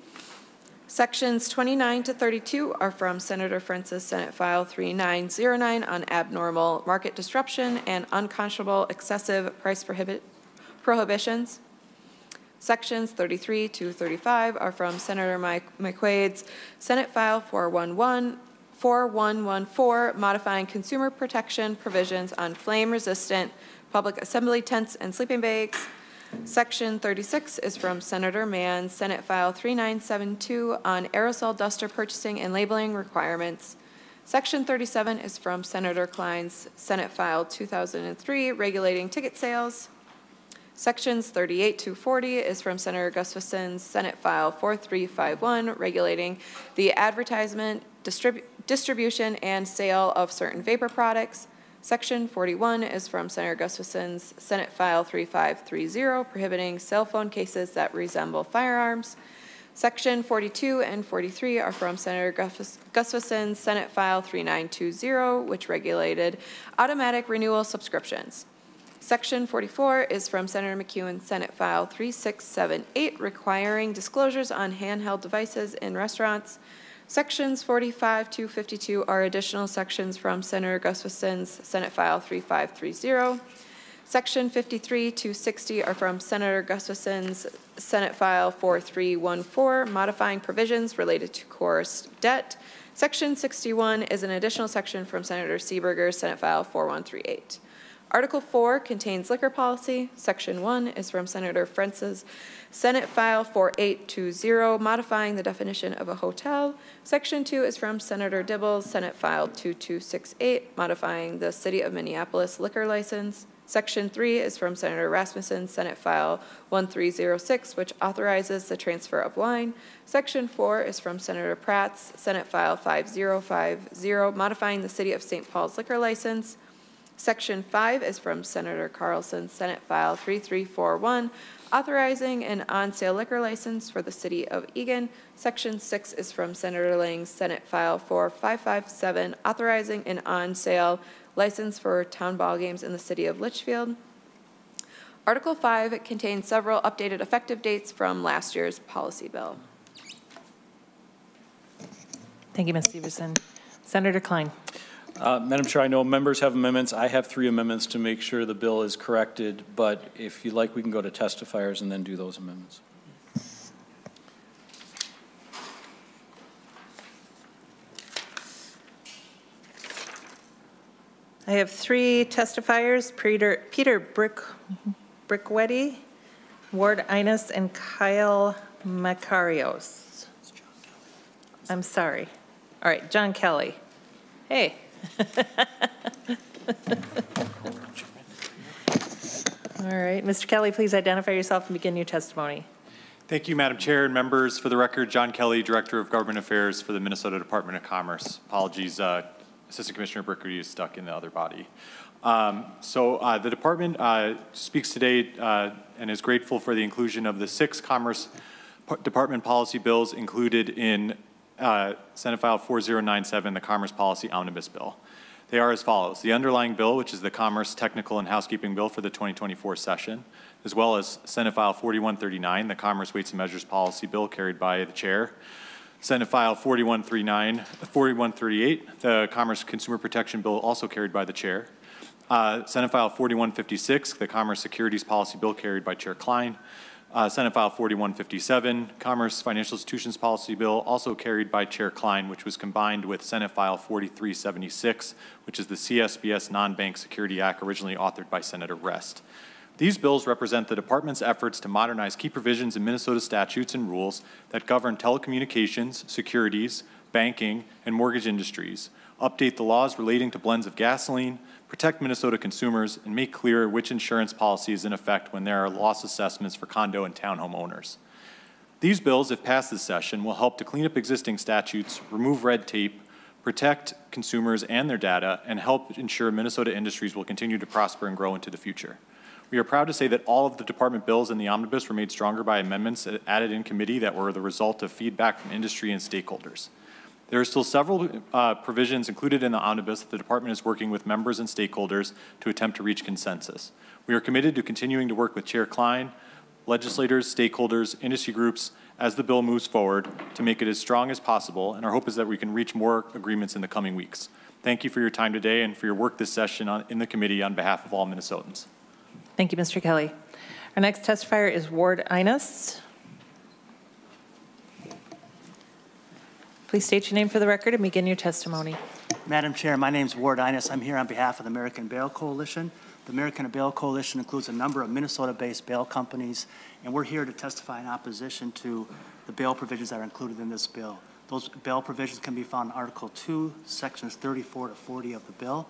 Sections 29 to 32 are from Senator Francis, Senate File 3909 on abnormal market disruption and unconscionable excessive price prohibit, prohibitions. Sections 33 to 35 are from Senator Mike McQuaid's Senate File 411 4114, modifying consumer protection provisions on flame-resistant public assembly tents and sleeping bags. Section 36 is from Senator Mann, Senate File 3972, on aerosol duster purchasing and labeling requirements. Section 37 is from Senator Klein's Senate File 2003, regulating ticket sales. Sections 38 to 40 is from Senator Gustafson's Senate File 4351, regulating the advertisement, distribu distribution, and sale of certain vapor products. Section 41 is from Senator Gustafson's Senate File 3530, prohibiting cell phone cases that resemble firearms. Section 42 and 43 are from Senator Gustafson's Senate File 3920, which regulated automatic renewal subscriptions. Section 44 is from Senator McEwen's Senate File 3678, requiring disclosures on handheld devices in restaurants. Sections 45 to 52 are additional sections from Senator Gustafson's Senate File 3530. Section 53 to 60 are from Senator Gustafson's Senate File 4314, modifying provisions related to coerced debt. Section 61 is an additional section from Senator Seeberger's Senate File 4138. Article 4 contains liquor policy. Section 1 is from Senator Francis, Senate File 4820, modifying the definition of a hotel. Section 2 is from Senator Dibble's, Senate File 2268, modifying the City of Minneapolis liquor license. Section 3 is from Senator Rasmussen, Senate File 1306, which authorizes the transfer of wine. Section 4 is from Senator Pratt's, Senate File 5050, modifying the City of St. Paul's liquor license. Section 5 is from Senator Carlson, Senate File 3341, authorizing an on-sale liquor license for the City of Eagan. Section 6 is from Senator Lang's Senate File 4557, authorizing an on-sale license for town ball games in the City of Litchfield. Article 5 contains several updated effective dates from last year's policy bill. Thank you, Ms. Severson. Senator Klein. Uh, Madam Chair, I know members have amendments. I have three amendments to make sure the bill is corrected, but if you'd like, we can go to testifiers and then do those amendments. I have three testifiers, Peter, Peter Brick, Brickwedde, Ward Inus, and Kyle Macarios. I'm sorry. All right, John Kelly. Hey. All right, Mr. Kelly, please identify yourself and begin your testimony. Thank you, Madam Chair and members. For the record, John Kelly, Director of Government Affairs for the Minnesota Department of Commerce. Apologies, uh, Assistant Commissioner Brickwedde is stuck in the other body. Um, so uh, the department uh, speaks today uh, and is grateful for the inclusion of the six Commerce Department policy bills included in uh, Senate File 4097, the Commerce Policy Omnibus Bill. They are as follows. The underlying bill, which is the Commerce Technical and Housekeeping Bill for the 2024 session, as well as Senate File 4139, the Commerce Weights and Measures Policy Bill carried by the Chair, Senate File 4139, 4138, the Commerce Consumer Protection Bill also carried by the Chair. Uh, Senate File 4156, the Commerce Securities Policy Bill carried by Chair Klein. Uh, Senate File 4157, Commerce Financial Institutions Policy Bill, also carried by Chair Klein, which was combined with Senate File 4376, which is the CSBS Non-Bank Security Act originally authored by Senator Rest. These bills represent the department's efforts to modernize key provisions in Minnesota statutes and rules that govern telecommunications, securities, banking, and mortgage industries, update the laws relating to blends of gasoline, protect Minnesota consumers, and make clear which insurance policy is in effect when there are loss assessments for condo and townhome owners. These bills, if passed this session, will help to clean up existing statutes, remove red tape, protect consumers and their data, and help ensure Minnesota industries will continue to prosper and grow into the future. We are proud to say that all of the department bills in the omnibus were made stronger by amendments added in committee that were the result of feedback from industry and stakeholders. There are still several uh, provisions included in the omnibus that the department is working with members and stakeholders to attempt to reach consensus. We are committed to continuing to work with Chair Klein, legislators, stakeholders, industry groups as the bill moves forward to make it as strong as possible, and our hope is that we can reach more agreements in the coming weeks. Thank you for your time today and for your work this session on, in the committee on behalf of all Minnesotans. Thank you, Mr. Kelly. Our next testifier is Ward Inus. Please state your name for the record and begin your testimony. Madam Chair, my name is Ward Inus. I'm here on behalf of the American Bail Coalition. The American Bail Coalition includes a number of Minnesota-based bail companies, and we're here to testify in opposition to the bail provisions that are included in this bill. Those bail provisions can be found in Article 2, Sections 34 to 40 of the bill.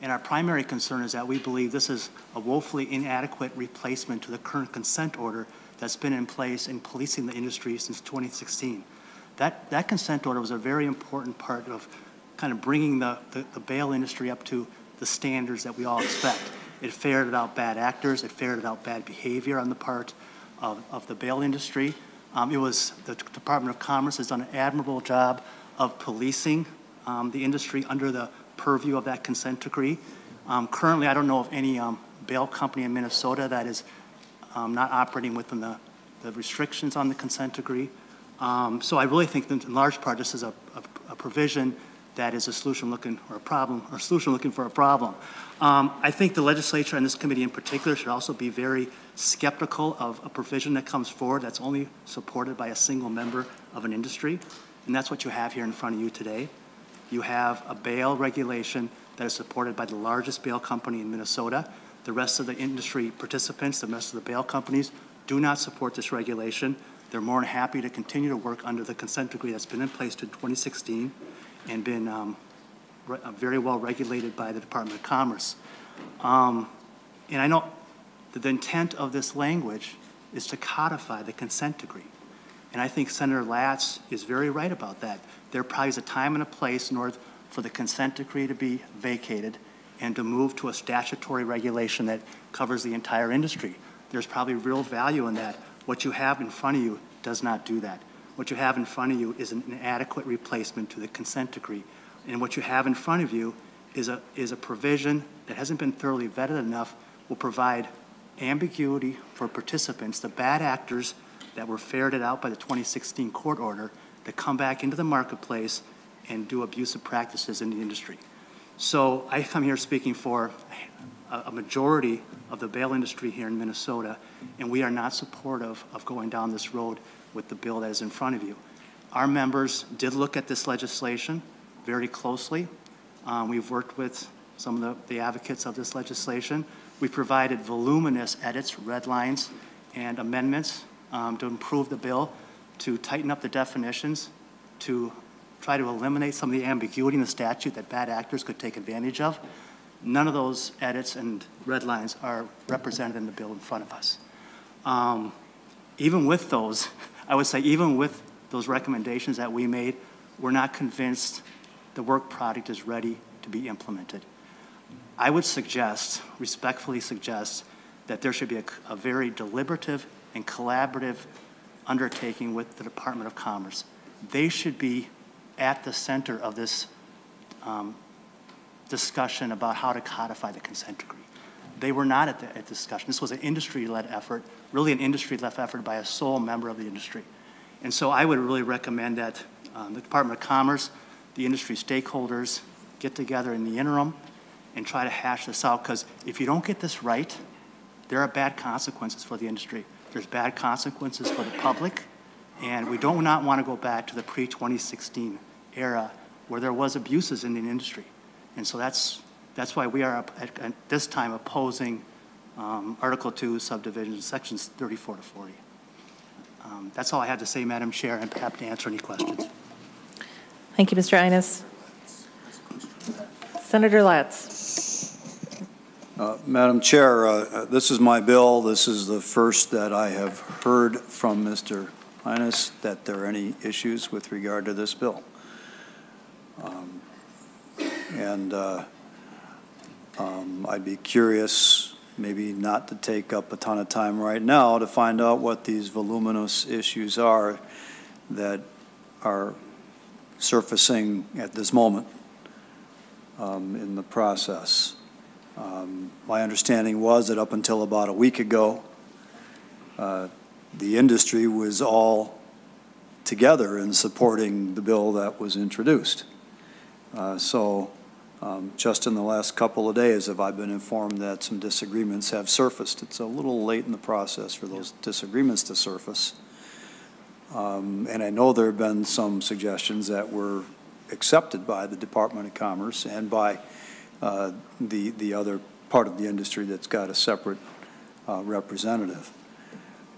And our primary concern is that we believe this is a woefully inadequate replacement to the current consent order that's been in place in policing the industry since 2016. That, that consent order was a very important part of kind of bringing the, the, the bail industry up to the standards that we all expect. It ferreted out bad actors, it ferreted out bad behavior on the part of, of the bail industry. Um, it was, the Department of Commerce has done an admirable job of policing um, the industry under the purview of that consent decree. Um, currently, I don't know of any um, bail company in Minnesota that is um, not operating within the, the restrictions on the consent decree. Um, so I really think that in large part this is a, a, a, provision that is a solution looking for a problem or a solution looking for a problem. Um, I think the legislature and this committee in particular should also be very skeptical of a provision that comes forward that's only supported by a single member of an industry. And that's what you have here in front of you today. You have a bail regulation that is supported by the largest bail company in Minnesota. The rest of the industry participants, the rest of the bail companies, do not support this regulation. They're more than happy to continue to work under the consent decree that's been in place to 2016 and been um, uh, very well regulated by the Department of Commerce. Um, And I know that the intent of this language is to codify the consent decree. And I think Senator Latz is very right about that. There probably is a time and a place in order for the consent decree to be vacated and to move to a statutory regulation that covers the entire industry. There's probably real value in that. What you have in front of you does not do that. What you have in front of you is an inadequate replacement to the consent decree. And what you have in front of you is a, is a provision that hasn't been thoroughly vetted enough, will provide ambiguity for participants, the bad actors that were ferreted out by the 2016 court order, to come back into the marketplace and do abusive practices in the industry. So I come here speaking for a, majority of the bail industry here in Minnesota, and we are not supportive of going down this road with the bill that is in front of you. Our members did look at this legislation very closely. Um, we've worked with some of the, the advocates of this legislation. We provided voluminous edits, red lines, and amendments um, to improve the bill, to tighten up the definitions, to try to eliminate some of the ambiguity in the statute that bad actors could take advantage of. None of those edits and red lines are represented in the bill in front of us. Um, even with those, I would say even with those recommendations that we made, we're not convinced the work product is ready to be implemented. I would suggest, respectfully suggest, that there should be a, a very deliberative and collaborative undertaking with the Department of Commerce. They should be at the center of this um, discussion about how to codify the consent decree. They were not at the at discussion. This was an industry-led effort, really an industry-led effort by a sole member of the industry. And so I would really recommend that um, the Department of Commerce, the industry stakeholders get together in the interim and try to hash this out, because if you don't get this right, there are bad consequences for the industry. There's bad consequences for the public, and we do not want to go back to the pre-2016 era where there was abuses in the industry. And so that's, that's why we are at, at this time opposing um, Article 2 subdivision sections 34 to 40. Um, that's all I have to say, Madam Chair, and happy to answer any questions. Thank you, Mr. Ines. Senator Latz. Uh, Madam Chair, uh, uh, this is my bill. This is the first that I have heard from Mr. Ines that there are any issues with regard to this bill. And uh, um, I'd be curious, maybe not to take up a ton of time right now, to find out what these voluminous issues are that are surfacing at this moment um, in the process. Um, My understanding was that up until about a week ago, uh, the industry was all together in supporting the bill that was introduced. Uh, So um, just in the last couple of days have I been informed that some disagreements have surfaced. It's a little late in the process for those disagreements to surface. Um, And I know there have been some suggestions that were accepted by the Department of Commerce and by uh, the, the other part of the industry that's got a separate uh, representative.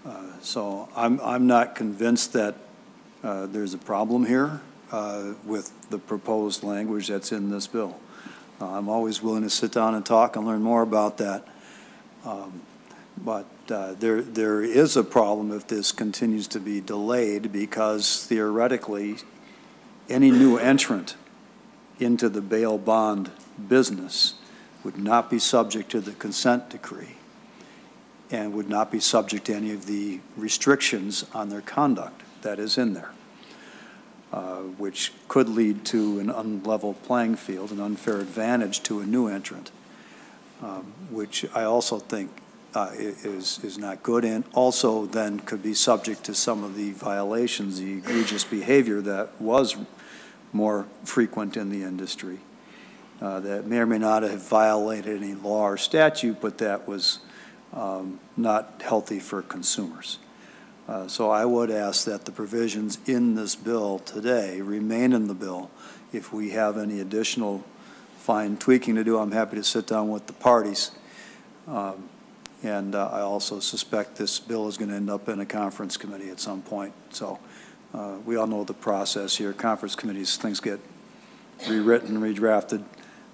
Uh, So I'm, I'm not convinced that uh, there's a problem here uh, with the proposed language that's in this bill. Uh, I'm always willing to sit down and talk and learn more about that. Um, But uh, there, there is a problem if this continues to be delayed because theoretically, any new entrant into the bail bond business would not be subject to the consent decree and would not be subject to any of the restrictions on their conduct that is in there, uh, which could lead to an unlevel playing field, an unfair advantage to a new entrant, um, which I also think uh, is, is not good, and also then could be subject to some of the violations, the egregious behavior that was more frequent in the industry, uh, that may or may not have violated any law or statute, but that was um, not healthy for consumers. Uh, So I would ask that the provisions in this bill today remain in the bill if we have any additional fine tweaking to do, I'm happy to sit down with the parties. Um, And uh, I also suspect this bill is going to end up in a conference committee at some point. So uh, we all know the process here. Conference committees, things get rewritten, redrafted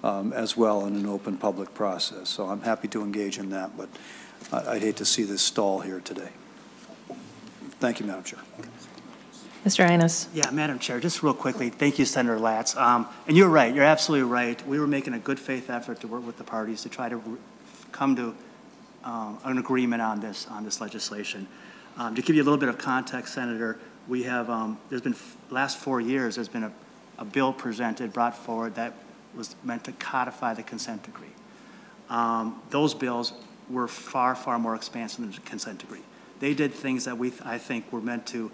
um, as well in an open public process. So I'm happy to engage in that, but I'd hate to see this stall here today. Thank you, Madam Chair. Mr. Ines. Yeah, Madam Chair, just real quickly, thank you, Senator Latz. Um, And you're right, you're absolutely right. We were making a good faith effort to work with the parties to try to come to um, an agreement on this, on this legislation. Um, To give you a little bit of context, Senator, we have, um, there's been, last four years, there's been a, a bill presented, brought forward that was meant to codify the consent decree. Um, Those bills were far, far more expansive than the consent decree. They did things that we, I think, were meant to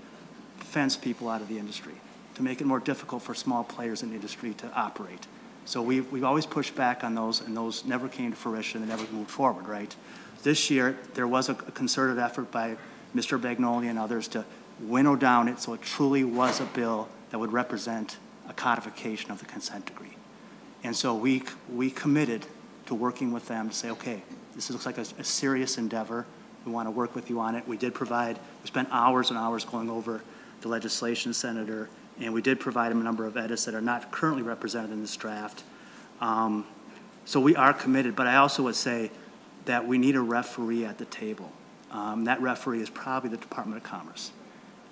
fence people out of the industry, to make it more difficult for small players in the industry to operate. So we've, we've always pushed back on those, and those never came to fruition, and never moved forward, right? This year, there was a concerted effort by Mr. Bagnoli and others to winnow down it so it truly was a bill that would represent a codification of the consent decree. And so we, we committed to working with them to say, okay, this looks like a, a serious endeavor. We want to work with you on it. We did provide, we spent hours and hours going over the legislation, Senator, and we did provide them a number of edits that are not currently represented in this draft. Um, so we are committed, but I also would say that we need a referee at the table. Um, that referee is probably the Department of Commerce,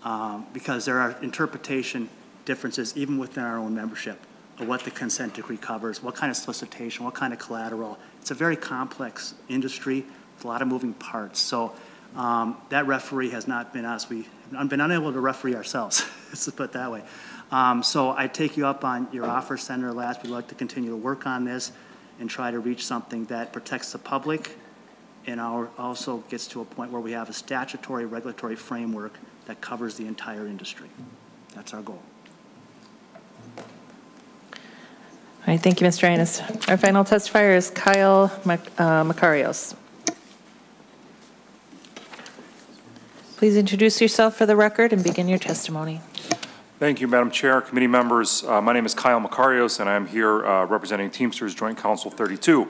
um, because there are interpretation differences even within our own membership of what the consent decree covers, what kind of solicitation, what kind of collateral. It's a very complex industry a lot of moving parts. So um, that referee has not been us. We have been unable to referee ourselves, let's put it that way. Um, so I take you up on your offer, Senator Latz. We'd like to continue to work on this and try to reach something that protects the public and our, also gets to a point where we have a statutory regulatory framework that covers the entire industry. That's our goal. All right, thank you, Mr. Ines. Our final testifier is Kyle Mac- uh, Makarios. Please introduce yourself for the record and begin your testimony. Thank you, Madam Chair, committee members. Uh, My name is Kyle Makarios, and I'm here uh, representing Teamsters Joint Council 32.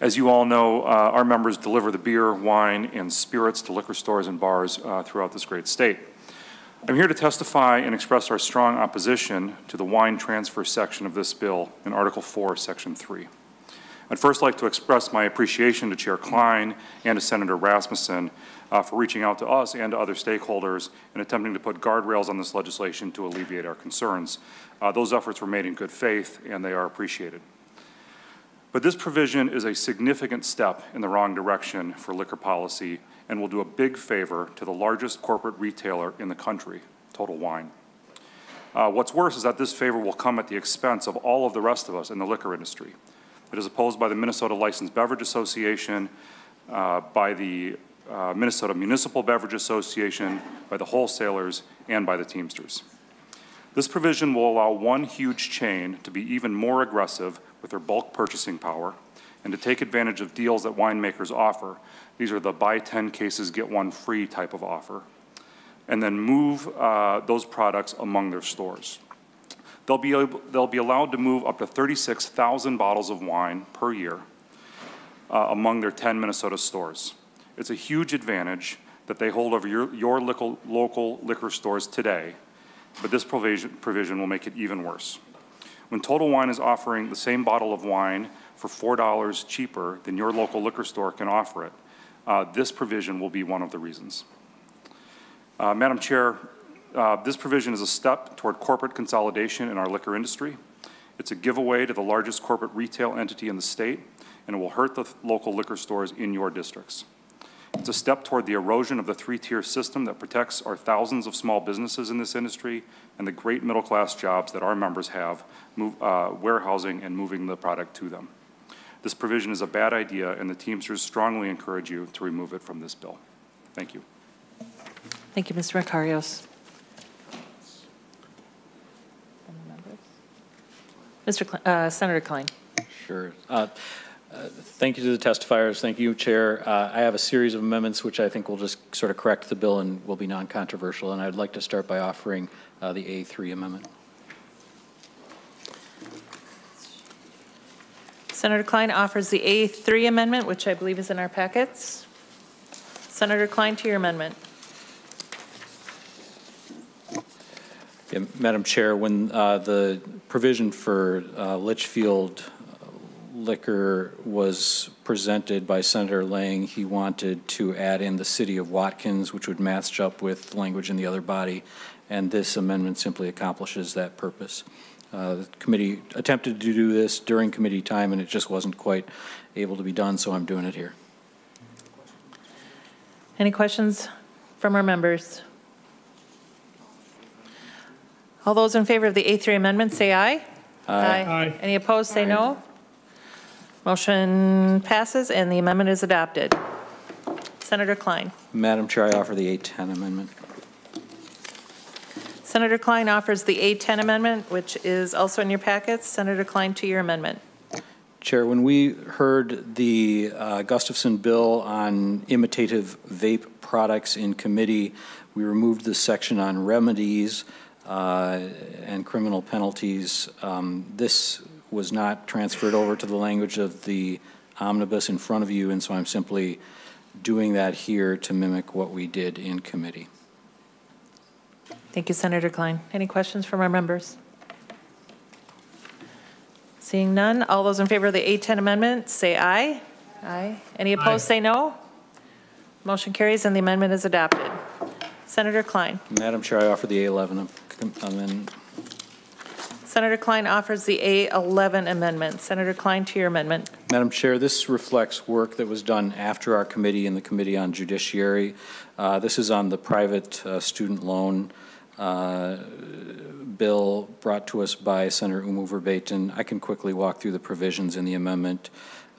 As you all know, uh, our members deliver the beer, wine, and spirits to liquor stores and bars uh, throughout this great state. I'm here to testify and express our strong opposition to the wine transfer section of this bill in Article 4, Section 3. I'd first like to express my appreciation to Chair Klein and to Senator Rasmussen uh, for reaching out to us and to other stakeholders and attempting to put guardrails on this legislation to alleviate our concerns. Uh, those efforts were made in good faith, and they are appreciated. But this provision is a significant step in the wrong direction for liquor policy and will do a big favor to the largest corporate retailer in the country, Total Wine. Uh, what's worse is that this favor will come at the expense of all of the rest of us in the liquor industry. It is opposed by the Minnesota Licensed Beverage Association, uh, by the uh, Minnesota Municipal Beverage Association, by the wholesalers, and by the Teamsters. This provision will allow one huge chain to be even more aggressive with their bulk purchasing power and to take advantage of deals that winemakers offer. These are the buy 10 cases, get one free type of offer. And then move uh, those products among their stores. They'll be, able, they'll be allowed to move up to 36,000 bottles of wine per year uh, among their 10 Minnesota stores. It's a huge advantage that they hold over your, your local, local liquor stores today, but this provision, provision will make it even worse. When Total Wine is offering the same bottle of wine for $4 cheaper than your local liquor store can offer it, uh, this provision will be one of the reasons. Uh, Madam Chair, uh, this provision is a step toward corporate consolidation in our liquor industry. It's a giveaway to the largest corporate retail entity in the state, and it will hurt the local liquor stores in your districts. It's a step toward the erosion of the three-tier system that protects our thousands of small businesses in this industry and the great middle-class jobs that our members have, move, uh, warehousing and moving the product to them. This provision is a bad idea, and the Teamsters strongly encourage you to remove it from this bill. Thank you. Thank you, Mr. Makarios. Mr. Cl- uh, Senator Klein. Sure. Uh, uh, Thank you to the testifiers. Thank you, Chair. Uh, I have a series of amendments which I think will just sort of correct the bill and will be non-controversial, and I'd like to start by offering uh, the A3 amendment. Senator Klein offers the A3 amendment, which I believe is in our packets. Senator Klein, to your amendment. Yeah, Madam Chair, when uh, the provision for uh, Litchfield liquor was presented by Senator Lang, he wanted to add in the city of Watkins, which would match up with language in the other body, and this amendment simply accomplishes that purpose. Uh, The committee attempted to do this during committee time, and it just wasn't quite able to be done, so I'm doing it here. Any questions from our members? All those in favor of the A3 amendment, say aye. Aye. Aye. Any opposed, say no. Motion passes and the amendment is adopted. Senator Klein. Madam Chair, I offer the 810 amendment. Senator Klein offers the A10 amendment, which is also in your packets. Senator Klein, to your amendment. Chair, when we heard the uh, Gustafson bill on imitative vape products in committee, we removed the section on remedies uh, and criminal penalties. Um, This was not transferred over to the language of the omnibus in front of you, and so I'm simply doing that here to mimic what we did in committee. Thank you, Senator Klein. Any questions from our members? Seeing none, all those in favor of the A10 amendment, say aye. Aye. Any opposed, say no. Motion carries and the amendment is adopted. Senator Klein. Madam Chair, I offer the A11 amendment. Senator Klein offers the A11 amendment. Senator Klein, to your amendment. Madam Chair, this reflects work that was done after our committee and the Committee on Judiciary. Uh, This is on the private uh, student loan uh, bill brought to us by Senator Umu Verbatim. I can quickly walk through the provisions in the amendment.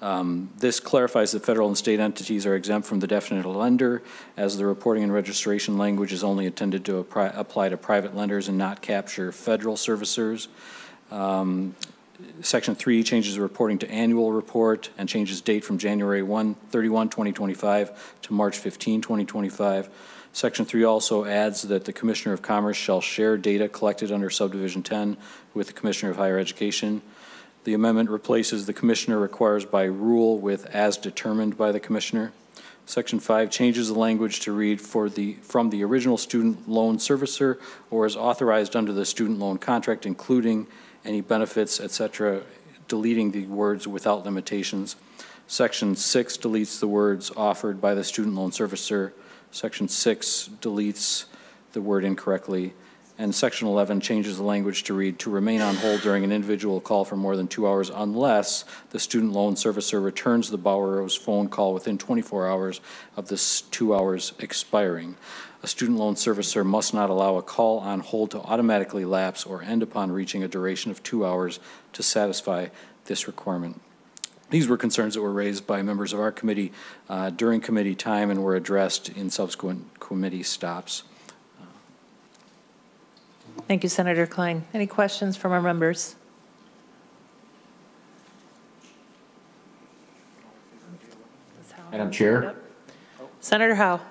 Um, This clarifies that federal and state entities are exempt from the definite lender, as the reporting and registration language is only intended to apply to private lenders and not capture federal servicers. Um, Section 3 changes the reporting to annual report and changes date from January 1, 31, 2025 to March 15, 2025. Section 3 also adds that the Commissioner of Commerce shall share data collected under Subdivision 10 with the Commissioner of Higher Education. The amendment replaces the Commissioner requires by rule with as determined by the Commissioner. Section 5 changes the language to read for the, from the original student loan servicer or as authorized under the student loan contract, including any benefits, et cetera, deleting the words without limitations. Section 6 deletes the words offered by the student loan servicer. Section 6 deletes the word incorrectly. And Section 11 changes the language to read, "To remain on hold during an individual call for more than two hours unless the student loan servicer returns the borrower's phone call within 24 hours of this two hours expiring." A student loan servicer must not allow a call on hold to automatically lapse or end upon reaching a duration of two hours to satisfy this requirement. These were concerns that were raised by members of our committee uh, during committee time and were addressed in subsequent committee stops. Thank you, Senator Klein. Any questions from our members? Madam Chair. Senator Howe.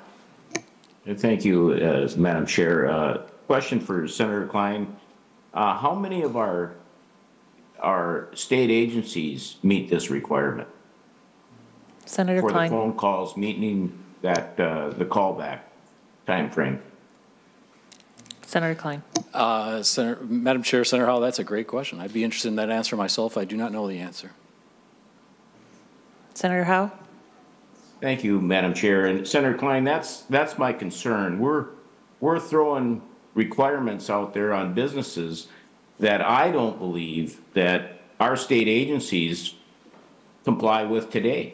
Thank you, uh, Madam Chair. Uh, Question for Senator Klein. Uh, How many of our, our state agencies meet this requirement? Senator For the phone calls, meeting that, uh, the callback timeframe? Senator Klein. Uh, Senator, Madam Chair, Senator Howe, that's a great question. I'd be interested in that answer myself. I do not know the answer. Senator Howe. Thank you, Madam Chair. And Senator Klein, that's, that's my concern. We're, we're throwing requirements out there on businesses that I don't believe that our state agencies comply with today.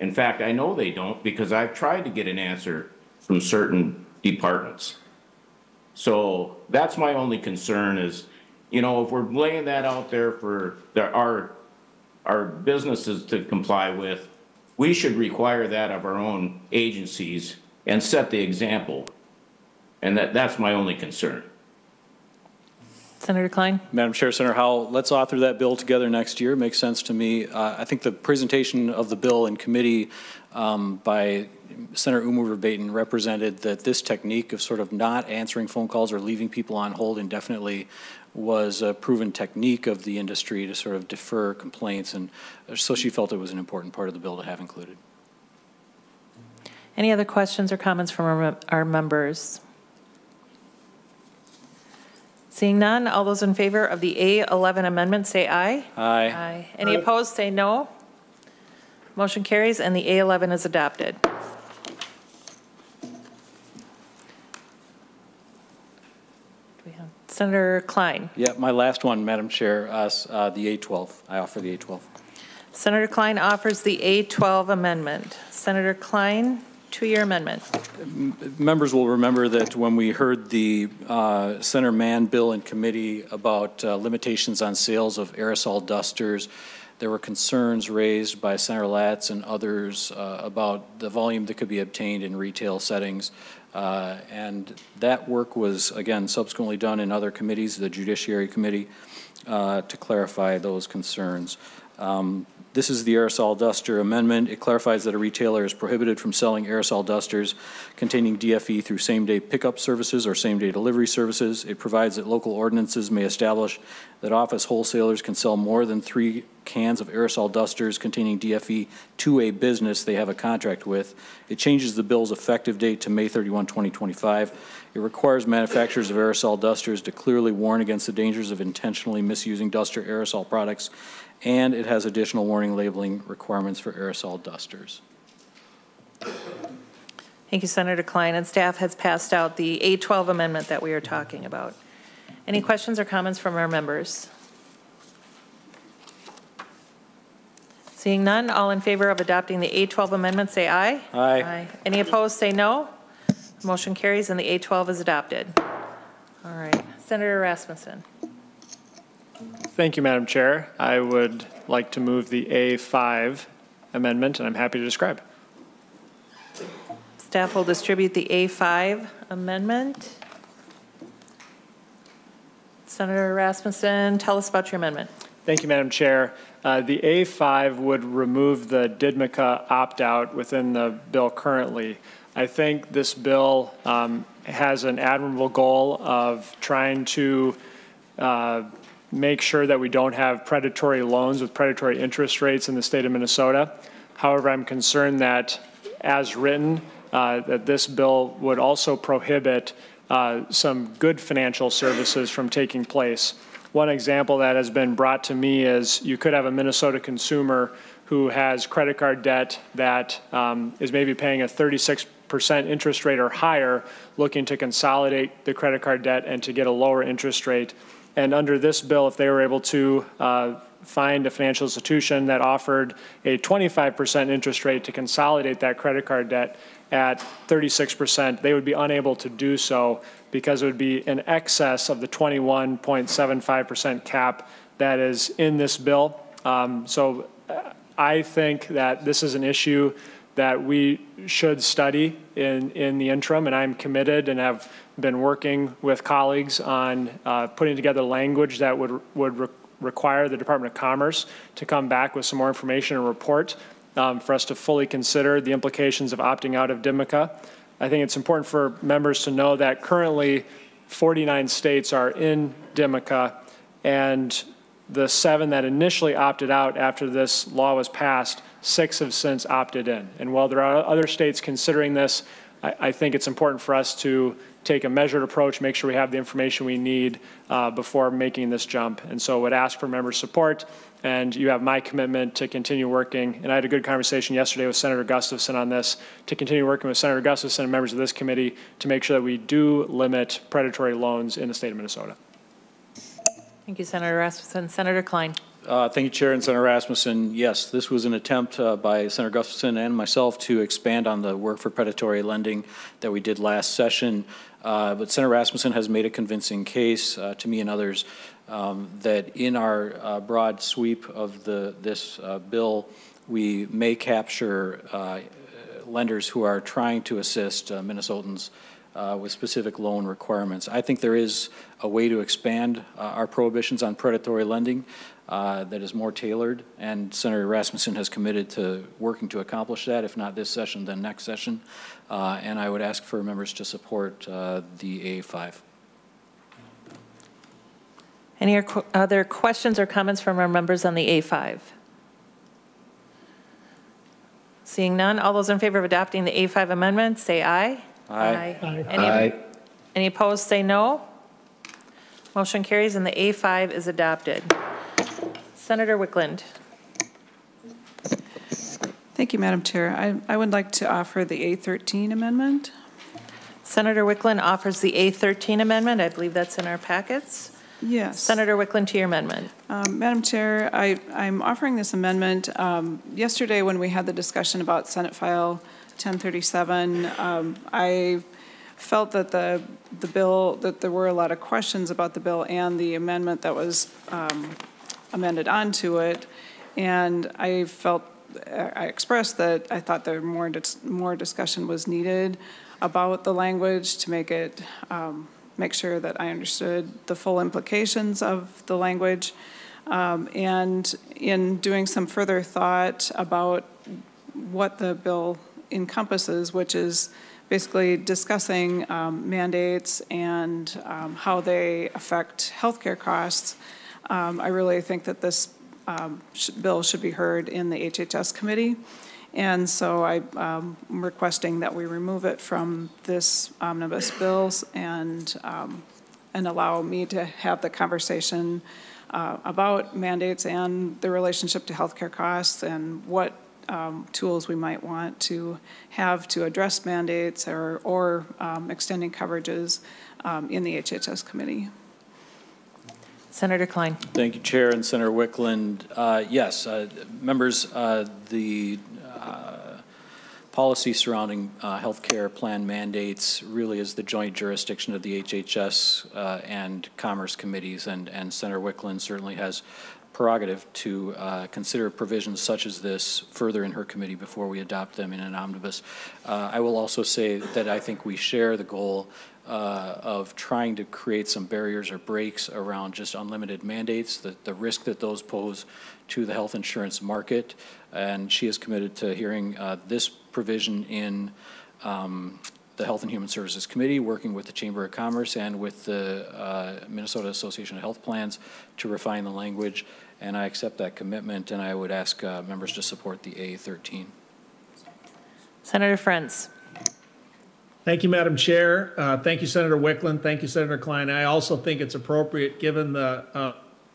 In fact, I know they don't because I've tried to get an answer from certain departments. So that's my only concern is, you know, if we're laying that out there for the, our, our businesses to comply with, we should require that of our own agencies and set the example. And that, that's my only concern. Senator Klein. Madam Chair, Senator Howe, let's author that bill together next year. Makes sense to me. Uh, I think the presentation of the bill in committee um, by Senator Umu Verbatim represented that this technique of sort of not answering phone calls or leaving people on hold indefinitely was a proven technique of the industry to sort of defer complaints, and so she felt it was an important part of the bill to have included. Any other questions or comments from our, our members? Seeing none, all those in favor of the A11 amendment, say aye. Aye. Aye. Any opposed, say no. Motion carries, and the A11 is adopted. Do we have Senator Klein. Yeah, my last one, Madam Chair, uh, uh, the A12. I offer the A12. Senator Klein offers the A12 amendment. Senator Klein, two-year amendment. Members will remember that when we heard the uh, Senator Mann bill in committee about uh, limitations on sales of aerosol dusters, there were concerns raised by Senator Latz and others uh, about the volume that could be obtained in retail settings. Uh, And that work was, again, subsequently done in other committees, the Judiciary Committee, uh, to clarify those concerns. Um, This is the aerosol duster amendment. It clarifies that a retailer is prohibited from selling aerosol dusters containing DFE through same-day pickup services or same-day delivery services. It provides that local ordinances may establish that office wholesalers can sell more than three cans of aerosol dusters containing DFE to a business they have a contract with. It changes the bill's effective date to May 31, 2025. It requires manufacturers of aerosol dusters to clearly warn against the dangers of intentionally misusing duster aerosol products, and it has additional warning labeling requirements for aerosol dusters. Thank you, Senator Klein. And staff has passed out the A12 amendment that we are talking about. Any questions or comments from our members? Seeing none, all in favor of adopting the A12 amendment, say aye. Aye. Any opposed, say no. Motion carries and the A12 is adopted. All right, Senator Rasmussen. Thank you, Madam Chair. I would like to move the A5 amendment, and I'm happy to describe. Staff will distribute the A5 amendment. Senator Rasmussen, tell us about your amendment. Thank you, Madam Chair. Uh, The A5 would remove the DIDMCA opt-out within the bill currently. I think this bill um, has an admirable goal of trying to uh, make sure that we don't have predatory loans with predatory interest rates in the state of Minnesota. However, I'm concerned that, as written, uh, that this bill would also prohibit uh, some good financial services from taking place. One example that has been brought to me is you could have a Minnesota consumer who has credit card debt that um, is maybe paying a 36% interest rate or higher, looking to consolidate the credit card debt and to get a lower interest rate. And under this bill, if they were able to uh, find a financial institution that offered a 25% interest rate to consolidate that credit card debt at 36%, they would be unable to do so because it would be in excess of the 21.75% cap that is in this bill. Um, so uh, I think that this is an issue that we should study in, in the interim, and I'm committed and have been working with colleagues on uh, putting together language that would, would re require the Department of Commerce to come back with some more information and report um, for us to fully consider the implications of opting out of DMCA. I think it's important for members to know that currently 49 states are in DMCA, and the seven that initially opted out after this law was passed, six have since opted in. And while there are other states considering this, I, I think it's important for us to take a measured approach, make sure we have the information we need uh, before making this jump. And so I would ask for member support, and you have my commitment to continue working. And I had a good conversation yesterday with Senator Gustafson on this, to continue working with Senator Gustafson and members of this committee to make sure that we do limit predatory loans in the state of Minnesota. Thank you, Senator Rasmussen. Senator Klein. Uh, Thank you, Chair and Senator Rasmussen. Yes, this was an attempt uh, by Senator Gustafson and myself to expand on the work for predatory lending that we did last session. Uh, But Senator Rasmussen has made a convincing case uh, to me and others um, that in our uh, broad sweep of the, this uh, bill, we may capture uh, lenders who are trying to assist uh, Minnesotans with specific loan requirements. I think there is a way to expand our prohibitions on predatory lending uh, that is more tailored, and Senator Rasmussen has committed to working to accomplish that, if not this session, then next session. Uh, and I would ask for members to support uh, the A5. Any other questions or comments from our members on the A5? Seeing none, all those in favor of adopting the A5 amendment, say aye. Aye. Any- Aye. Any opposed, say no. Motion carries and the A5 is adopted. Senator Wiklund. Thank you, Madam Chair. I, I would like to offer the A13 amendment. Senator Wiklund offers the A13 amendment. I believe that's in our packets. Yes. Senator Wiklund to your amendment. Um, Madam Chair, I, I'm offering this amendment. Um, Yesterday, when we had the discussion about Senate File 1037, um, I felt that the, the bill, that there were a lot of questions about the bill and the amendment that was um, amended onto it. And I felt, I expressed that I thought there more, dis- more discussion was needed about the language to make it, um, make sure that I understood the full implications of the language. Um, And in doing some further thought about what the bill encompasses, which is basically discussing um, mandates and um, how they affect healthcare costs, um, I really think that this um, sh- bill should be heard in the HHS committee. And so I, um, am requesting that we remove it from this omnibus bills and, um, and allow me to have the conversation uh, about mandates and the relationship to healthcare costs and what um, tools we might want to have to address mandates or, or um, extending coverages um, in the HHS committee. Senator Klein. Thank you, Chair and Senator Wiklund. Uh, Yes, uh, members, uh, the uh, policy surrounding uh, healthcare plan mandates really is the joint jurisdiction of the HHS uh, and Commerce Committees, and and Senator Wiklund certainly has prerogative to uh, consider provisions such as this further in her committee before we adopt them in an omnibus. Uh, I will also say that I think we share the goal uh, of trying to create some barriers or breaks around just unlimited mandates, the, the risk that those pose to the health insurance market. And she is committed to hearing uh, this provision in um, the Health and Human Services Committee, working with the Chamber of Commerce and with the uh, Minnesota Association of Health Plans to refine the language. And I accept that commitment, and I would ask uh, members to support the A13. Senator Frentz. Thank you, Madam Chair. Uh, Thank you, Senator Wiklund. Thank you, Senator Klein. I also think it's appropriate, given the, uh,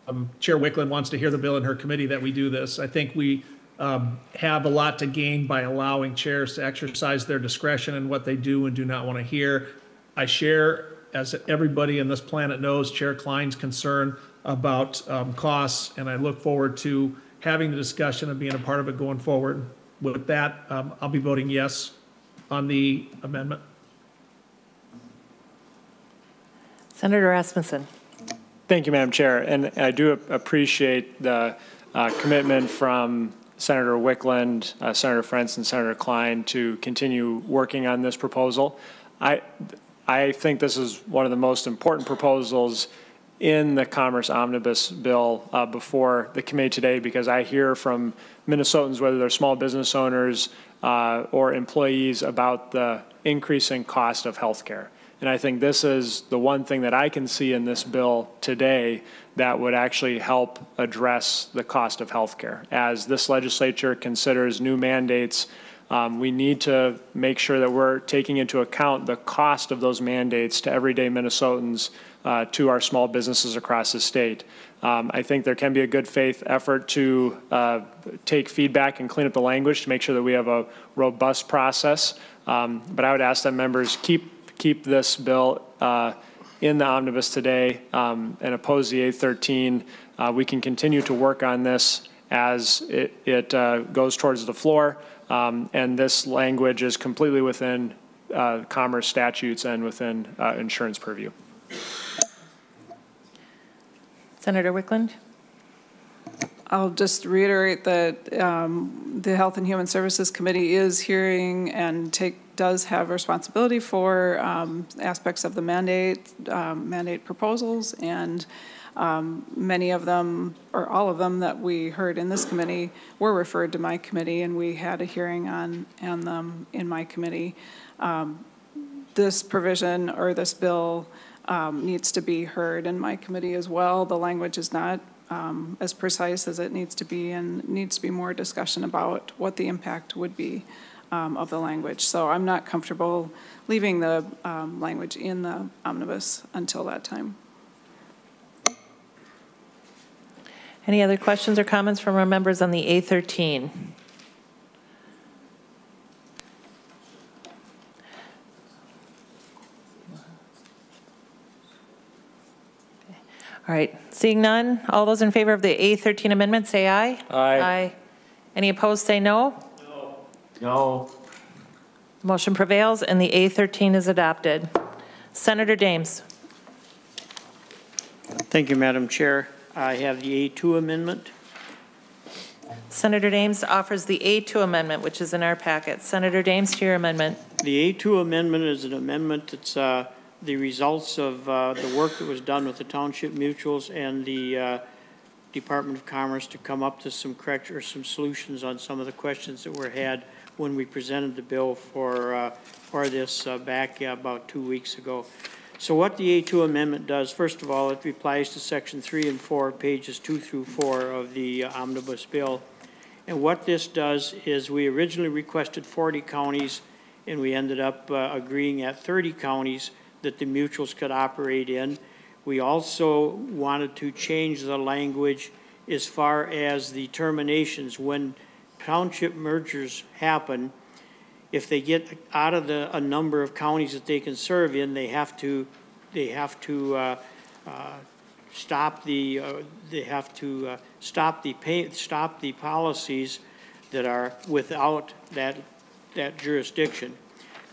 um, Chair Wiklund wants to hear the bill in her committee, that we do this. I think we um, have a lot to gain by allowing chairs to exercise their discretion in what they do and do not want to hear. I share, as everybody in this planet knows, Chair Klein's concern about um, costs, and I look forward to having the discussion and being a part of it going forward. With that, um, I'll be voting yes on the amendment. Senator Rasmussen. Thank you, Madam Chair. And I do appreciate the uh, commitment from Senator Wiklund, uh, Senator Frentz, and Senator Klein to continue working on this proposal. I, I think this is one of the most important proposals in the Commerce Omnibus Bill uh, before the committee today because I hear from Minnesotans, whether they're small business owners uh, or employees, about the increasing cost of health care. And I think this is the one thing that I can see in this bill today that would actually help address the cost of health care. As this legislature considers new mandates, um, we need to make sure that we're taking into account the cost of those mandates to everyday Minnesotans, uh, to our small businesses across the state. Um, I think there can be a good faith effort to uh, take feedback and clean up the language to make sure that we have a robust process. Um, but I would ask that members keep keep this bill uh, in the omnibus today um, and oppose the A13. Uh, we can continue to work on this as it, it uh, goes towards the floor. Um, and this language is completely within uh, commerce statutes and within uh, insurance purview. Senator Wiklund. I'll just reiterate that um, the Health and Human Services Committee is hearing and take, does have responsibility for um, aspects of the mandate, um, mandate proposals, and um, many of them, or all of them that we heard in this committee were referred to my committee, and we had a hearing on, on them in my committee. Um, this provision or this bill um, needs to be heard in my committee as well. The language is not um, as precise as it needs to be and needs to be more discussion about what the impact would be um, of the language. So I'm not comfortable leaving the um, language in the omnibus until that time. Any other questions or comments from our members on the A13? All right, seeing none, all those in favor of the A13 amendment, say aye. Aye. Aye. Any opposed, say no. No. Motion prevails, and the A13 is adopted. Senator Dahms. Thank you, Madam Chair. I have the A2 amendment. Senator Dahms offers the A2 amendment, which is in our packet. Senator Dahms, to your amendment. The A2 amendment is an amendment that's uh, the results of uh, the work that was done with the township mutuals and the uh, Department of Commerce to come up to some correct or some solutions on some of the questions that were had when we presented the bill for uh, for this uh, back yeah, about two weeks ago. So what the A2 amendment does, first of all, it replies to section three and four, pages two through four of the uh, omnibus bill. And what this does is we originally requested 40 counties and we ended up uh, agreeing at 30 counties that the mutuals could operate in. We also wanted to change the language as far as the terminations. When township mergers happen, if they get out of the, a number of counties that they can serve in, they have to, they have to uh, uh, stop the, uh, they have to uh, stop the pay, stop the policies that are without that, that jurisdiction.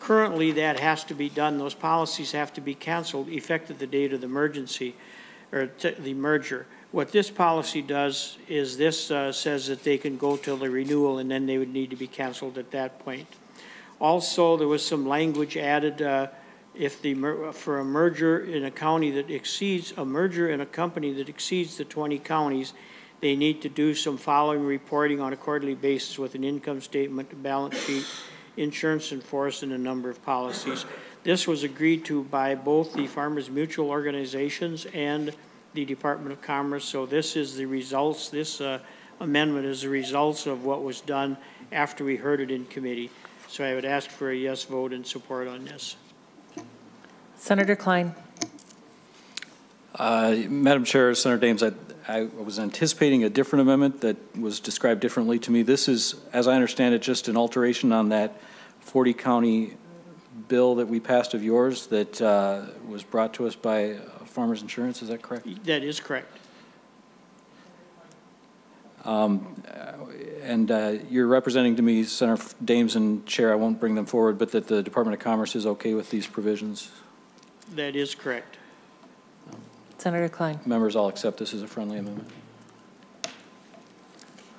Currently, that has to be done. Those policies have to be canceled effective the date of the emergency or the merger. What this policy does is this uh, says that they can go till the renewal and then they would need to be canceled at that point. Also, there was some language added uh, if the for a merger in a county that exceeds a merger in a company that exceeds the 20 counties, they need to do some following reporting on a quarterly basis with an income statement, balance sheet, insurance in force, and a number of policies. This was agreed to by both the Farmers Mutual organizations and the Department of Commerce. So this is the results, this uh, amendment is the results of what was done after we heard it in committee. So I would ask for a yes vote in support on this. Senator Klein. Uh, Madam Chair, Senator Dahms, I, I was anticipating a different amendment that was described differently to me. This is, as I understand it, just an alteration on that 40 county bill that we passed of yours that uh, was brought to us by uh, Farmers Insurance. Is that correct? That is correct. Um, and uh, you're representing to me, Senator Dahms and Chair, I won't bring them forward, but that the Department of Commerce is okay with these provisions? That is correct. Senator Klein. Members, I'll accept this as a friendly amendment.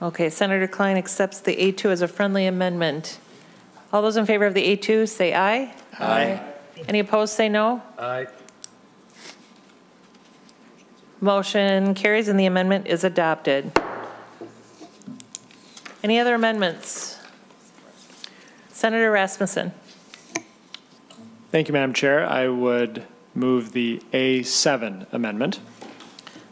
Okay, Senator Klein accepts the A2 as a friendly amendment. All those in favor of the A2 say aye. Aye. Any opposed say no. Aye. Motion carries and the amendment is adopted. Any other amendments? Senator Rasmussen. Thank you, Madam Chair. I would move the A7 amendment.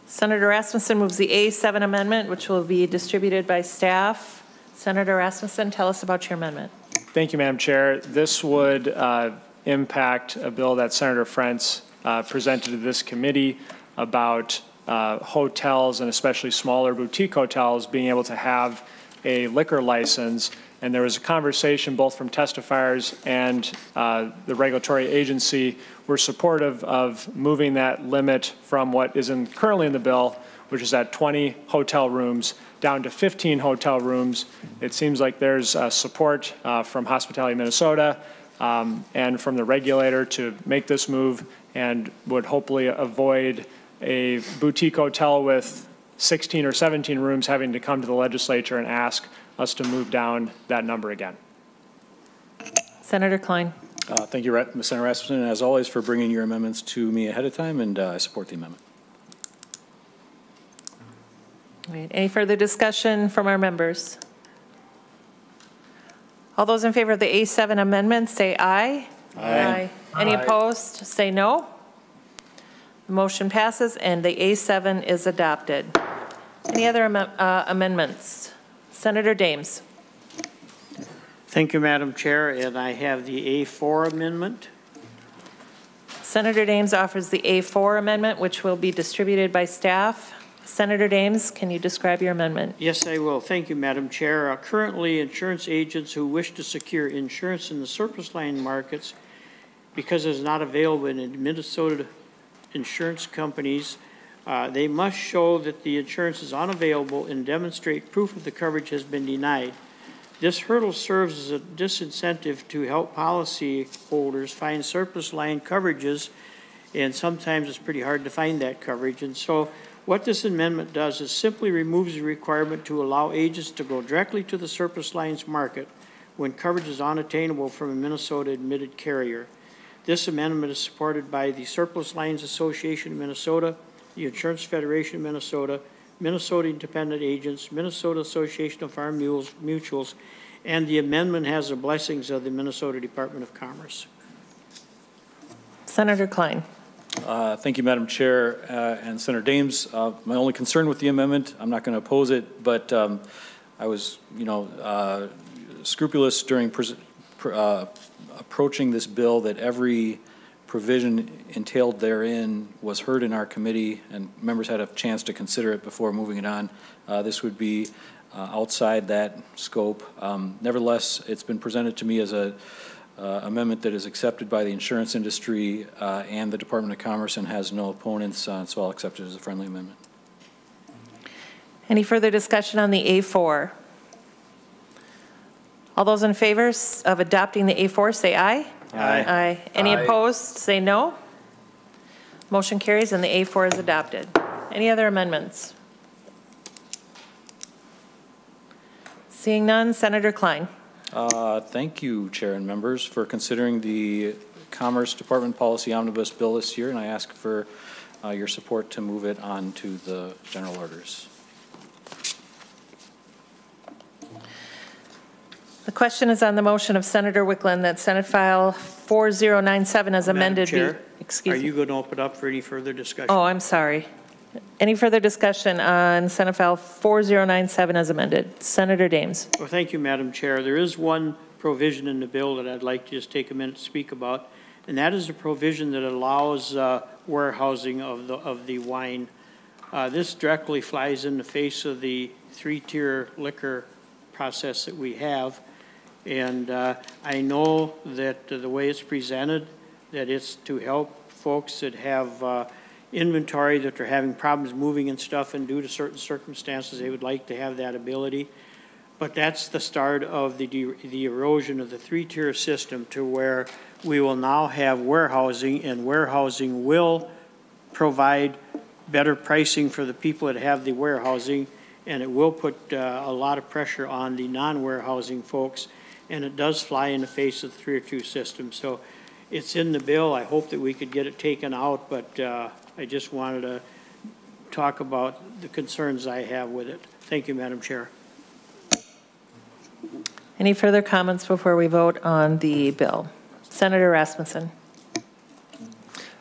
Senator Rasmussen moves the A7 amendment, which will be distributed by staff. Senator Rasmussen, tell us about your amendment. Thank you, Madam Chair. This would uh, impact a bill that Senator Frentz uh, presented to this committee about uh, hotels and especially smaller boutique hotels being able to have a liquor license. And there was a conversation both from testifiers and uh, the regulatory agency were supportive of moving that limit from what is in, currently in the bill, which is at 20 hotel rooms, down to 15 hotel rooms. It seems like there's uh, support uh, from Hospitality Minnesota um, and from the regulator to make this move and would hopefully avoid a boutique hotel with 16 or 17 rooms having to come to the legislature and ask us to move down that number again. Senator Klein. Uh, thank you, Senator Rasmussen, and as always, for bringing your amendments to me ahead of time, and uh, I support the amendment. Right. Any further discussion from our members? All those in favor of the A7 amendment say aye. Aye. Any Aye. opposed say no. The motion passes, and the A7 is adopted. Any other am- uh, amendments? Senator Dahms. Thank you, Madam Chair, and I have the A4 amendment. Senator Dahms offers the A4 amendment, which will be distributed by staff. Senator Dahms, can you describe your amendment? Yes, I will. Thank you, Madam Chair. Uh, Currently, insurance agents who wish to secure insurance in the surplus line markets because it's not available in Minnesota insurance companies, uh, they must show that the insurance is unavailable and demonstrate proof of the coverage has been denied. This hurdle serves as a disincentive to help policyholders find surplus line coverages, and sometimes it's pretty hard to find that coverage. And so what this amendment does is simply removes the requirement to allow agents to go directly to the surplus lines market when coverage is unattainable from a Minnesota admitted carrier. This amendment is supported by the Surplus Lines Association of Minnesota, the Insurance Federation of Minnesota, Minnesota Independent Agents, Minnesota Association of Farm Mules, Mutuals, and the amendment has the blessings of the Minnesota Department of Commerce. Senator Klein. Uh, Thank you, Madam Chair uh, and Senator Dahms. Uh, My only concern with the amendment, I'm not going to oppose it, but um, I was, you know, uh, scrupulous during pr- uh, approaching this bill that every provision entailed therein was heard in our committee, and members had a chance to consider it before moving it on. Uh, This would be uh, outside that scope. Um, Nevertheless, it's been presented to me as a uh, amendment that is accepted by the insurance industry uh, and the Department of Commerce and has no opponents, uh, so I'll accept it as a friendly amendment. Any further discussion on the A4? All those in favor of adopting the A4, say aye. Aye. Aye. Any Aye. opposed, say no. Motion carries and the A4 is adopted. Any other amendments? Seeing none, Senator Klein. Uh, Thank you, Chair and members, for considering the Commerce Department Policy Omnibus Bill this year, and I ask for uh, your support to move it on to the general orders. The question is on the motion of Senator Wiklund that Senate File 4097 as amended be... Madam Chair, Excuse Are me. you going to open up for any further discussion? Oh, I'm sorry. Any further discussion on Senate File 4097 as amended? Senator Dahms. Well, thank you, Madam Chair. There is one provision in the bill that I'd like to just take a minute to speak about, and that is a provision that allows uh, warehousing of the, of the wine. Uh, This directly flies in the face of the three-tier liquor process that we have. And uh, I know that the way it's presented, that it's to help folks that have uh, inventory, that they're having problems moving and stuff, and due to certain circumstances, they would like to have that ability. But that's the start of the, the erosion of the three-tier system to where we will now have warehousing, and warehousing will provide better pricing for the people that have the warehousing, and it will put uh, a lot of pressure on the non-warehousing folks, and it does fly in the face of the three or two system. So it's in the bill. I hope that we could get it taken out, but uh, I just wanted to talk about the concerns I have with it. Thank you, Madam Chair. Any further comments before we vote on the bill? Senator Rasmussen.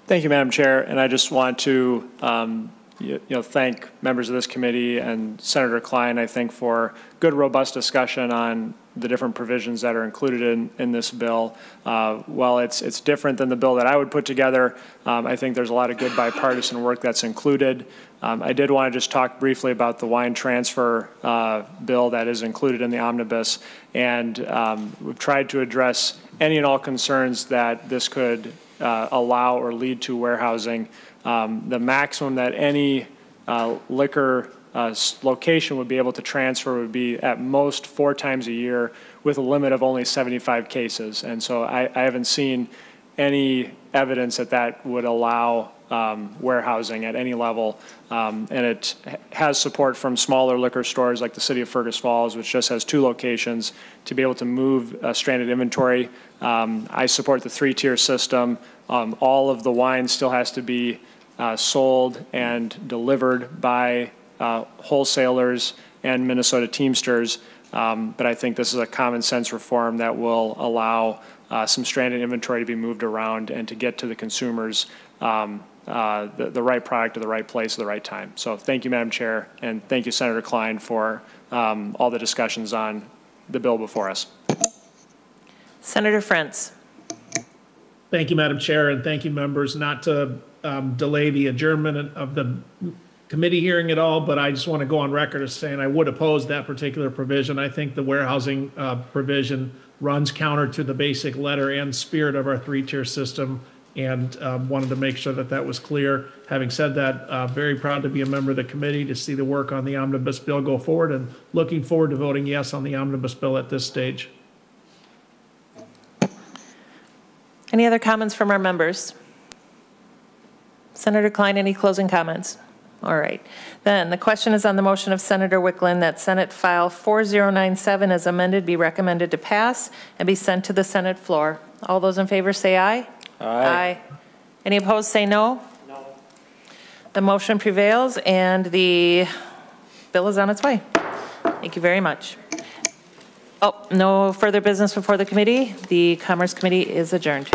Thank you, Madam Chair, and I just want to, um, you know, thank members of this committee and Senator Klein, I think, for good, robust discussion on the different provisions that are included in, in this bill. Uh, While it's, it's different than the bill that I would put together, um, I think there's a lot of good bipartisan work that's included. Um, I did want to just talk briefly about the wine transfer uh, bill that is included in the omnibus, and um, we've tried to address any and all concerns that this could uh, allow or lead to warehousing. Um, The maximum that any uh, liquor uh, location would be able to transfer would be at most four times a year with a limit of only 75 cases. And so I, I haven't seen any evidence that that would allow um, warehousing at any level. Um, And it has support from smaller liquor stores like the city of Fergus Falls, which just has two locations, to be able to move uh, stranded inventory. Um, I support the three-tier system. Um, All of the wine still has to be uh, sold and delivered by uh, wholesalers and Minnesota Teamsters. Um, But I think this is a common sense reform that will allow uh, some stranded inventory to be moved around and to get to the consumers um, uh, the, the right product at the right place at the right time. So thank you, Madam Chair, and thank you, Senator Klein, for um, all the discussions on the bill before us. Senator Frentz. Thank you, Madam Chair, and thank you, members, not to um, delay the adjournment of the committee hearing at all, but I just want to go on record as saying I would oppose that particular provision. I think the warehousing uh, provision runs counter to the basic letter and spirit of our three-tier system, and um, wanted to make sure that that was clear. Having said that, uh, very proud to be a member of the committee, to see the work on the omnibus bill go forward, and looking forward to voting yes on the omnibus bill at this stage. Any other comments from our members? Senator Klein, any closing comments? All right. Then the question is on the motion of Senator Wiklund that Senate File 4097 as amended be recommended to pass and be sent to the Senate floor. All those in favor say aye. Aye. aye. Any opposed say no. No. The motion prevails and the bill is on its way. Thank you very much. Oh, no further business before the committee. The Commerce Committee is adjourned.